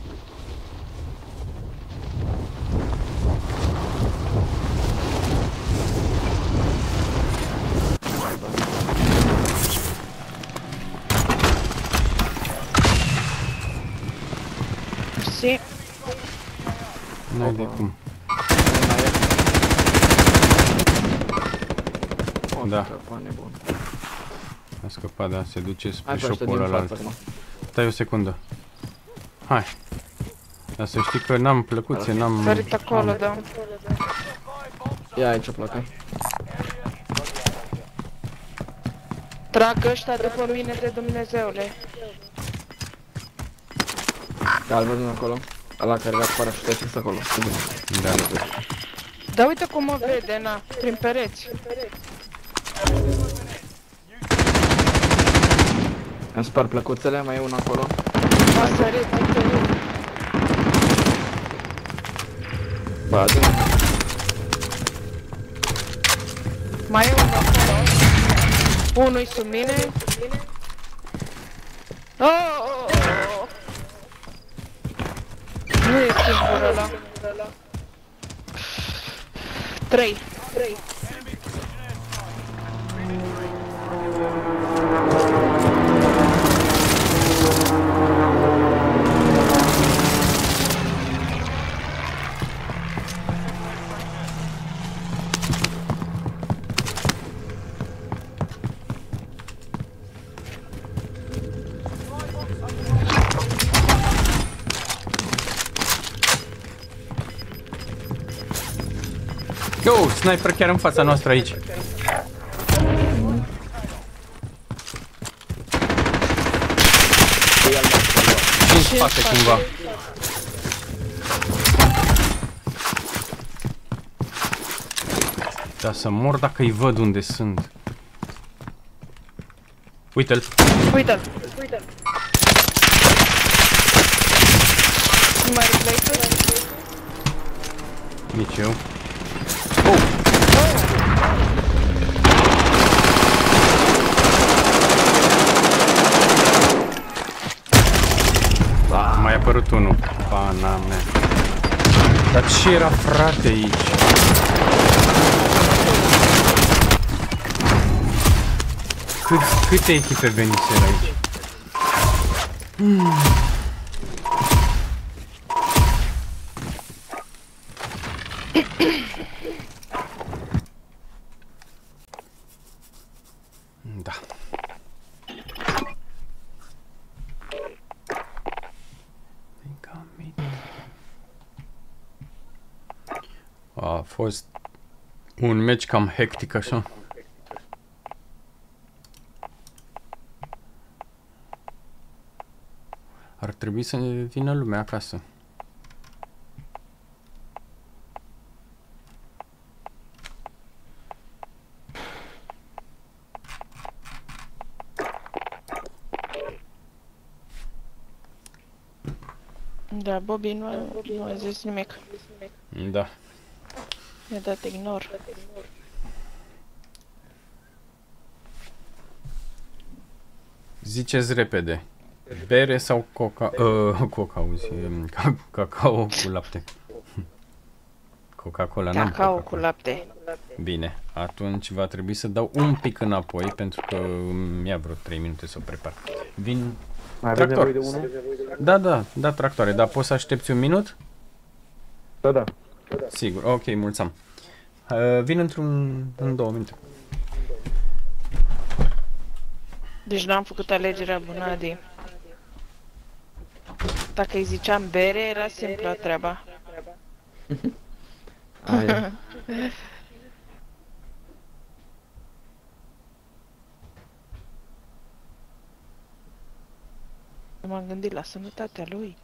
A scăpat, da, se duce spre Hai pe ăștia shop-ul din ălalt. față acum. Stai o secundă. Hai. Dar să știi că n-am plăcuțe, n-am... Sărit acolo, am- da. Ia aici pleacă. Trag ăștia după mine de Dumnezeule. Da, îl văd acolo. Ăla care era cu parașută sus acolo. sigur. Da. Dar uite cum mă vede, na, prin pereți. Îmi spar plăcuțele, mai e unul acolo. M-a sărit, uite, Ba, adu mai e unul acolo. Unul-i sub mine. Oh, oh, oh. Nu e singurul ăla. Trei. Trei. Sniper chiar în fața noastră aici. Și în spate cumva. Da, să mor dacă îi văd unde sunt. Uite-l. Uite-l. Uite-l. Nu mai replay Nici eu. Oh! Mai a apărut unul. Pana mea. Dar ce era frate aici? Cât, câte echipe veniseră aici? Da. A fost un meci cam hectic așa. Ar trebui să vină lumea acasă. Da, Bobby nu, nu a zis nimic. Da. Mi-a dat ignor. Ziceți repede. Bere sau coca... Uh, coca, auzi, um, ca, cacao cu lapte. Coca-Cola, n-am Cacao Coca-Cola. cu lapte. Bine, atunci va trebui să dau un pic înapoi pentru că mi-a vreo 3 minute să o prepar. Vin Mai aveți tractor. nevoie de unul? Da, da, da, tractoare, dar poți să aștepți un minut? Da, da. Sigur, ok, mulțumim. Uh, vin într-un, în două minute. Deci n-am făcut alegerea bună, Adi. Dacă îi ziceam bere, era simplă treaba. <laughs> Aia. M-am gândit la sănătatea lui.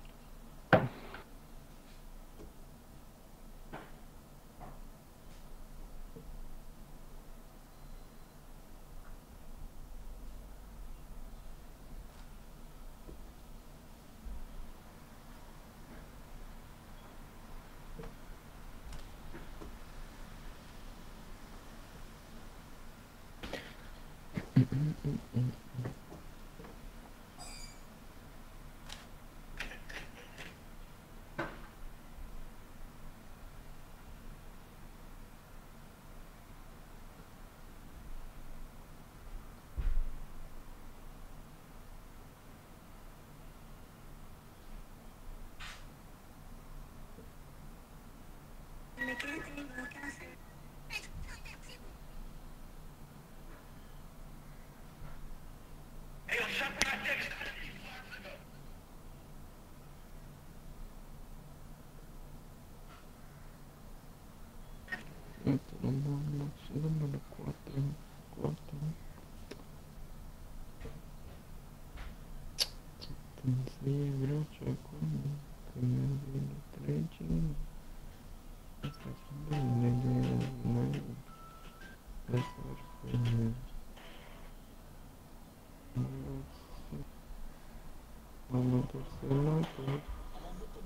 Vamos por cima, por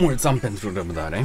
Mulți ani pentru răbdare.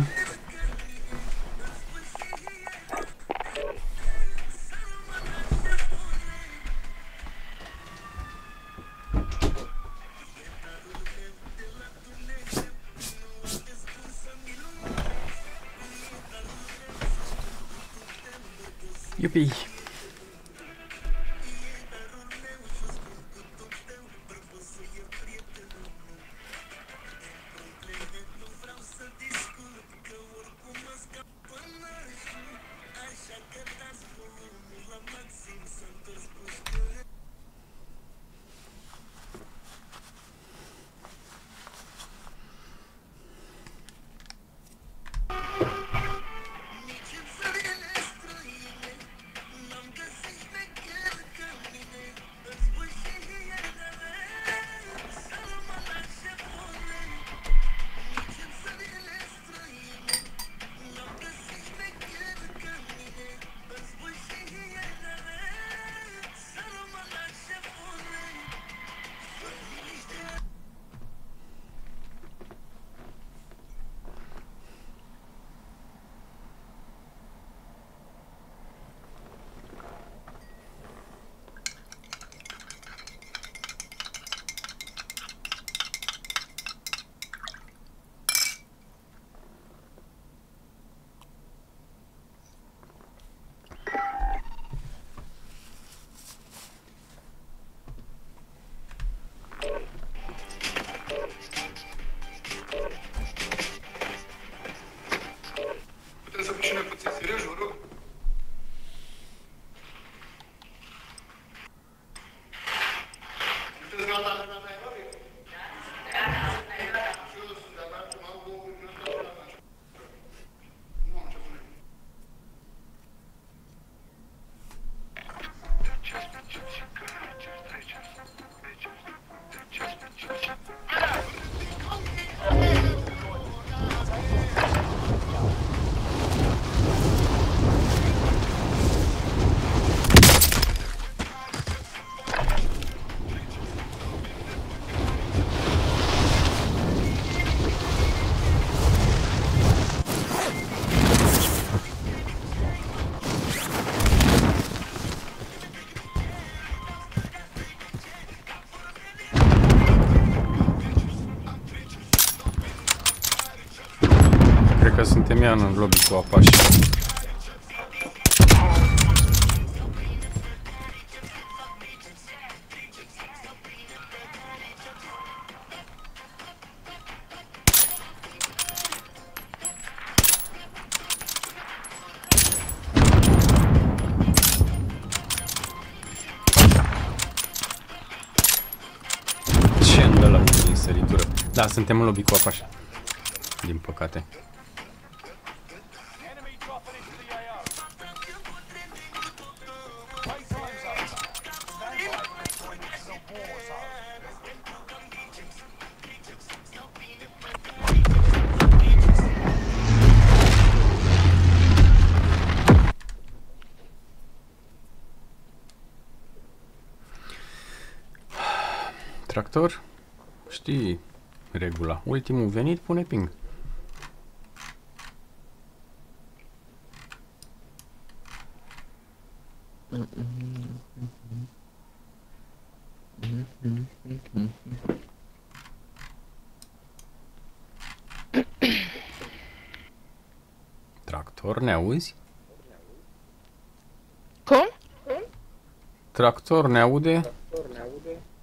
La din săritură. Da, suntem în lobby cu. Din păcate. Regula. Ultimul venit pune ping. Tractor, ne auzi? Cum? Tractor, ne aude?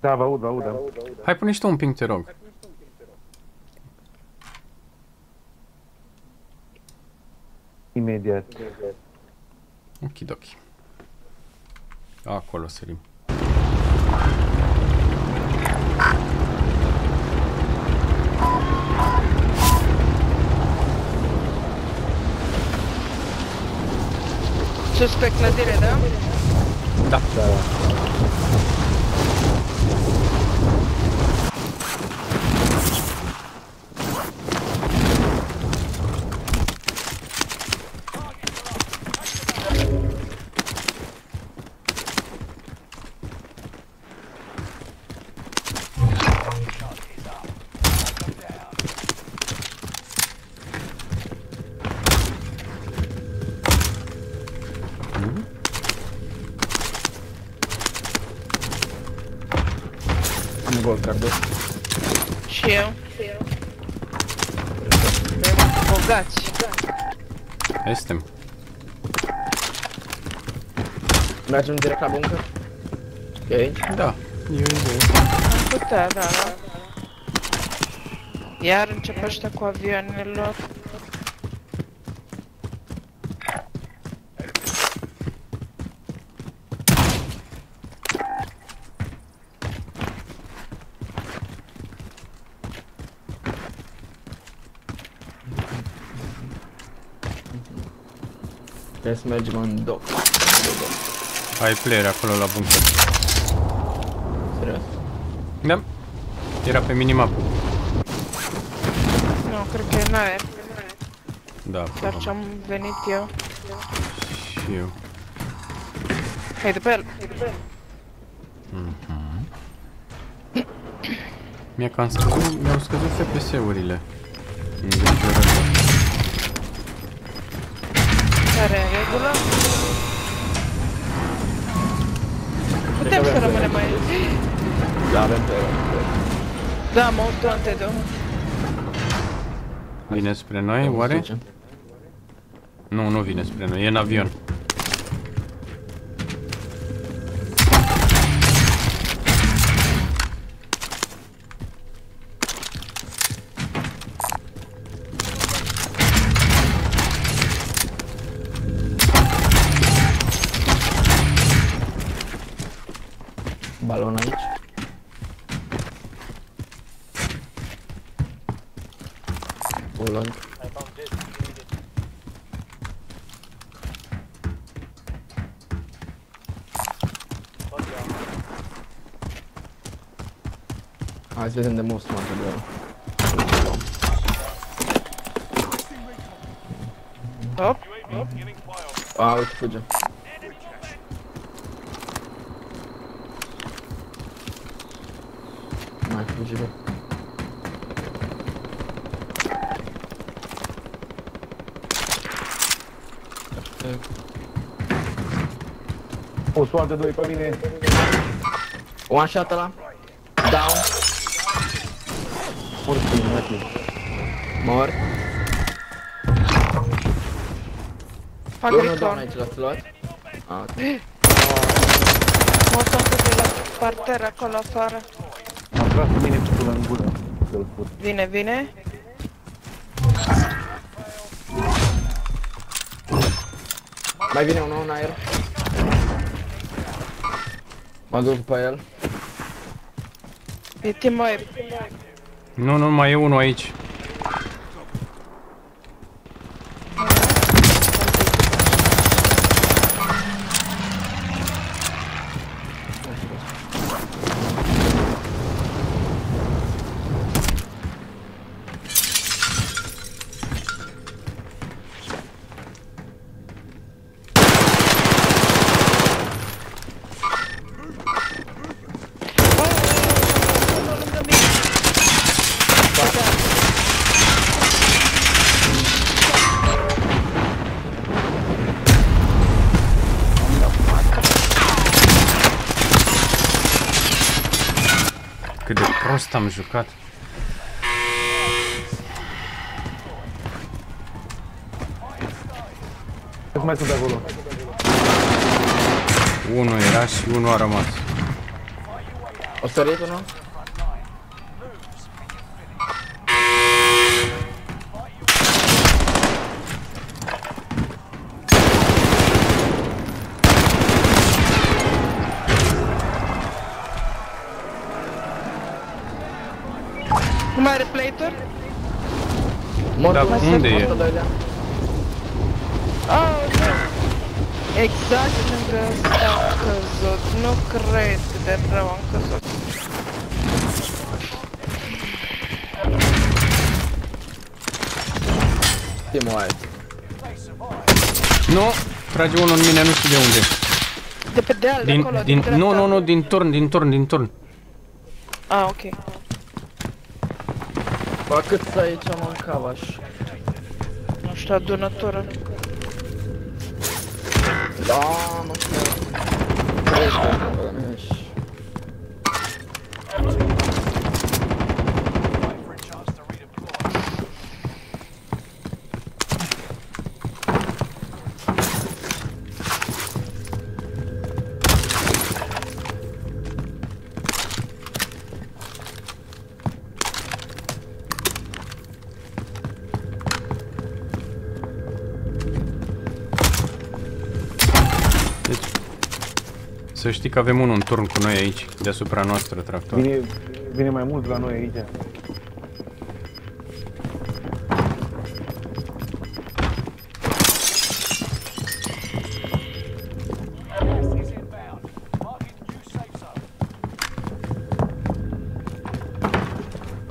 Da, vă aud, vă aud. da. Hai pune și tu un ping, te rog. Imediat. Okidoki. Acolo sărim. Sus pe clădire, da? Da. Am gol card Și eu. Suntem bogați. Estem. Mergem direct la bunker? Ok. Da. E o idee. Am putea, da, da. Iar încep ăștia cu avioanele lor. Trebuie să mergem în doc. Ai player acolo la bunker. Serios? Da. Era pe minimap. Nu, cred că e în aer. Da, Dar probabil. ce am venit eu. Și eu. Hai de pe el. Mi-a cam scăzut, mi-au scăzut FPS-urile. Îngrijorător. Care e în regulă? Putem să rămânem aici. Da, avem pe Da, am auzit Wanted-ul. Vine spre noi, oare? Nu, nu vine spre noi, e în avion. Să vedem de most mă de Hop. A, uite, fuge. Mai fuge, bă. O soartă doi pe mine. One shot ăla. Oricum, nu știu. Mor. Fac Unul down recon. aici l-ați luat. A, ok. <gasps> Mă sunt de la parter acolo afară. Am tras pe mine până în gură. Să-l put. Vine, vine. Mai vine unul în aer. Mă duc pe el. E team wipe. Nu, nu, mai e unul aici. Cât de prost am jucat. Cât mai sunt acolo? Unul era și unul a rămas. O sărit unul? Mort Da, unul, unde mort e? al doilea. Oh, nu. Exact lângă ăsta am căzut. Nu cred cât de rău am căzut. Team White. Nu, trage unul în mine, nu știu de unde. De pe deal, de Din, acolo, din, dreapta. nu, nu, nu, din turn, din turn, din turn. Ah, ok. Bă, cât să aici am un cavaș. Nu știu, adunătură. Da, mă știi că avem unul în turn cu noi aici, deasupra noastră, tractor. Vine, vine mai mult la noi aici. Gas is inbound. Marking new safe zone.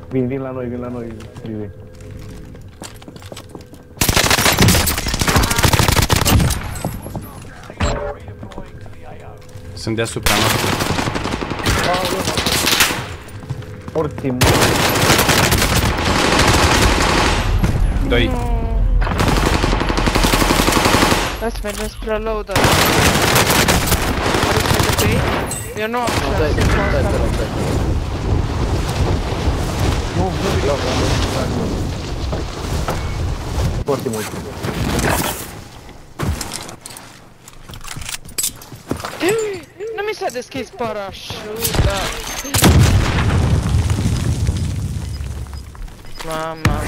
Vin, vin la noi, vin la noi. Vivi. Sunt deasupra noastră. Oricum, Doi. Hai să mergem spre loadout. Aduce de pe ei? Eu nu am Nu, dai, șanse cu dai, asta. te rog, dai. nu, nu, nu, Foarte mult. Nu mi s-a deschis parașuta. Mama.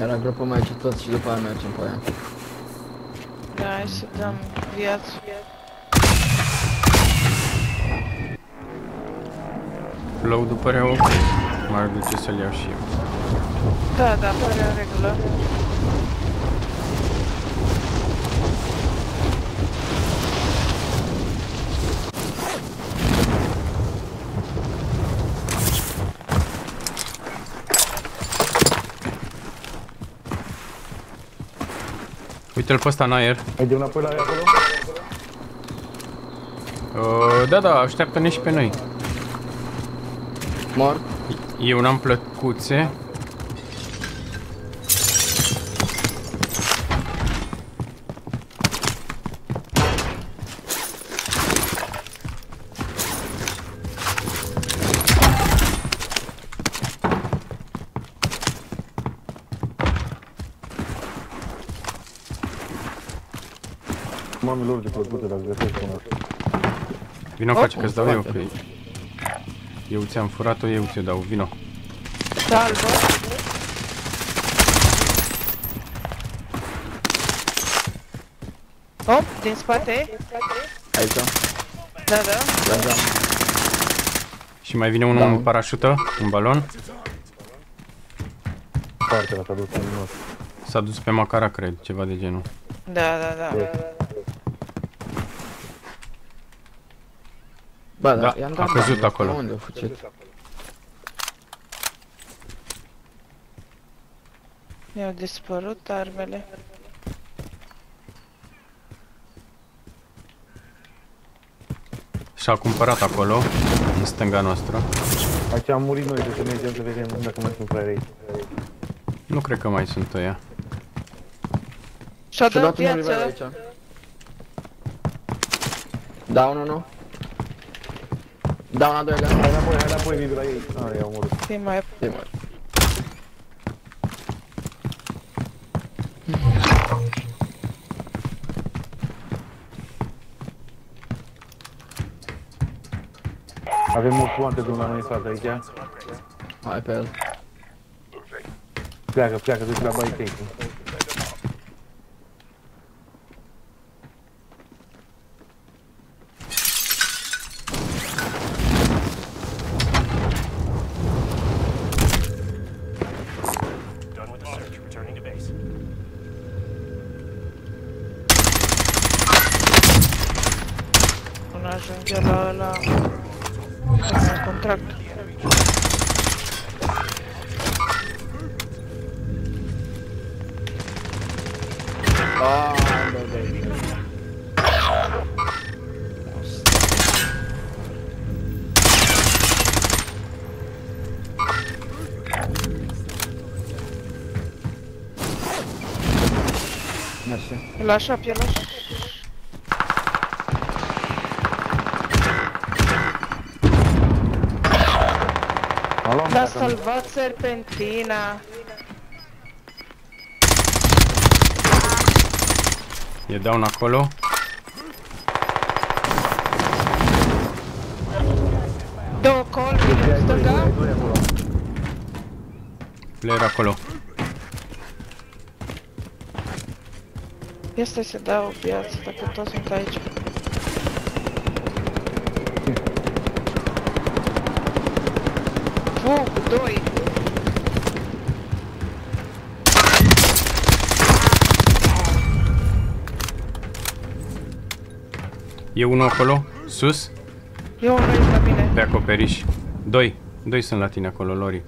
Era grupăm aici toți și după aia mergem pe aia. Da, hai să dăm viață. Load-ul părea ok. M-ar duce să-l iau și eu. Da, da, pare în regulă. Uite-l pe ăsta în aer. Ai de înapoi la ea acolo? Uh, da, da, așteaptă-ne și pe noi. Mort. Eu n-am plăcuțe. Mami lor de plăcută, dacă găsesc una. Vino face că-ți dau eu, frate. că eu ți-am furat-o, eu ți-o dau, vino. Salvă. Hop, din spate. Aici. Da, da. La geam. Și mai vine unul Da. în parașută, un balon. Foarte la s-a dus în minut. S-a dus pe Macara, cred, ceva de genul. Da, da, da. Ba, da, Da, i-am a dat căzut bani, acolo. Unde a fugit? Mi-au dispărut armele. Și-a cumpărat acolo, în stânga noastră. Aici am murit noi, trebuie să mergem să vedem dacă mai sunt fraieri aici. Nu cred că mai sunt ăia. Și-a Și-a dat dat un revive viață. aici. Da, unul nu. Da, una, doi, hai înapoi, hai înapoi, Bibi, la ei. Ah, i-au murit. Fii mai... Fii mai... Avem o plantă de la noi în față aici. Hai pe el. Pleacă, pleacă, du-te la bai tăi. Mersi. El așa, pe el așa. Am luat L-a dacă- salvat serpentina. E down acolo. Două col, în stânga. Doi acolo. Player acolo. Este să dau viață, dacă toți sunt aici. Fug, doi. E unul acolo, sus, Eu nu ești la mine. pe acoperiș. Doi. Doi sunt la tine acolo, Lori.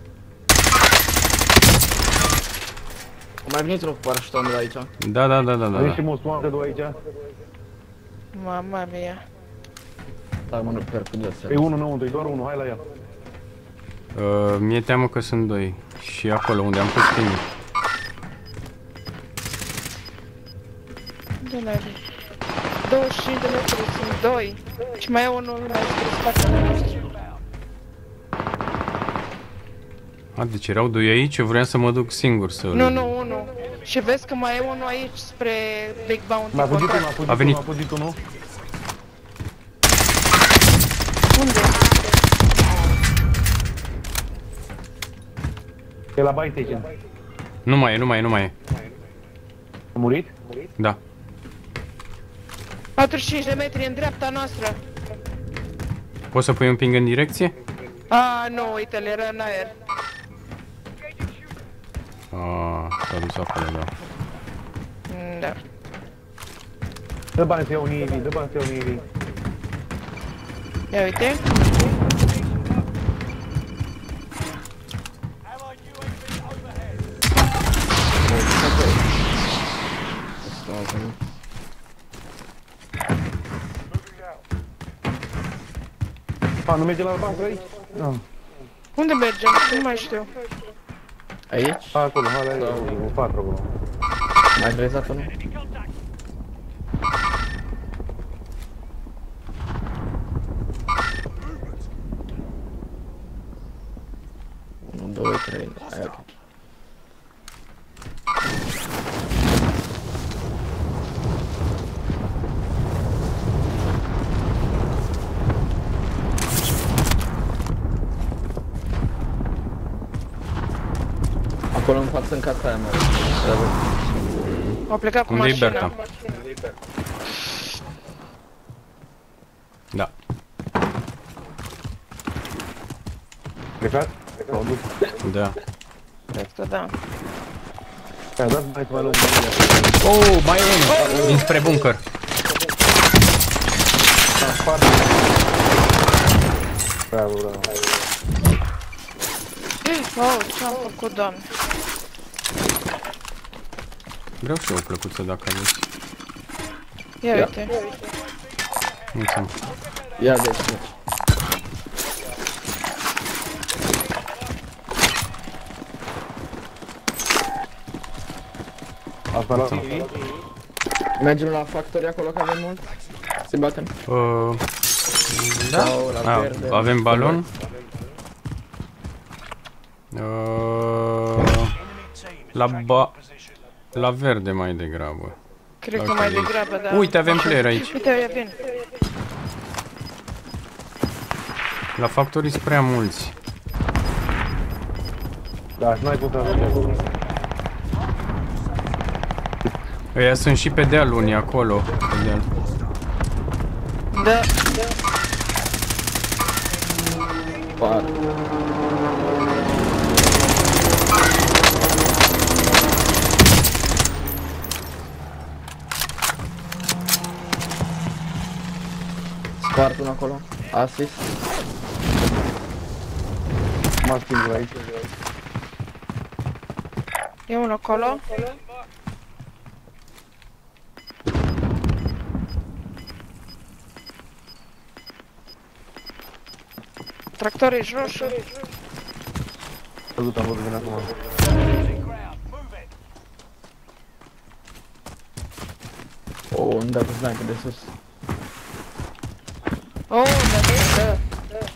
Mai venit unul cu parașutul de aici. Da, da, da, da, da. Avem da. și mulți poante de aici. Mama mia. Da, mă, nu pierd cu E desel. unul înăuntru, e doar unul, hai la el. Uh, mi-e teamă că sunt doi. Și acolo unde am pus tine. Unde n-ai 25 de metri, sunt doi. Și mai e unul mai spre spatele nostru. Deci erau doi aici, eu vreau să mă duc singur să Nu, nu, unul. Și vezi că mai e unul aici spre Big Bounty. M-a fugit unul, contract. a fugit A venit. unul, a fugit unul. Unde? E la buy station. Nu mai e, nu mai e, nu mai e. A murit? Da. 45 de metri în dreapta noastră. Poți să pui un ping în direcție? A, nu, uite-l, era în aer. A, s-a dus acolo, da. Mm, Da. Dă bani să iau un EV, dă bani să iau un EV. Ia uite. Allied UAV overhead. Stau acolo. A, nu merge la bancă aici? Da. Unde mergem? Nu mai știu. Aici? A, acolo, hai la el, o patru acolo. Mai vrei să acolo? Unu, doi, trei. Hai, ok. Acolo în față în casa aia, mă. Au plecat cu Unde e mașina. Berta? Da. Plecat? S-au dus. Da. Cred că da. Hai, dați bani să mai luăm bani. Oh, mai e unul! Dinspre bunker. Bravo, bravo. Oh, ce-am făcut, doamne? Vreau și eu o plăcuță dacă aveți. Ia Ia. uite. Mulțumesc. Ia deci. deci. Asta la EV? Mergem la factory acolo că avem mult? Se batem? Uh, da. Sau la A, verde? avem balon. Uh, la ba... La verde mai degrabă. Cred că Ok. mai degrabă, da. Uite, avem player aici. Uite, ia vin. La factorii sunt prea mulți. Da, și n-ai putea să Ăia sunt și pe deal unii acolo. Pe deal. Da, Par. Spart unul acolo. Asist. M-am singur aici. e unul acolo. Tractor e roșu. Văzut, am văzut bine acum. Losing ground. Move it. O, îmi dă cu sniper de sus. Oh, da, da, da.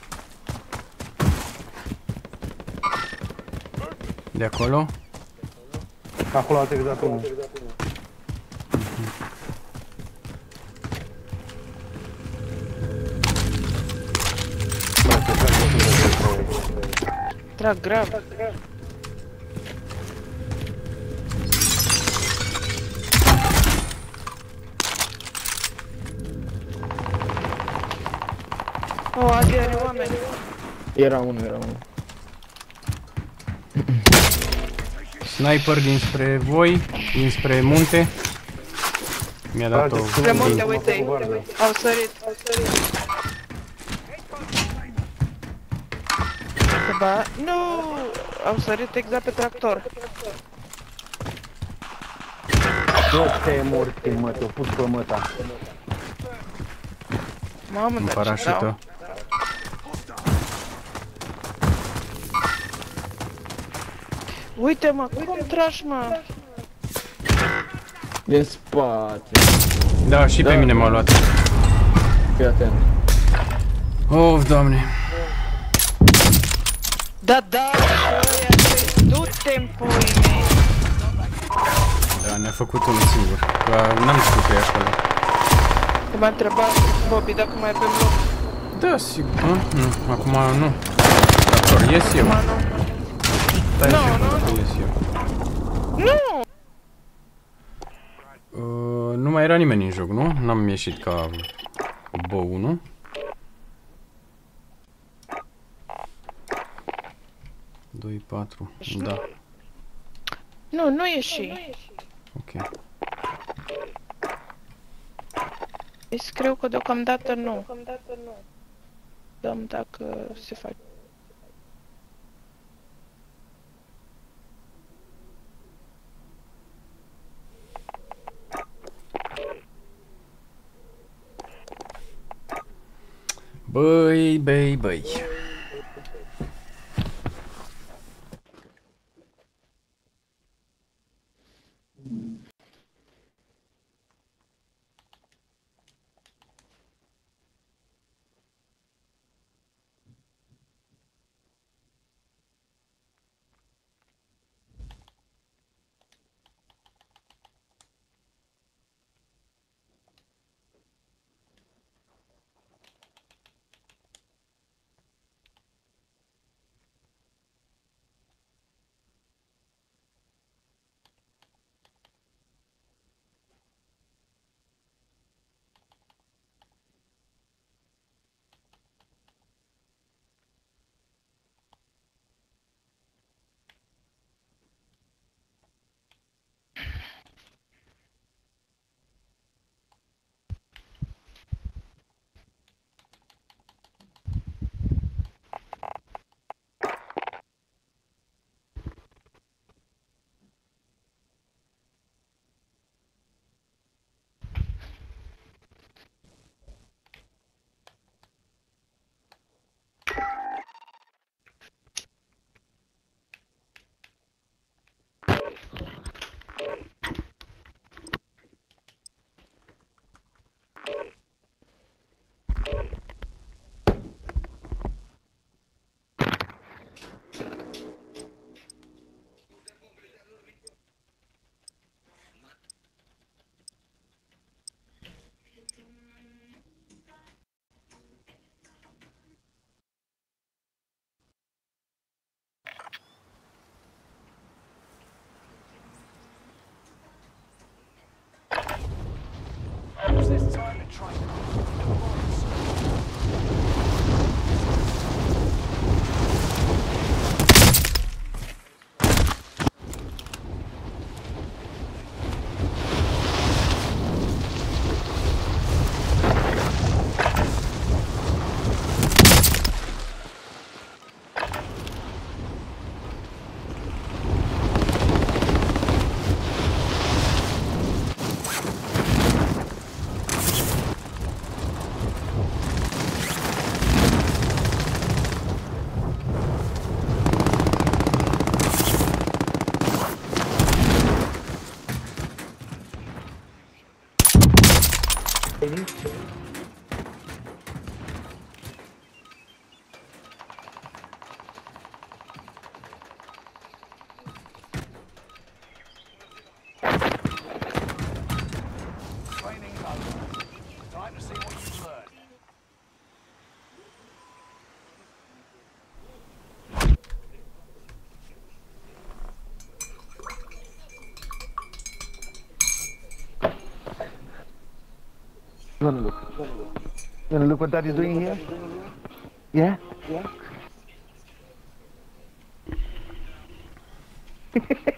De acolo? Acolo a exact unul. Bă, ce fac eu cu despre- Trag grav. Oh, Adi are oameni. Era unul, era unul. Sniper dinspre voi, dinspre munte. Mi-a dat o... Haide, Spre munte, cu uite-i. vardă. Au sărit. Ba, nu! Au sărit exact pe tractor. Nu te morți, mă, te-o pus pe măta. Mamă, În dar ce parașută. dau. Uite mă, cum tragi mă? Din spate. Da, și pe Da, mine da. m-a luat. Fii atent. Of, doamne. Da, da, ăia trei, du-te în pui mei. Da, ne-a făcut unul singur. Că n-am știut că e acolo. Te m-a întrebat Bobby dacă mai avem loc. Da, sigur. A? Nu, acum nu. Tractor, ies eu. Ma, nu. Stai Nu, așa, nu. că ies eu. Nu! Uh, nu mai era nimeni în joc, nu? N-am ieșit ca bou, nu? Doi, patru, da, Nu, nu ieși. ok. Îi scriu că deocamdată nu. Dăm dacă se face. Băi, băi, băi. Okay. Gonna look. Gonna look what daddy's doing here? Yeah? Yeah? <laughs>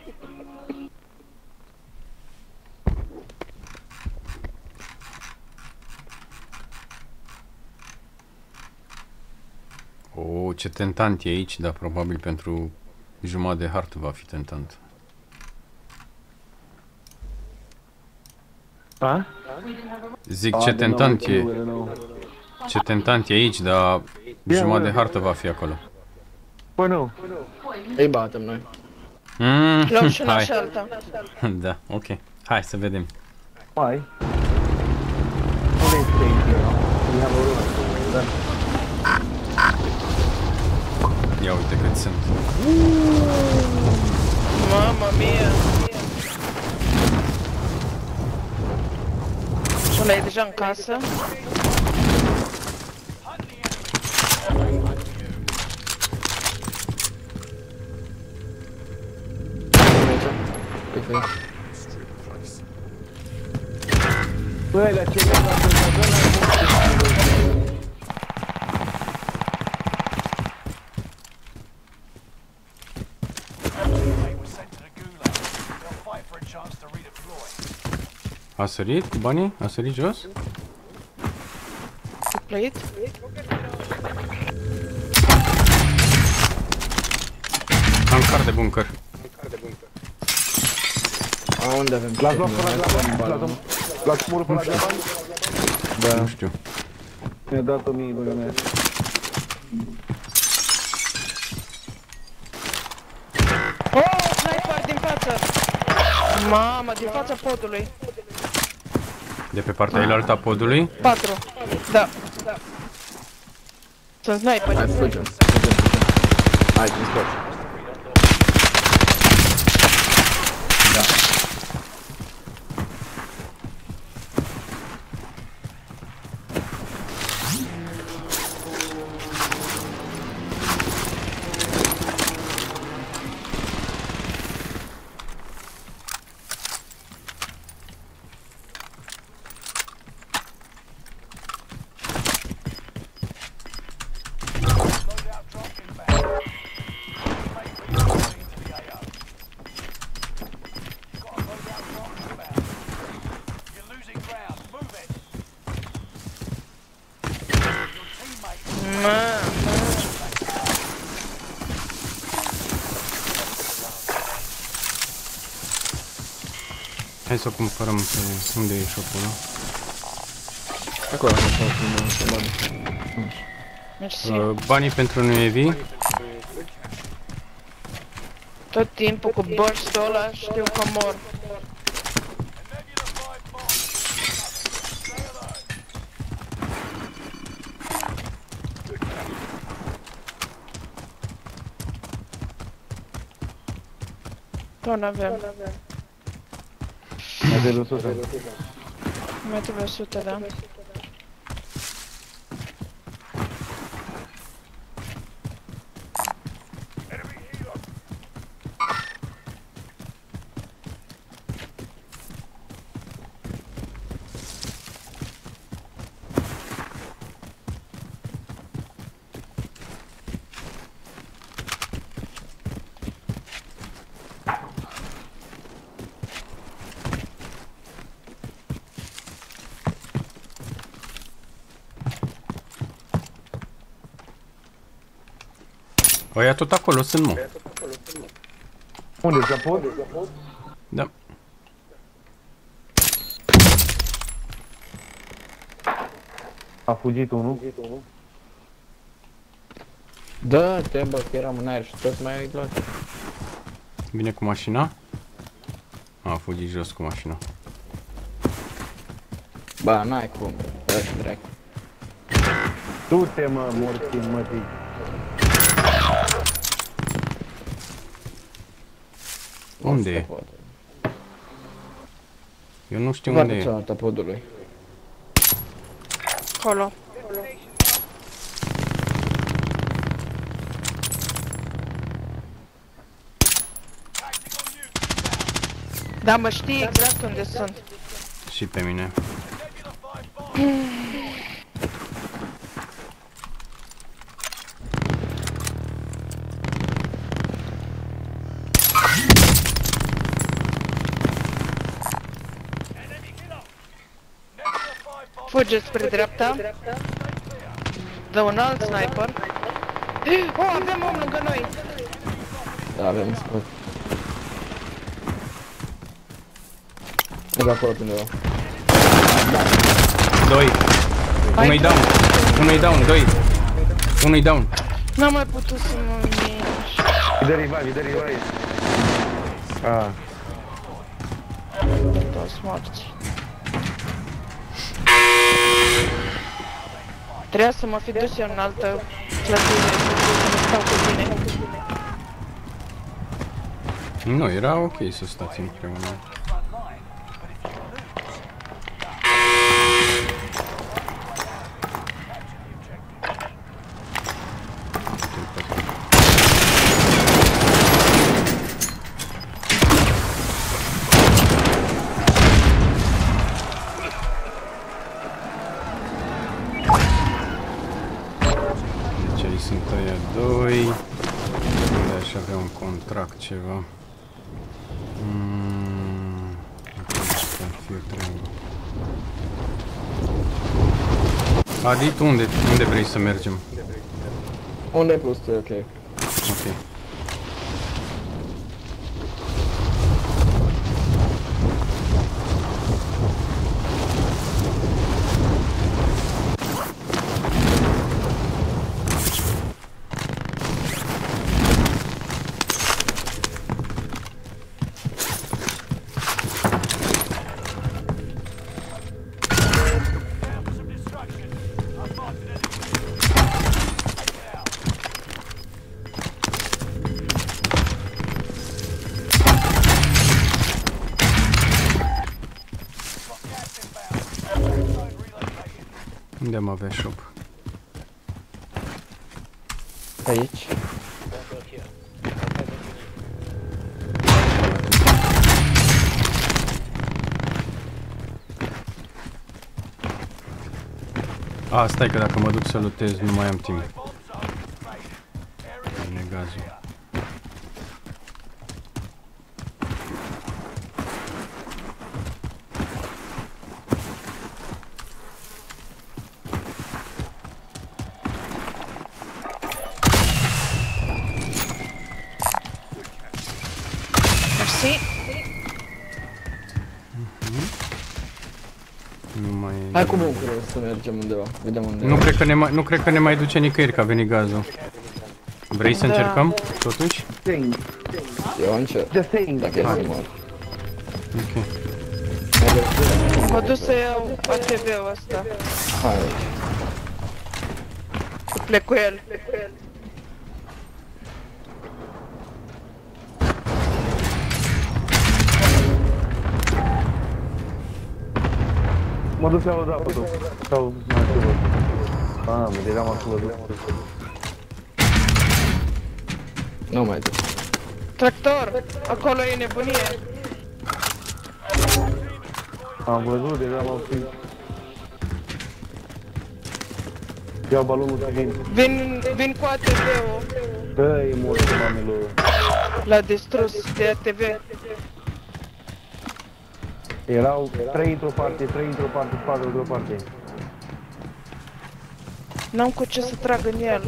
O, ce tentant e aici, dar probabil pentru jumătate de hartă va fi tentant. A? Zic ce tentant e, ce tentant e aici, dar jumătate de hartă va fi acolo. Păi nu. Îi batem noi. Mm, Luăm și una hai, și alta. <laughs> da, ok. Hai să vedem. Why? Only stay here. We have a room. Then. Ia uite cât sunt. Mamma mia! Și ăla e deja în casă. Uite A sărit cu banii? A sărit jos? Plăit. Am car de bunker. A, unde avem? L-ați luat pe la diamant? L-ați- L-ați smurut pe la diamant? Da. Nu știu. Mi-a dat o mie, băga mea. Oh, sniper din față! Mamă, din fața podului. De pe partea ailaltă a podului. 4. Da. Sunt sniper. Hai, fugem. Fugem, fugem. Hai, din spate. Să o cumpărăm pe... Unde e shop-ul ăla? Acolo, acolo, acolo, acolo. Mersi. Uh, banii pentru UAV. Tot timpul cu burst-ul ăla știu că mor. Tot n-avem. Mai de 100. Mai trebuie 100, da? Ăia tot acolo sunt, mă. Unde? Zapod? Da. A fugit unul. Dă-te, bă, că eram în aer și tot mai ai luat. Vine cu mașina. A fugit jos cu mașina. Ba, n-ai cum. Dă-te, dracu. Du-te, mă, morțin, mă, tii. Unde Nu se e? poate. Eu nu știu unde Partea e. cealaltă a podului. Acolo. Da, mă știi exact unde sunt. Și pe mine. <clears throat> Fuge spre dreapta. Dă un alt sniper. Oh, avem om lângă noi. Da, avem în spate. E de acolo pe undeva. Doi. Unui down. Unui down, doi. Unui down. N-am mai putut să mă mișc. E de revive, e de revive. Ah, Toți morți. Trebuia să mă fi dus eu în altă clădire, să nu stau cu tine. Nu, era ok să stați împreună. Deci aici sunt ăia doi. Unde aș avea un contract ceva. Mm, aici ar fi o treabă. Adi, tu unde, unde vrei să mergem? Unde ai pus tu, ok. Ok. Avea shop? Aici. A, stai că dacă mă duc să lutez nu mai am timp. Să mergem undeva. Vedem unde Nu cred, că ne mai, nu cred că ne mai duce nicăieri, că a venit gazul. Vrei să Da. încercăm, totuși? thing. Eu încerc. The thing. Dacă e să mor. Ok. Mă duc să iau ATV-ul ăsta. Hai. Plec cu el. Mă duc să iau drapul. Sau mai știu. Ah, mă deja m-am văzut. Nu mai duc. Tractor! Acolo e nebunie. Am văzut, deja m-am prins. Iau balonul să vin. Vin, vin cu ATV-ul. Dă-i morți, mamelor. L-a distrus de ATV. Erau trei într-o parte, trei într-o parte, patru într-o parte. N-am cu ce să trag în el.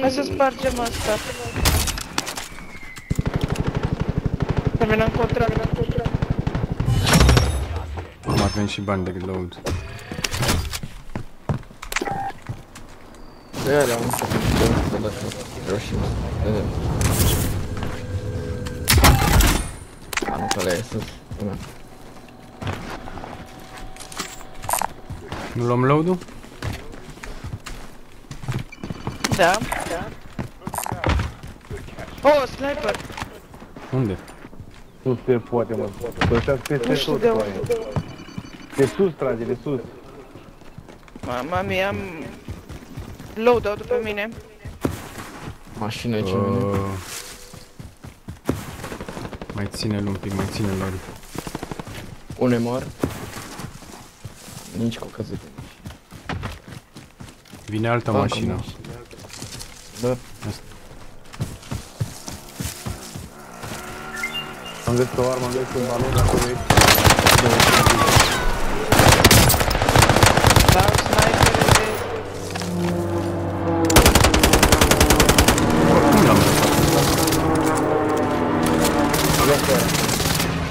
Hai să spargem asta. Să venim în contract. Am avem și bani de reload. De alea am să să dacă reușim. Vedem. A, nu, că alea e sus. Până. Nu luăm load-ul? Da. Oh, sniper! Unde? Nu se poate, mă. Să peste Nu știu tot, de coaie. unde. De sus trage, de sus. Mama mia, am loadout după mine. Mașină aici în mine. Uh, Mai ține-l un pic, mai ține-l ori. Une mor. Nici cu căzute. Vine altă Încă mașină. mașină. Da. Am găsit o armă, am găsit un balon acolo.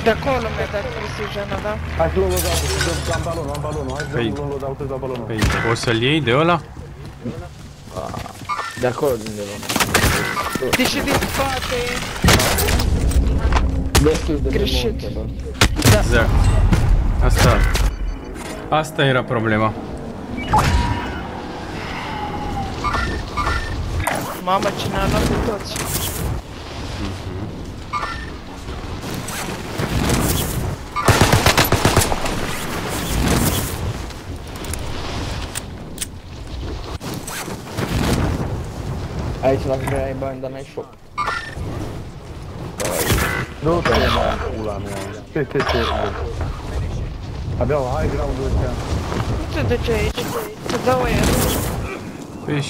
De acolo mi-a dat precision da? Hai să luăm loadout, să dăm am balonul, am balonul. Hai să Păi- dăm loadout, să dau balonul. Păi, o să-l iei de ăla? De acolo de undeva. Deși din spate... Deschis de Greșit. demonte, Exact. Asta... Asta era problema. Mamă, cine a luat pe toți? Da. Aici la care ai bani, dar n-ai shop. Nu te mai în pula mea. Peste tot, mă. Abia au high ground-ul ăștia. Nu te duci aici. Te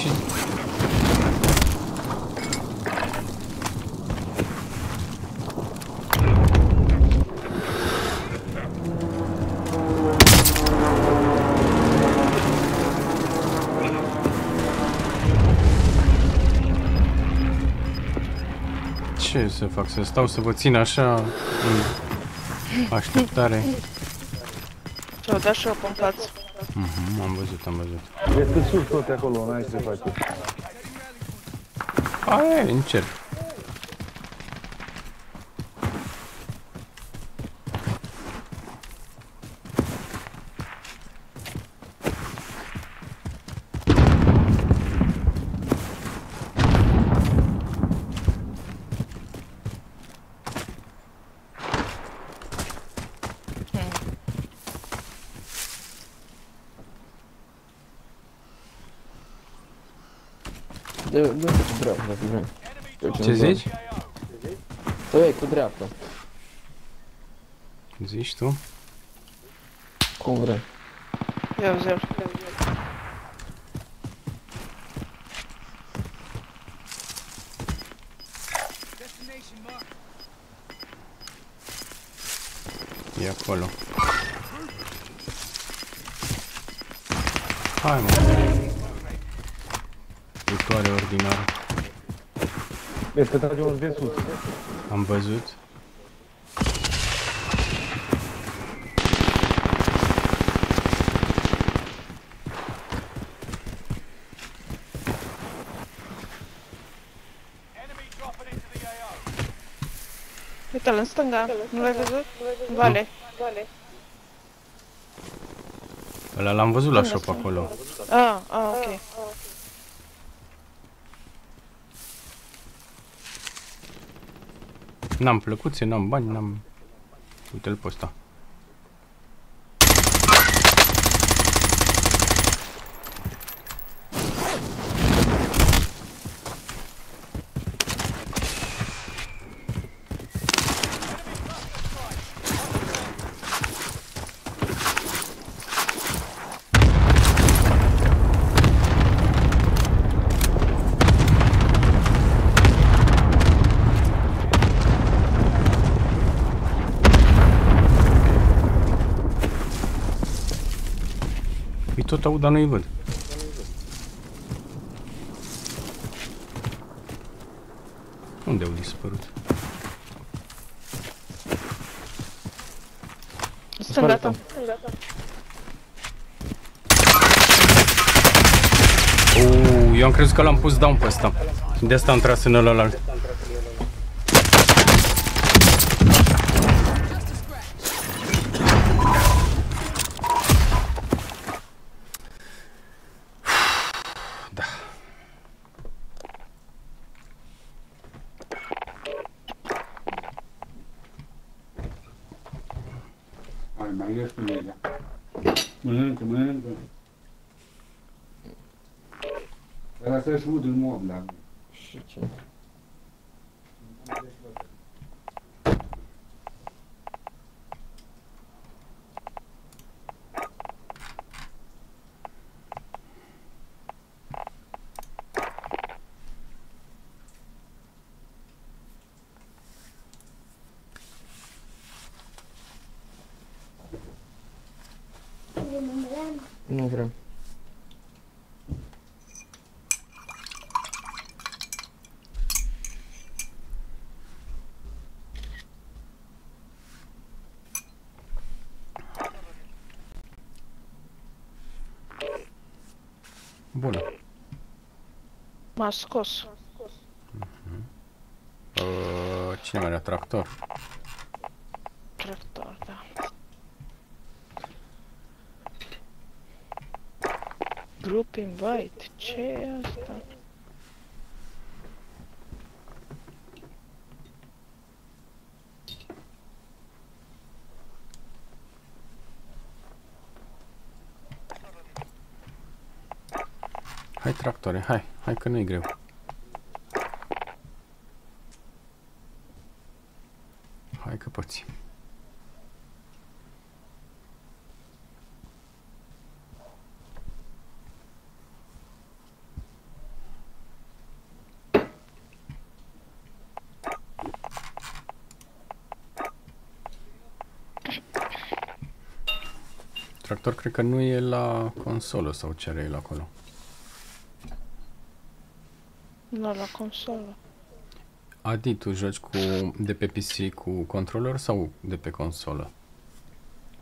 Ce să fac? Să stau să vă țin așa în așteptare? Și-au dat și-o în față. Mhm, am văzut, am văzut. Este sus tot acolo, n-ai ce să faci. Aia e, încerc. De, de cu dreapta, dacă vrei. Eu Ce zici? Tu e cu dreapta, Zici tu? cum vrei. Eu zero. E acolo. Hai mă. Viitoare ordinară. Vezi că trage unul de sus. Am văzut. Enemy dropping into the AO. Uite-l în stânga. Nu l-ai văzut? În Vale. Ăla l-am văzut la shop acolo. Ah, ah, ok. N-am plăcuțe, n-am bani, n-am... Uite-l pe ăsta. Îi tot aud, dar nu-i văd. Unde au dispărut? În stânga ta. Uuu, eu am crezut că l-am pus down pe ăsta. De asta am tras în ălălalt. Da. Hai, mai ies cu legea. Mănâncă, mănâncă. Ăla să-și ud în mod la Și ce? Nu vreau. Bună. M-a scos. Uh, cine mai era tractor? Tractor, da. Group invite. Ce e asta? Hai tractore, hai, hai că nu-i greu. Hai că poți. Tractor cred că nu e la consolă sau ce are el acolo. Nu la consolă. Adi, tu joci cu, de pe PC cu controller sau de pe consolă?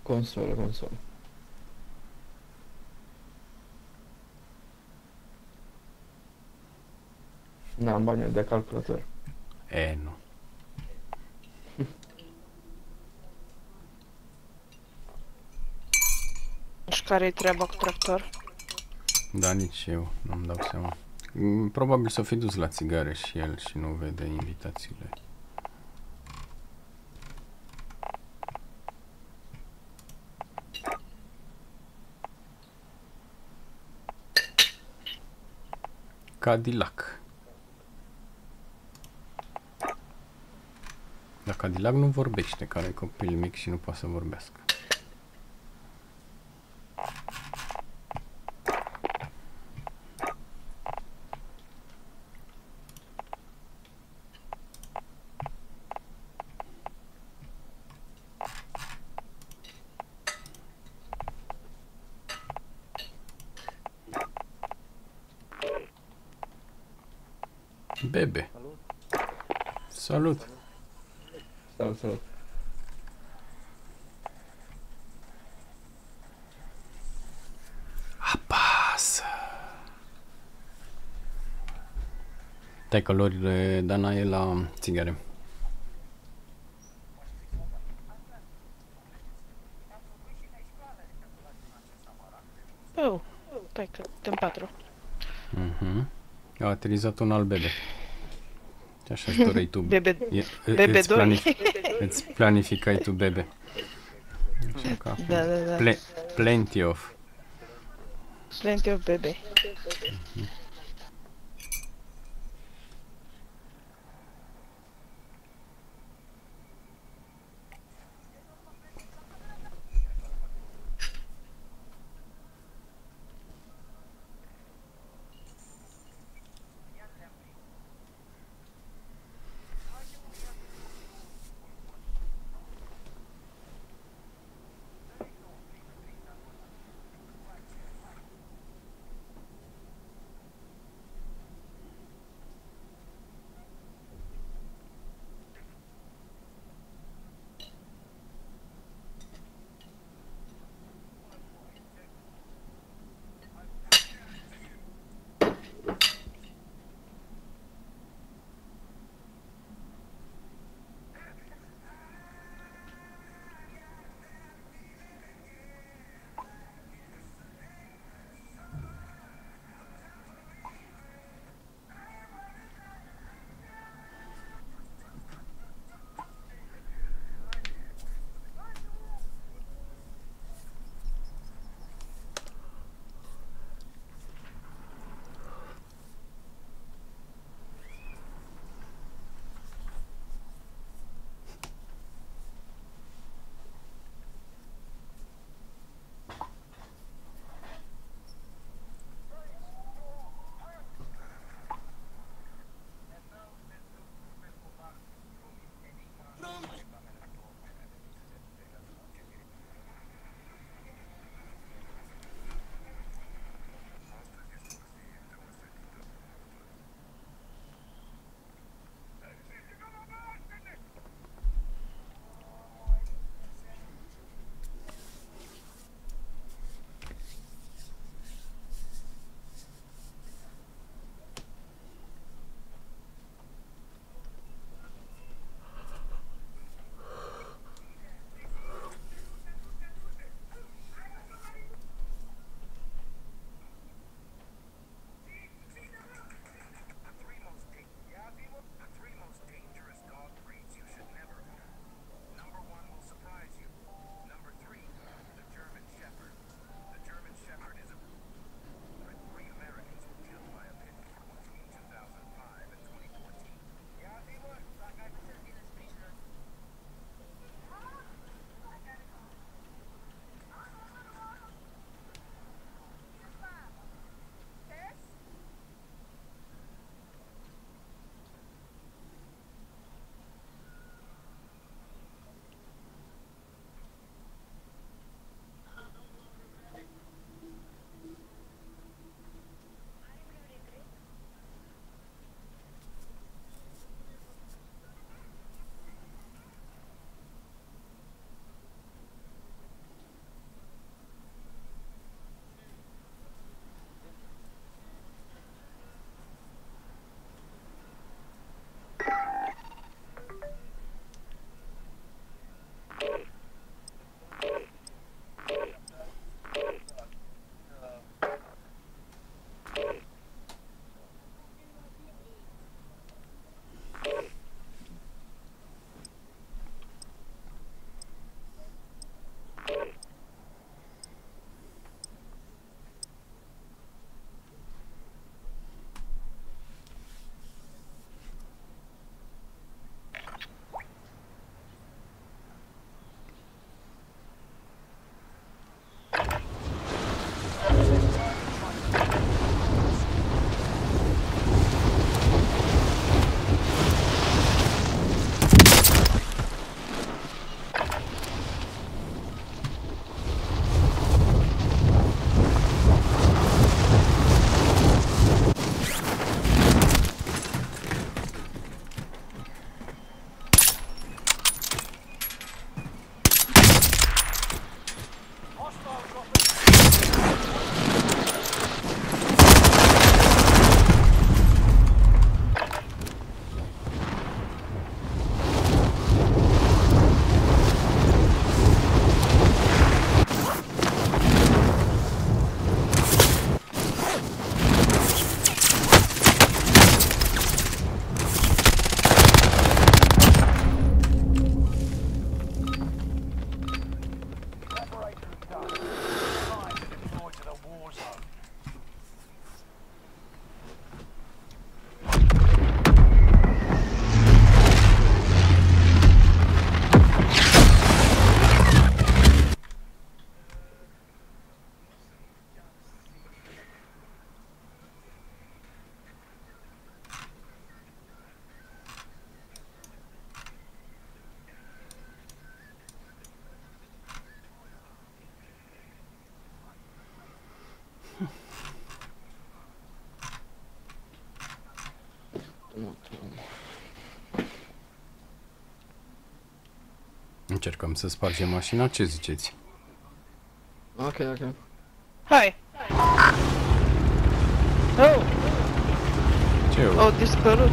Consolă, consolă. N-am bani de calculator. E, nu. Și care-i treaba cu tractor? Da, nici eu nu-mi dau seama. Mm, Probabil s-o fi dus la țigare și el și nu vede invitațiile. Cadillac. Dar Cadillac nu vorbește, care e copil mic și nu poate să vorbească. Bebe. Salut. Salut, salut. Apasă. Stai că lorile Dana e la țigare. Oh, stai că suntem patru. Mhm. A aterizat un alt bebe. Și așa își doreai tu. <laughs> Bebe, E- bebe îți, doi. planif- îți planificai tu bebe. Așa că acum. Da, da, da. Ple- plenty of. Plenty of bebe. Încercăm să spargem mașina, ce ziceți? Ok, ok. Hai! Oh, Ce eu? au dispărut.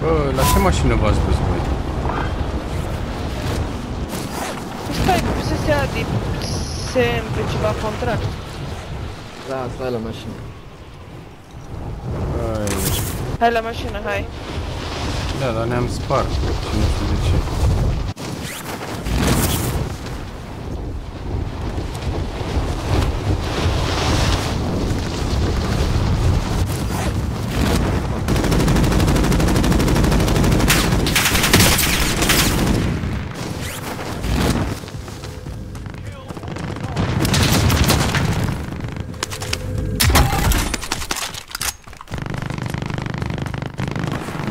Bă, la ce mașină v-ați dus voi? Stai, să se adi sempre ceva contract. Da, stai la mașină. Băi, Hai la mașină, hai. da, dar ne-am spart și nu știu de ce.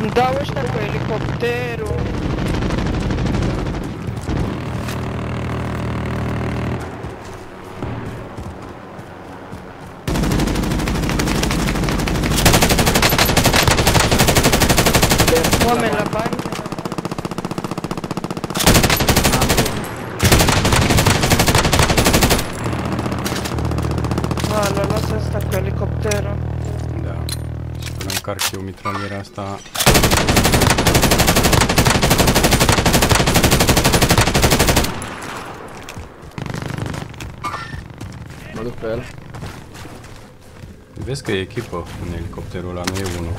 Îmi dau ăștia cu elicopterul. Oameni la bani. A, l-a luat ăsta cu elicopterul. Da. Și până încarc eu mitraliera asta... Mă duc pe el. Vezi că e echipă în elicopterul ăla, nu e unul.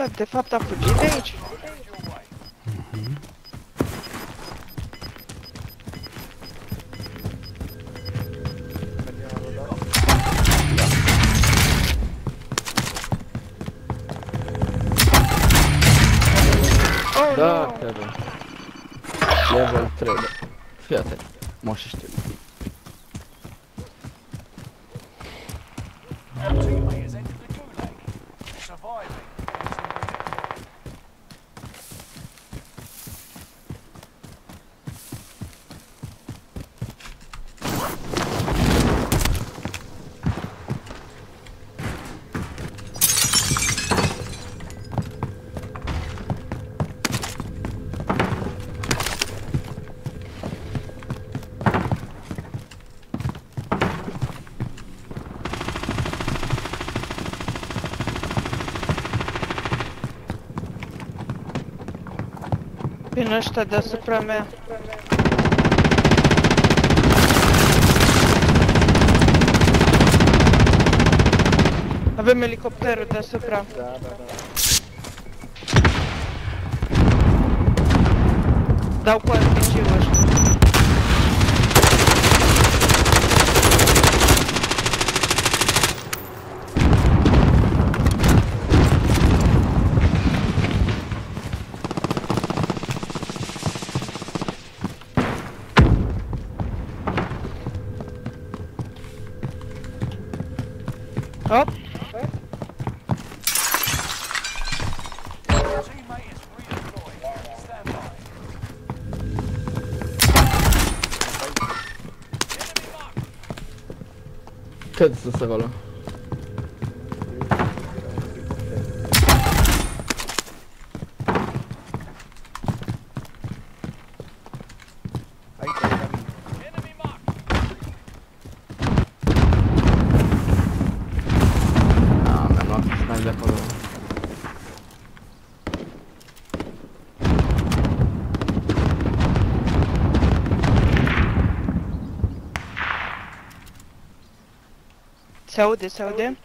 Da, de fapt a fugit de aici. Oh, Da, nu! chiar. Level 3, da. Fii atent. Vin ăștia deasupra mea. Avem elicopterul deasupra. Da, da, da. Dau cu RPG-ul ăștia. Cât sus acolo? Enemy marked. Ah, mi-am luat snipe de acolo. Se aude, se aude.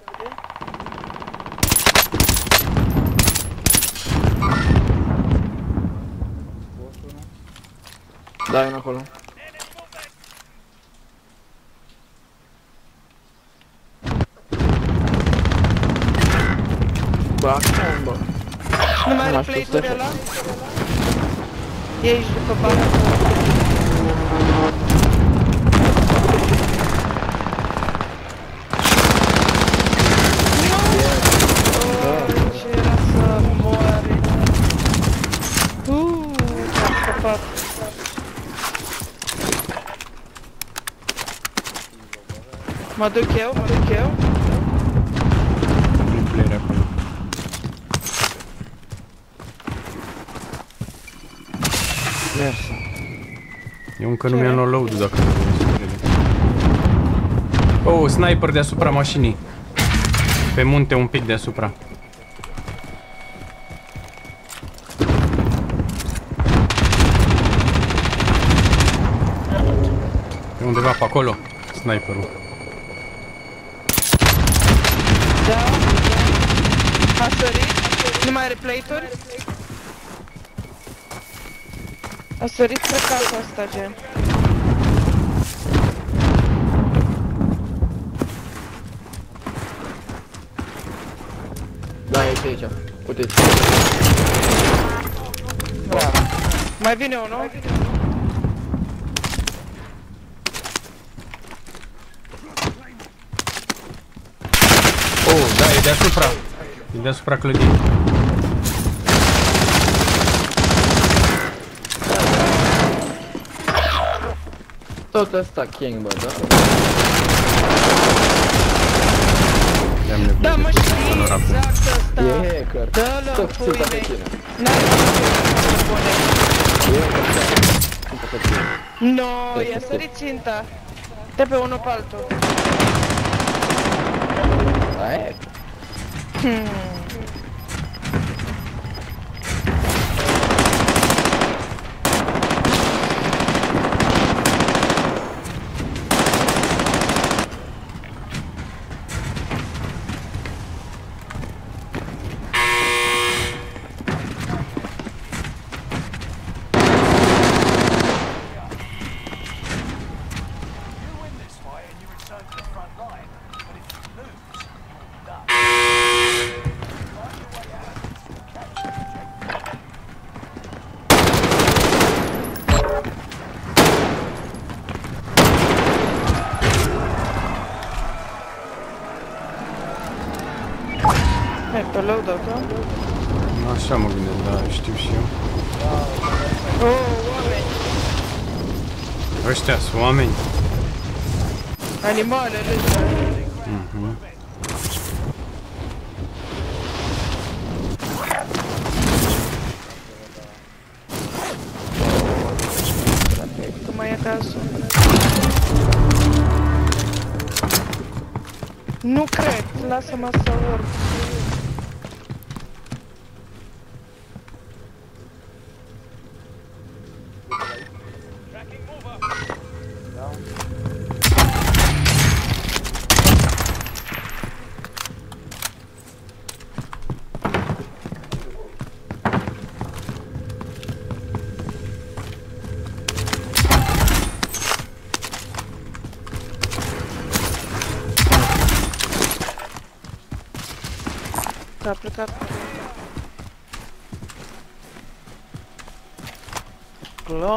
Da, e în acolo. Bă, acum, bă. Nu mai are Nu știu, play-uri Stefan. ăla? E aici după bani. Mă duc eu, mă duc eu. Un player acolo. Mersi. Eu încă nu mi-am luat load dacă nu vreau să credeți. Oh, sniper deasupra mașinii. Pe munte un pic deasupra. E undeva pe acolo, sniperul. Da. A sărit. Nu mai are plate-uri? A sărit pe casa asta, gen. Da, e și aici. Uite. Bravo. Mai vine unul? Oh, da, e deasupra. E deasupra clădirii. Tot ăsta king, bă, da? Am nevoie Da, de mă puțin știi, color acum. exact ăsta. E hacker. Dă-l în Tot pui ținta pe mei. tine. N-are ce bune. E hacker. Ținta pe tine. No, i-a sărit ținta. De pe unul pe altul. Da, e. You win this fight and you return to the front line. But if you lose, you're done. Find your way out and capture the objective. Hai pe loadout, da? Așa mă gândesc, da, știu și eu. Oh, oameni. Ăștia sunt oameni. Animale, râște. Mhm. Tu mai e acasă. Nu cred, lasă-mă să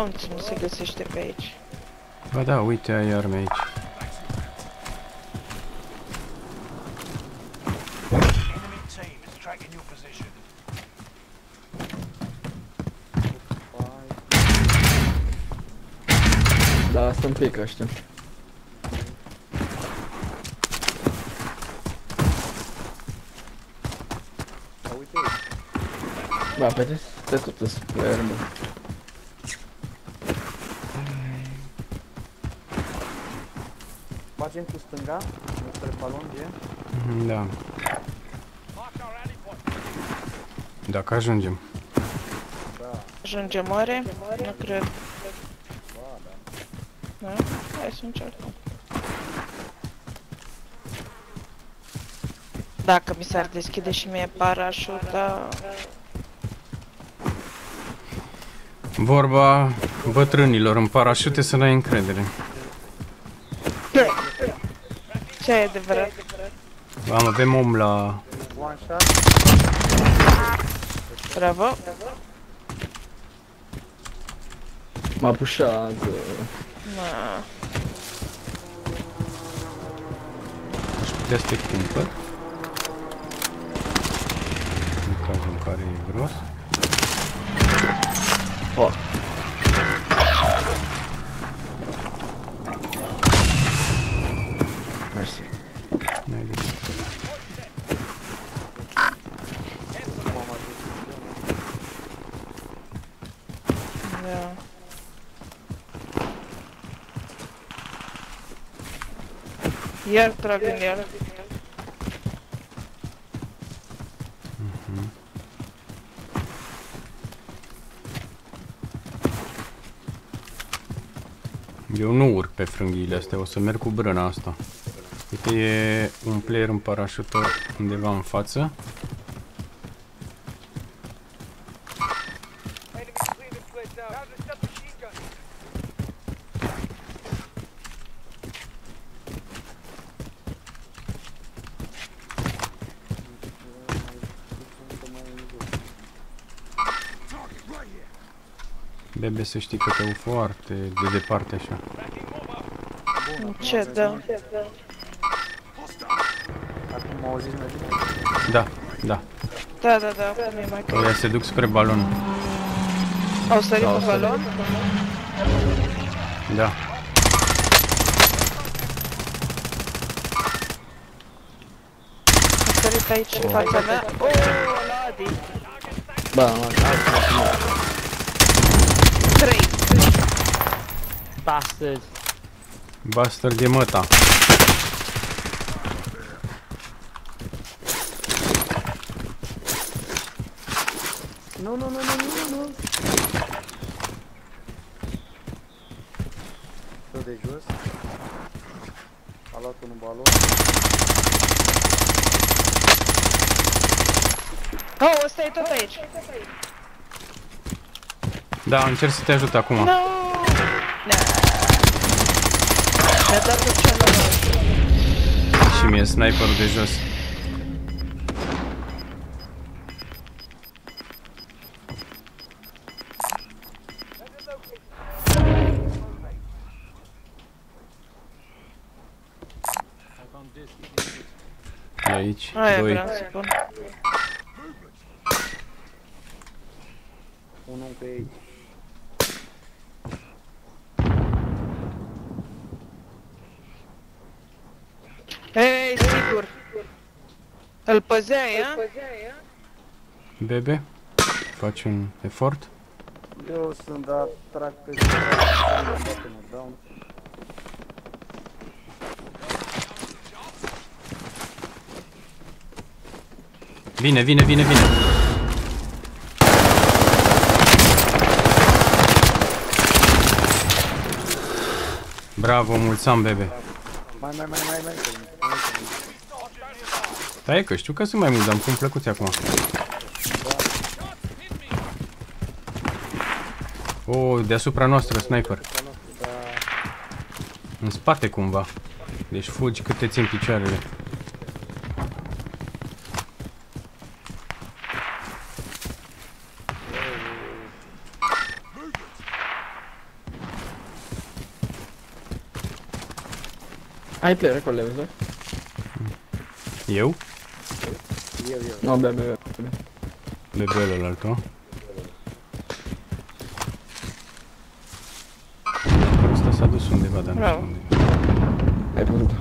Glonț nu se găsește pe aici. Ba da, uite, ai arme aici. Enemy team is tracking your position. Da, sunt pic ăștia. Da, pe de, de tot spre urmă. Facem cu stânga, spre balon, e? Mhm, Da. Dacă ajungem. Ajungem oare? Nu cred. Da? Hai să încercăm. Dacă mi s-ar deschide și mie parașuta... Vorba bătrânilor, în parașute să n-ai încredere. Ce e adevărat? Am, avem om la... One shot. Bravo! M-a pușat. Na. Aș putea să te cumpăr. În cazul în care e gros. Oh. Mersi. Iar trag în el. Eu nu urc pe frânghiile astea, o să merg cu brâna asta. Uite, e un player în parașută undeva în față. Să știi că te au foarte de departe așa. Ce, da. Acum mă auziți mai bine? Da, da. Da, da, da, acum e mai clar. Ăia se duc spre balon. Au sărit Au pe sărit. balon? Da. Au sărit aici în fața mea. Oh, la Adi. Ba, mă, hai să mă Trei. Bastards. Bastard de măta. Nu, nu, nu, nu, nu, nu. Tot de jos. A luat un balon. Oh, ăsta e tot aici. Da, încerc să te ajut acum. No! Da. Mi-a dat cu celălalt. Și mie sniperul de jos. E aici, Aia doi. vreau să spun. Unul încă e aici. Ei, sigur. Îl păzeai, a? Bebe, faci un efort. Eu sunt, dar trag pe zi. Am dat un down. Vine, vine, vine, vine. Bravo, mulțam, bebe. Mai, mai, mai, mai, mai. Da, e că știu că sunt mai mulți, dar îmi pun plăcuți acum. Oh, deasupra noastră, sniper. În spate cumva. Deci fugi cât te țin picioarele. Ai player acolo, vezi? Eu? Eu, eu. Nu, bea, bea, bea. Bebe ălălaltul. Ăsta s-a dus undeva, dar nu știu Bravo. unde.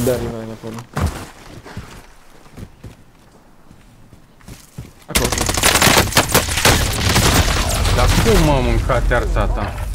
Ce dea mai acolo. Acolo. Dar cum m-a mâncat iar tata?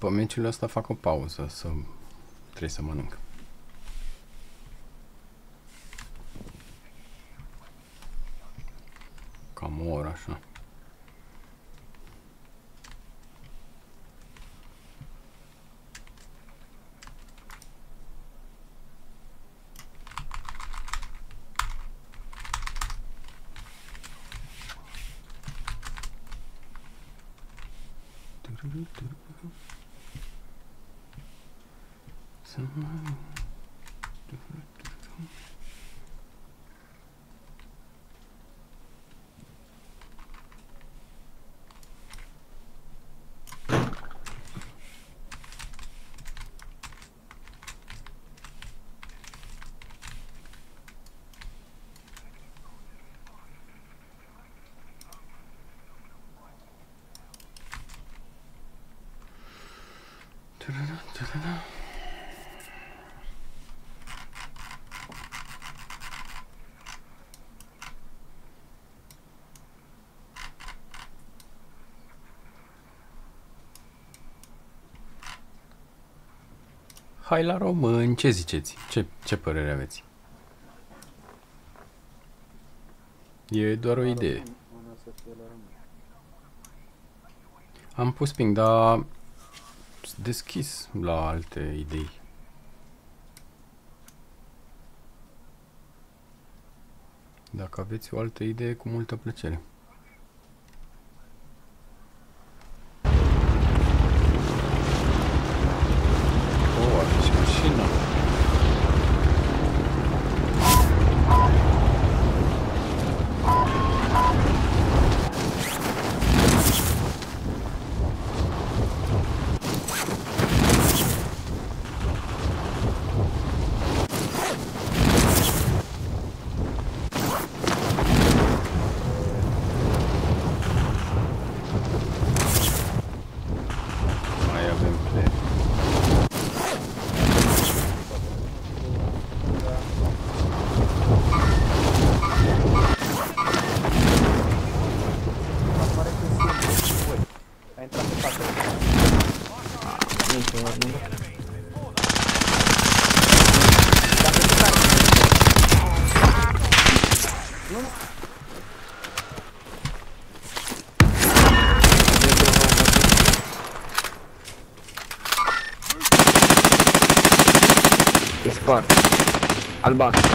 După meciul ăsta fac o pauză să trebuie să mănânc. Cam o oră așa. Hai la români, ce ziceți? Ce, ce părere aveți? E doar o idee. Am pus ping, dar sunt deschis la alte idei. Dacă aveți o altă idee, cu multă plăcere. Oh, ar fi și mașină. Mai avem player. A intrat pe față. Nu știu, nu. Dacă tu care E spart. Albastru.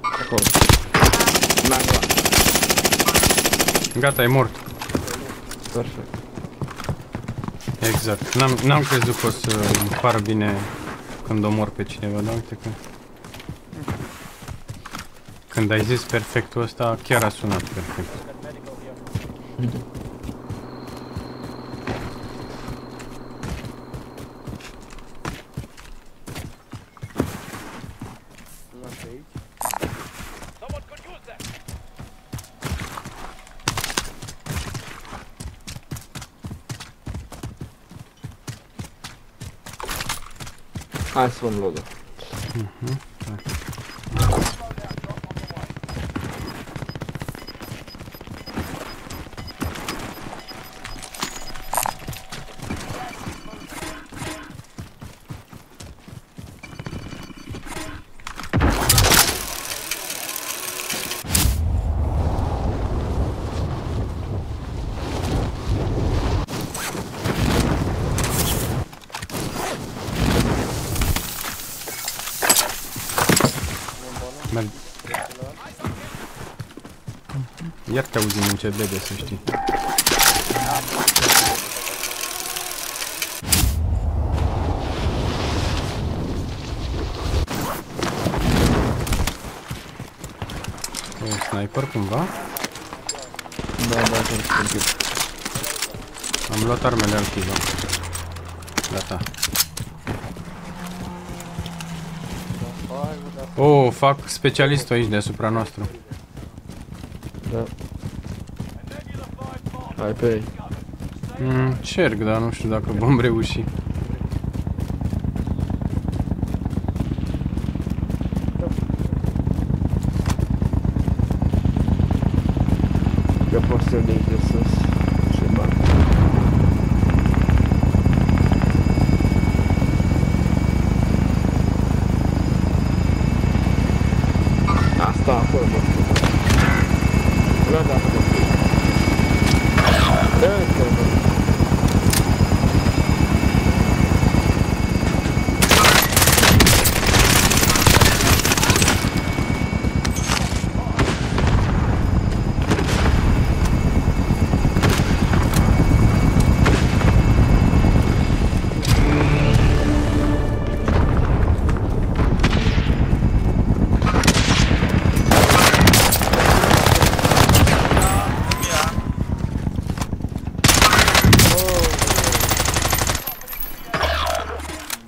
Acolo. N-am luat. Gata, e mort. Perfect. Exact. N-am, n-am crezut că o să îmi pară bine când omor pe cineva, dar uite că... Când ai zis perfectul ăsta, chiar a sunat perfect. Hai să luăm te auzim încet, bebe, să știi. E sniper cumva? Da, da, chiar sunt Am luat armele active. Gata. Oh, fac specialistul aici deasupra nostru. pe ei. Mm, cerc, dar nu știu dacă vom reuși. Că pot să le sus ceva. Asta acolo, mă. Da, da, da da, bă.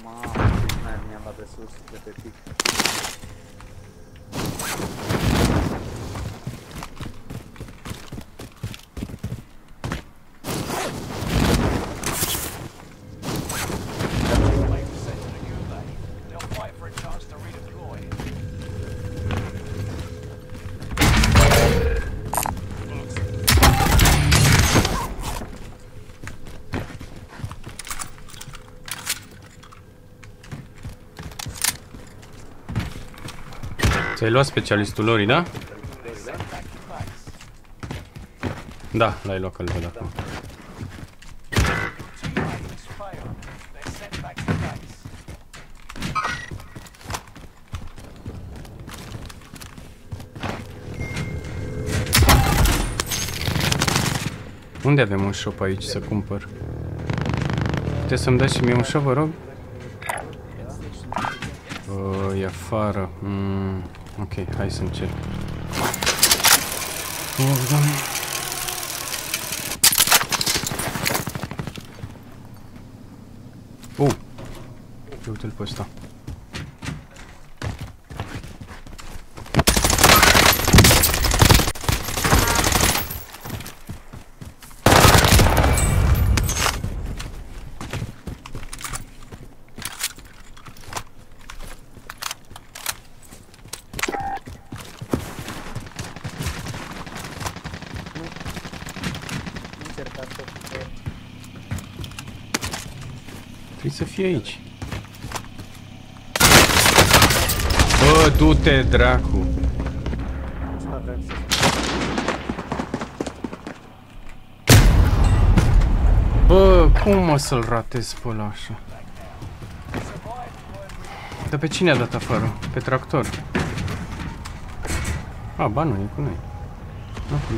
Mamă, ce mai mi-am dat de sus, de pe pic. They've sent to the gulag. They'll fight for a chance to redeploy. Ți-ai luat specialistul lor, da? Da, l-ai luat că îl văd acum. Teammates fail. They're sent back to base. Unde avem un shop aici să cumpăr? Puteți să-mi dați și mie un shop, vă rog? Uh, e afară. Mm, ok, hai să încerc. Oh, doamne. Uh! Ia să fie aici. Bă, du-te, dracu! Nu avem să Bă, cum mă să-l ratez pe ăla așa? Dar pe cine a dat afară? Pe tractor. A, ba nu, e cu noi. Nu cu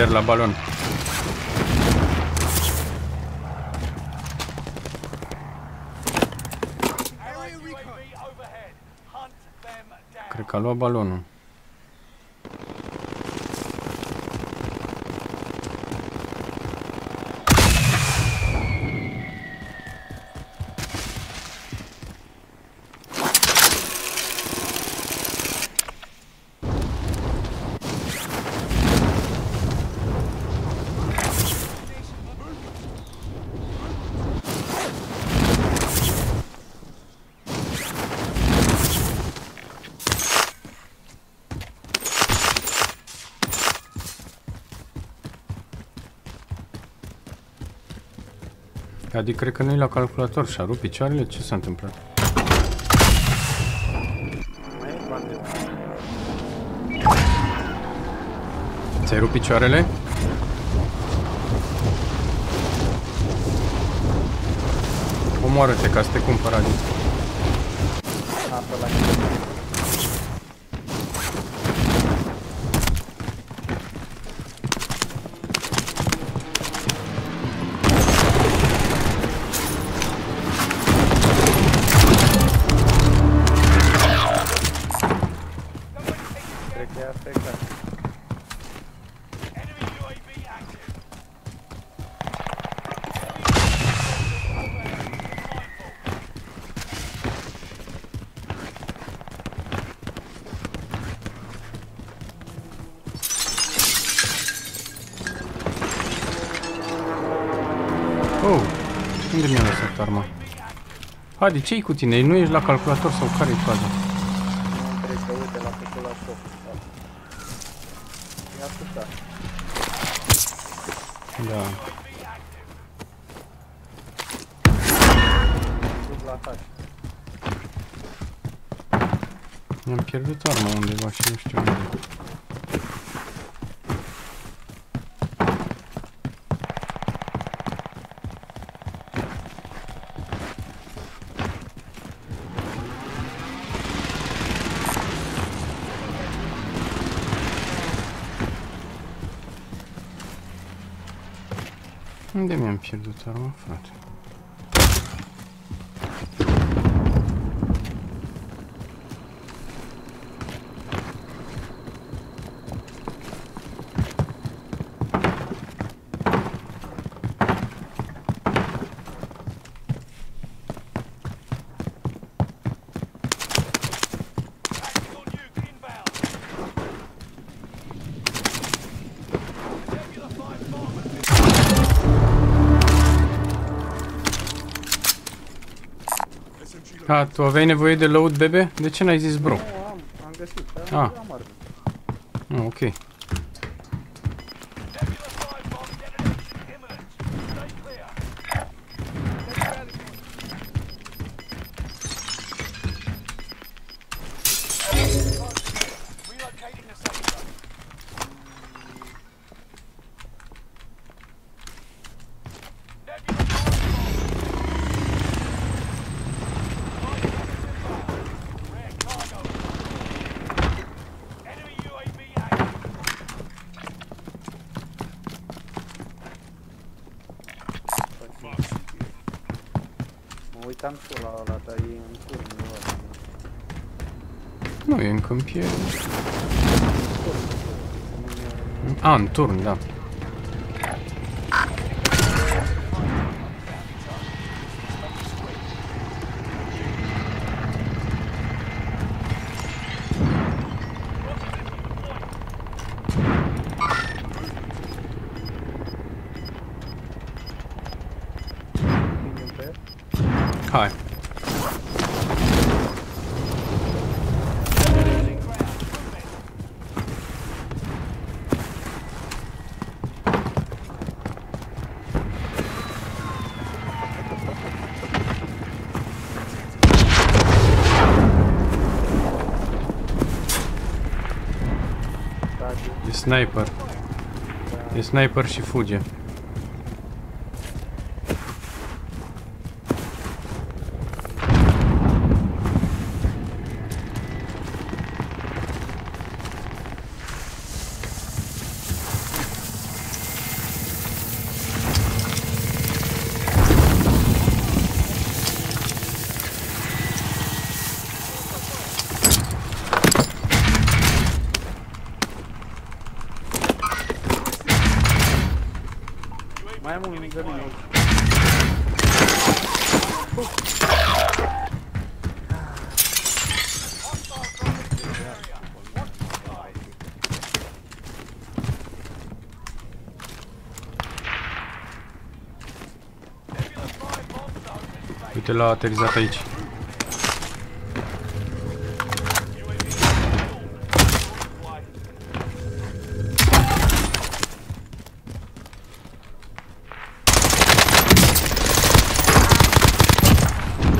Player la balon. UAV overhead. Hunt them down. Cred că a luat balonul. Adică cred că nu e la calculator și-a rupt picioarele? Ce s-a întâmplat? Mai e bande. Ți-ai rupt picioarele? Omoară-te ca să te cumpăr, Adi. Apă la Adi, ce-i cu tine? Nu ești la calculator sau care-i faza? Unde mi-am pierdut arma, A, tu aveai nevoie de load, bebe? De ce n-ai zis bro? Nu, am, am găsit. Dar Ah. nu am arme. Ah, ok. Nu, e în câmpie. Nu e- A, Trage. E sniper. E sniper Даатыг затаить.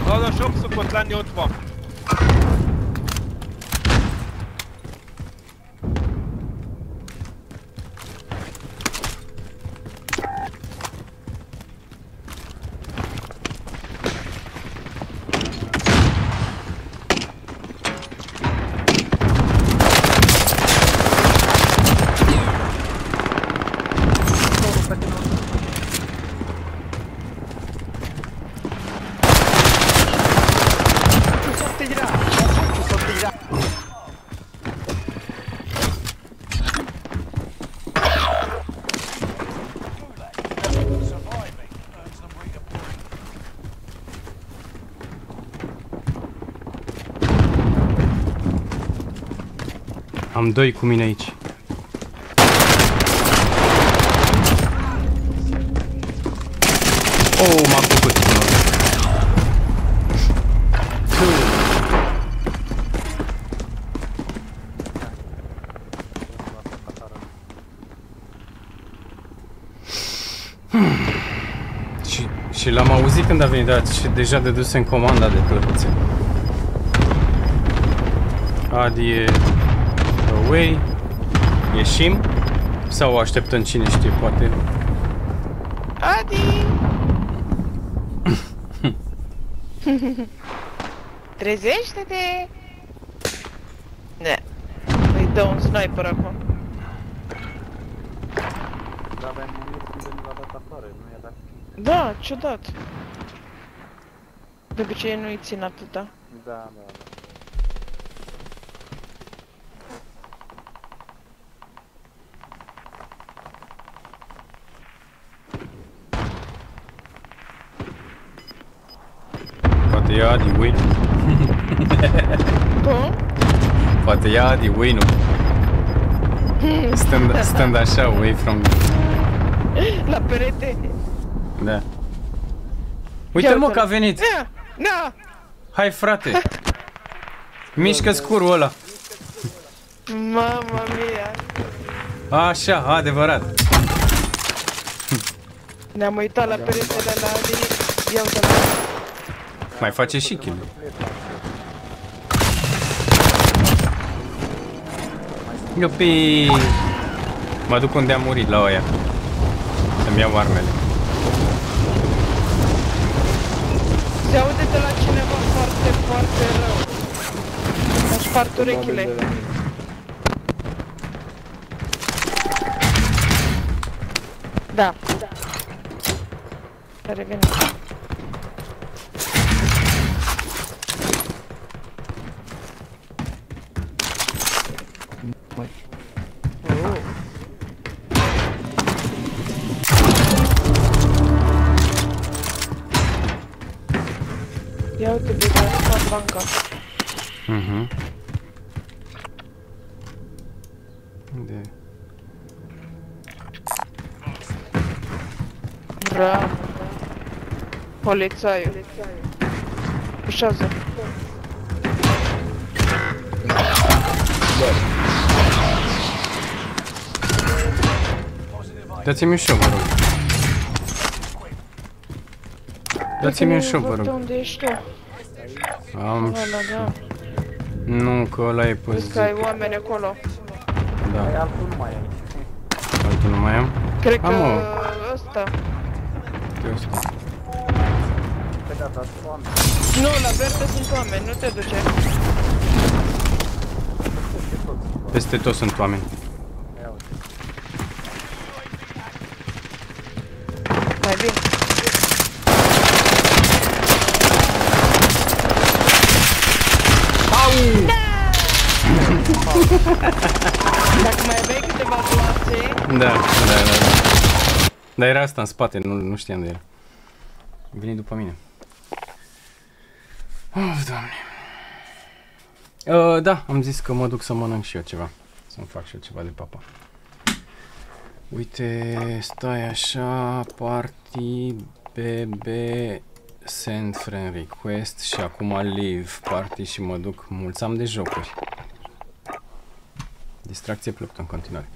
Ладно, шоп, сука, длань не отвал. Am doi cu mine aici. Oh, m-a făcut. Și, și l-am auzit când a venit, dar și deja deduse în comanda de clăpuțe. Adi e away. Ieșim? Sau așteptăm cine știe, poate. Adi! <laughs> Trezește-te! Ne. Îi dă un sniper acum. Da, aveam muniții de la dat afară, nu i-a dat. Da, ciudat. De obicei nu-i țin atâta. Da, da, da. Poate ia Adi win. Cum? Poate ia Adi win stând, stând așa away from... La perete. Da. Uite-l mă că a venit. Na, na! Hai frate. Mișcă scurul ăla. Mama mia! Așa, adevărat. Ne-am uitat la peretele la Adi. Ia uite la Mai face și kill. Iupi! Mă duc unde am murit la oia. Să-mi iau armele. Se aude de la cineva foarte, foarte rău. Aș spart urechile. Da. Revine. Ia Polițaiul. Ușează. Dați-mi un shop, vă rog. Dați-mi un shop, vă Văd de rog. unde ești tu. Am... Ăla, da. Nu, că ăla e pe Vezi zi. că ai oameni acolo. Da, Altul nu mai ai. altul nu mai am. Cred că Am, mă. ăsta. Uite ăsta. Pe data spawn. Nu, la verde sunt oameni, nu te duce. Peste tot sunt oameni. Ia uite. Mai bine. <laughs> Dacă mai aveai câteva gloanțe, Da, da, da, da. Dar era asta în spate, nu, nu știam de el. Vine după mine. Of, doamne. Uh, da, am zis că mă duc să mănânc și eu ceva. Să-mi fac și eu ceva de papa. Uite, stai așa, party, BB, send friend request și acum leave party și mă duc, mulțam de jocuri. Distracție plăcută în continuare.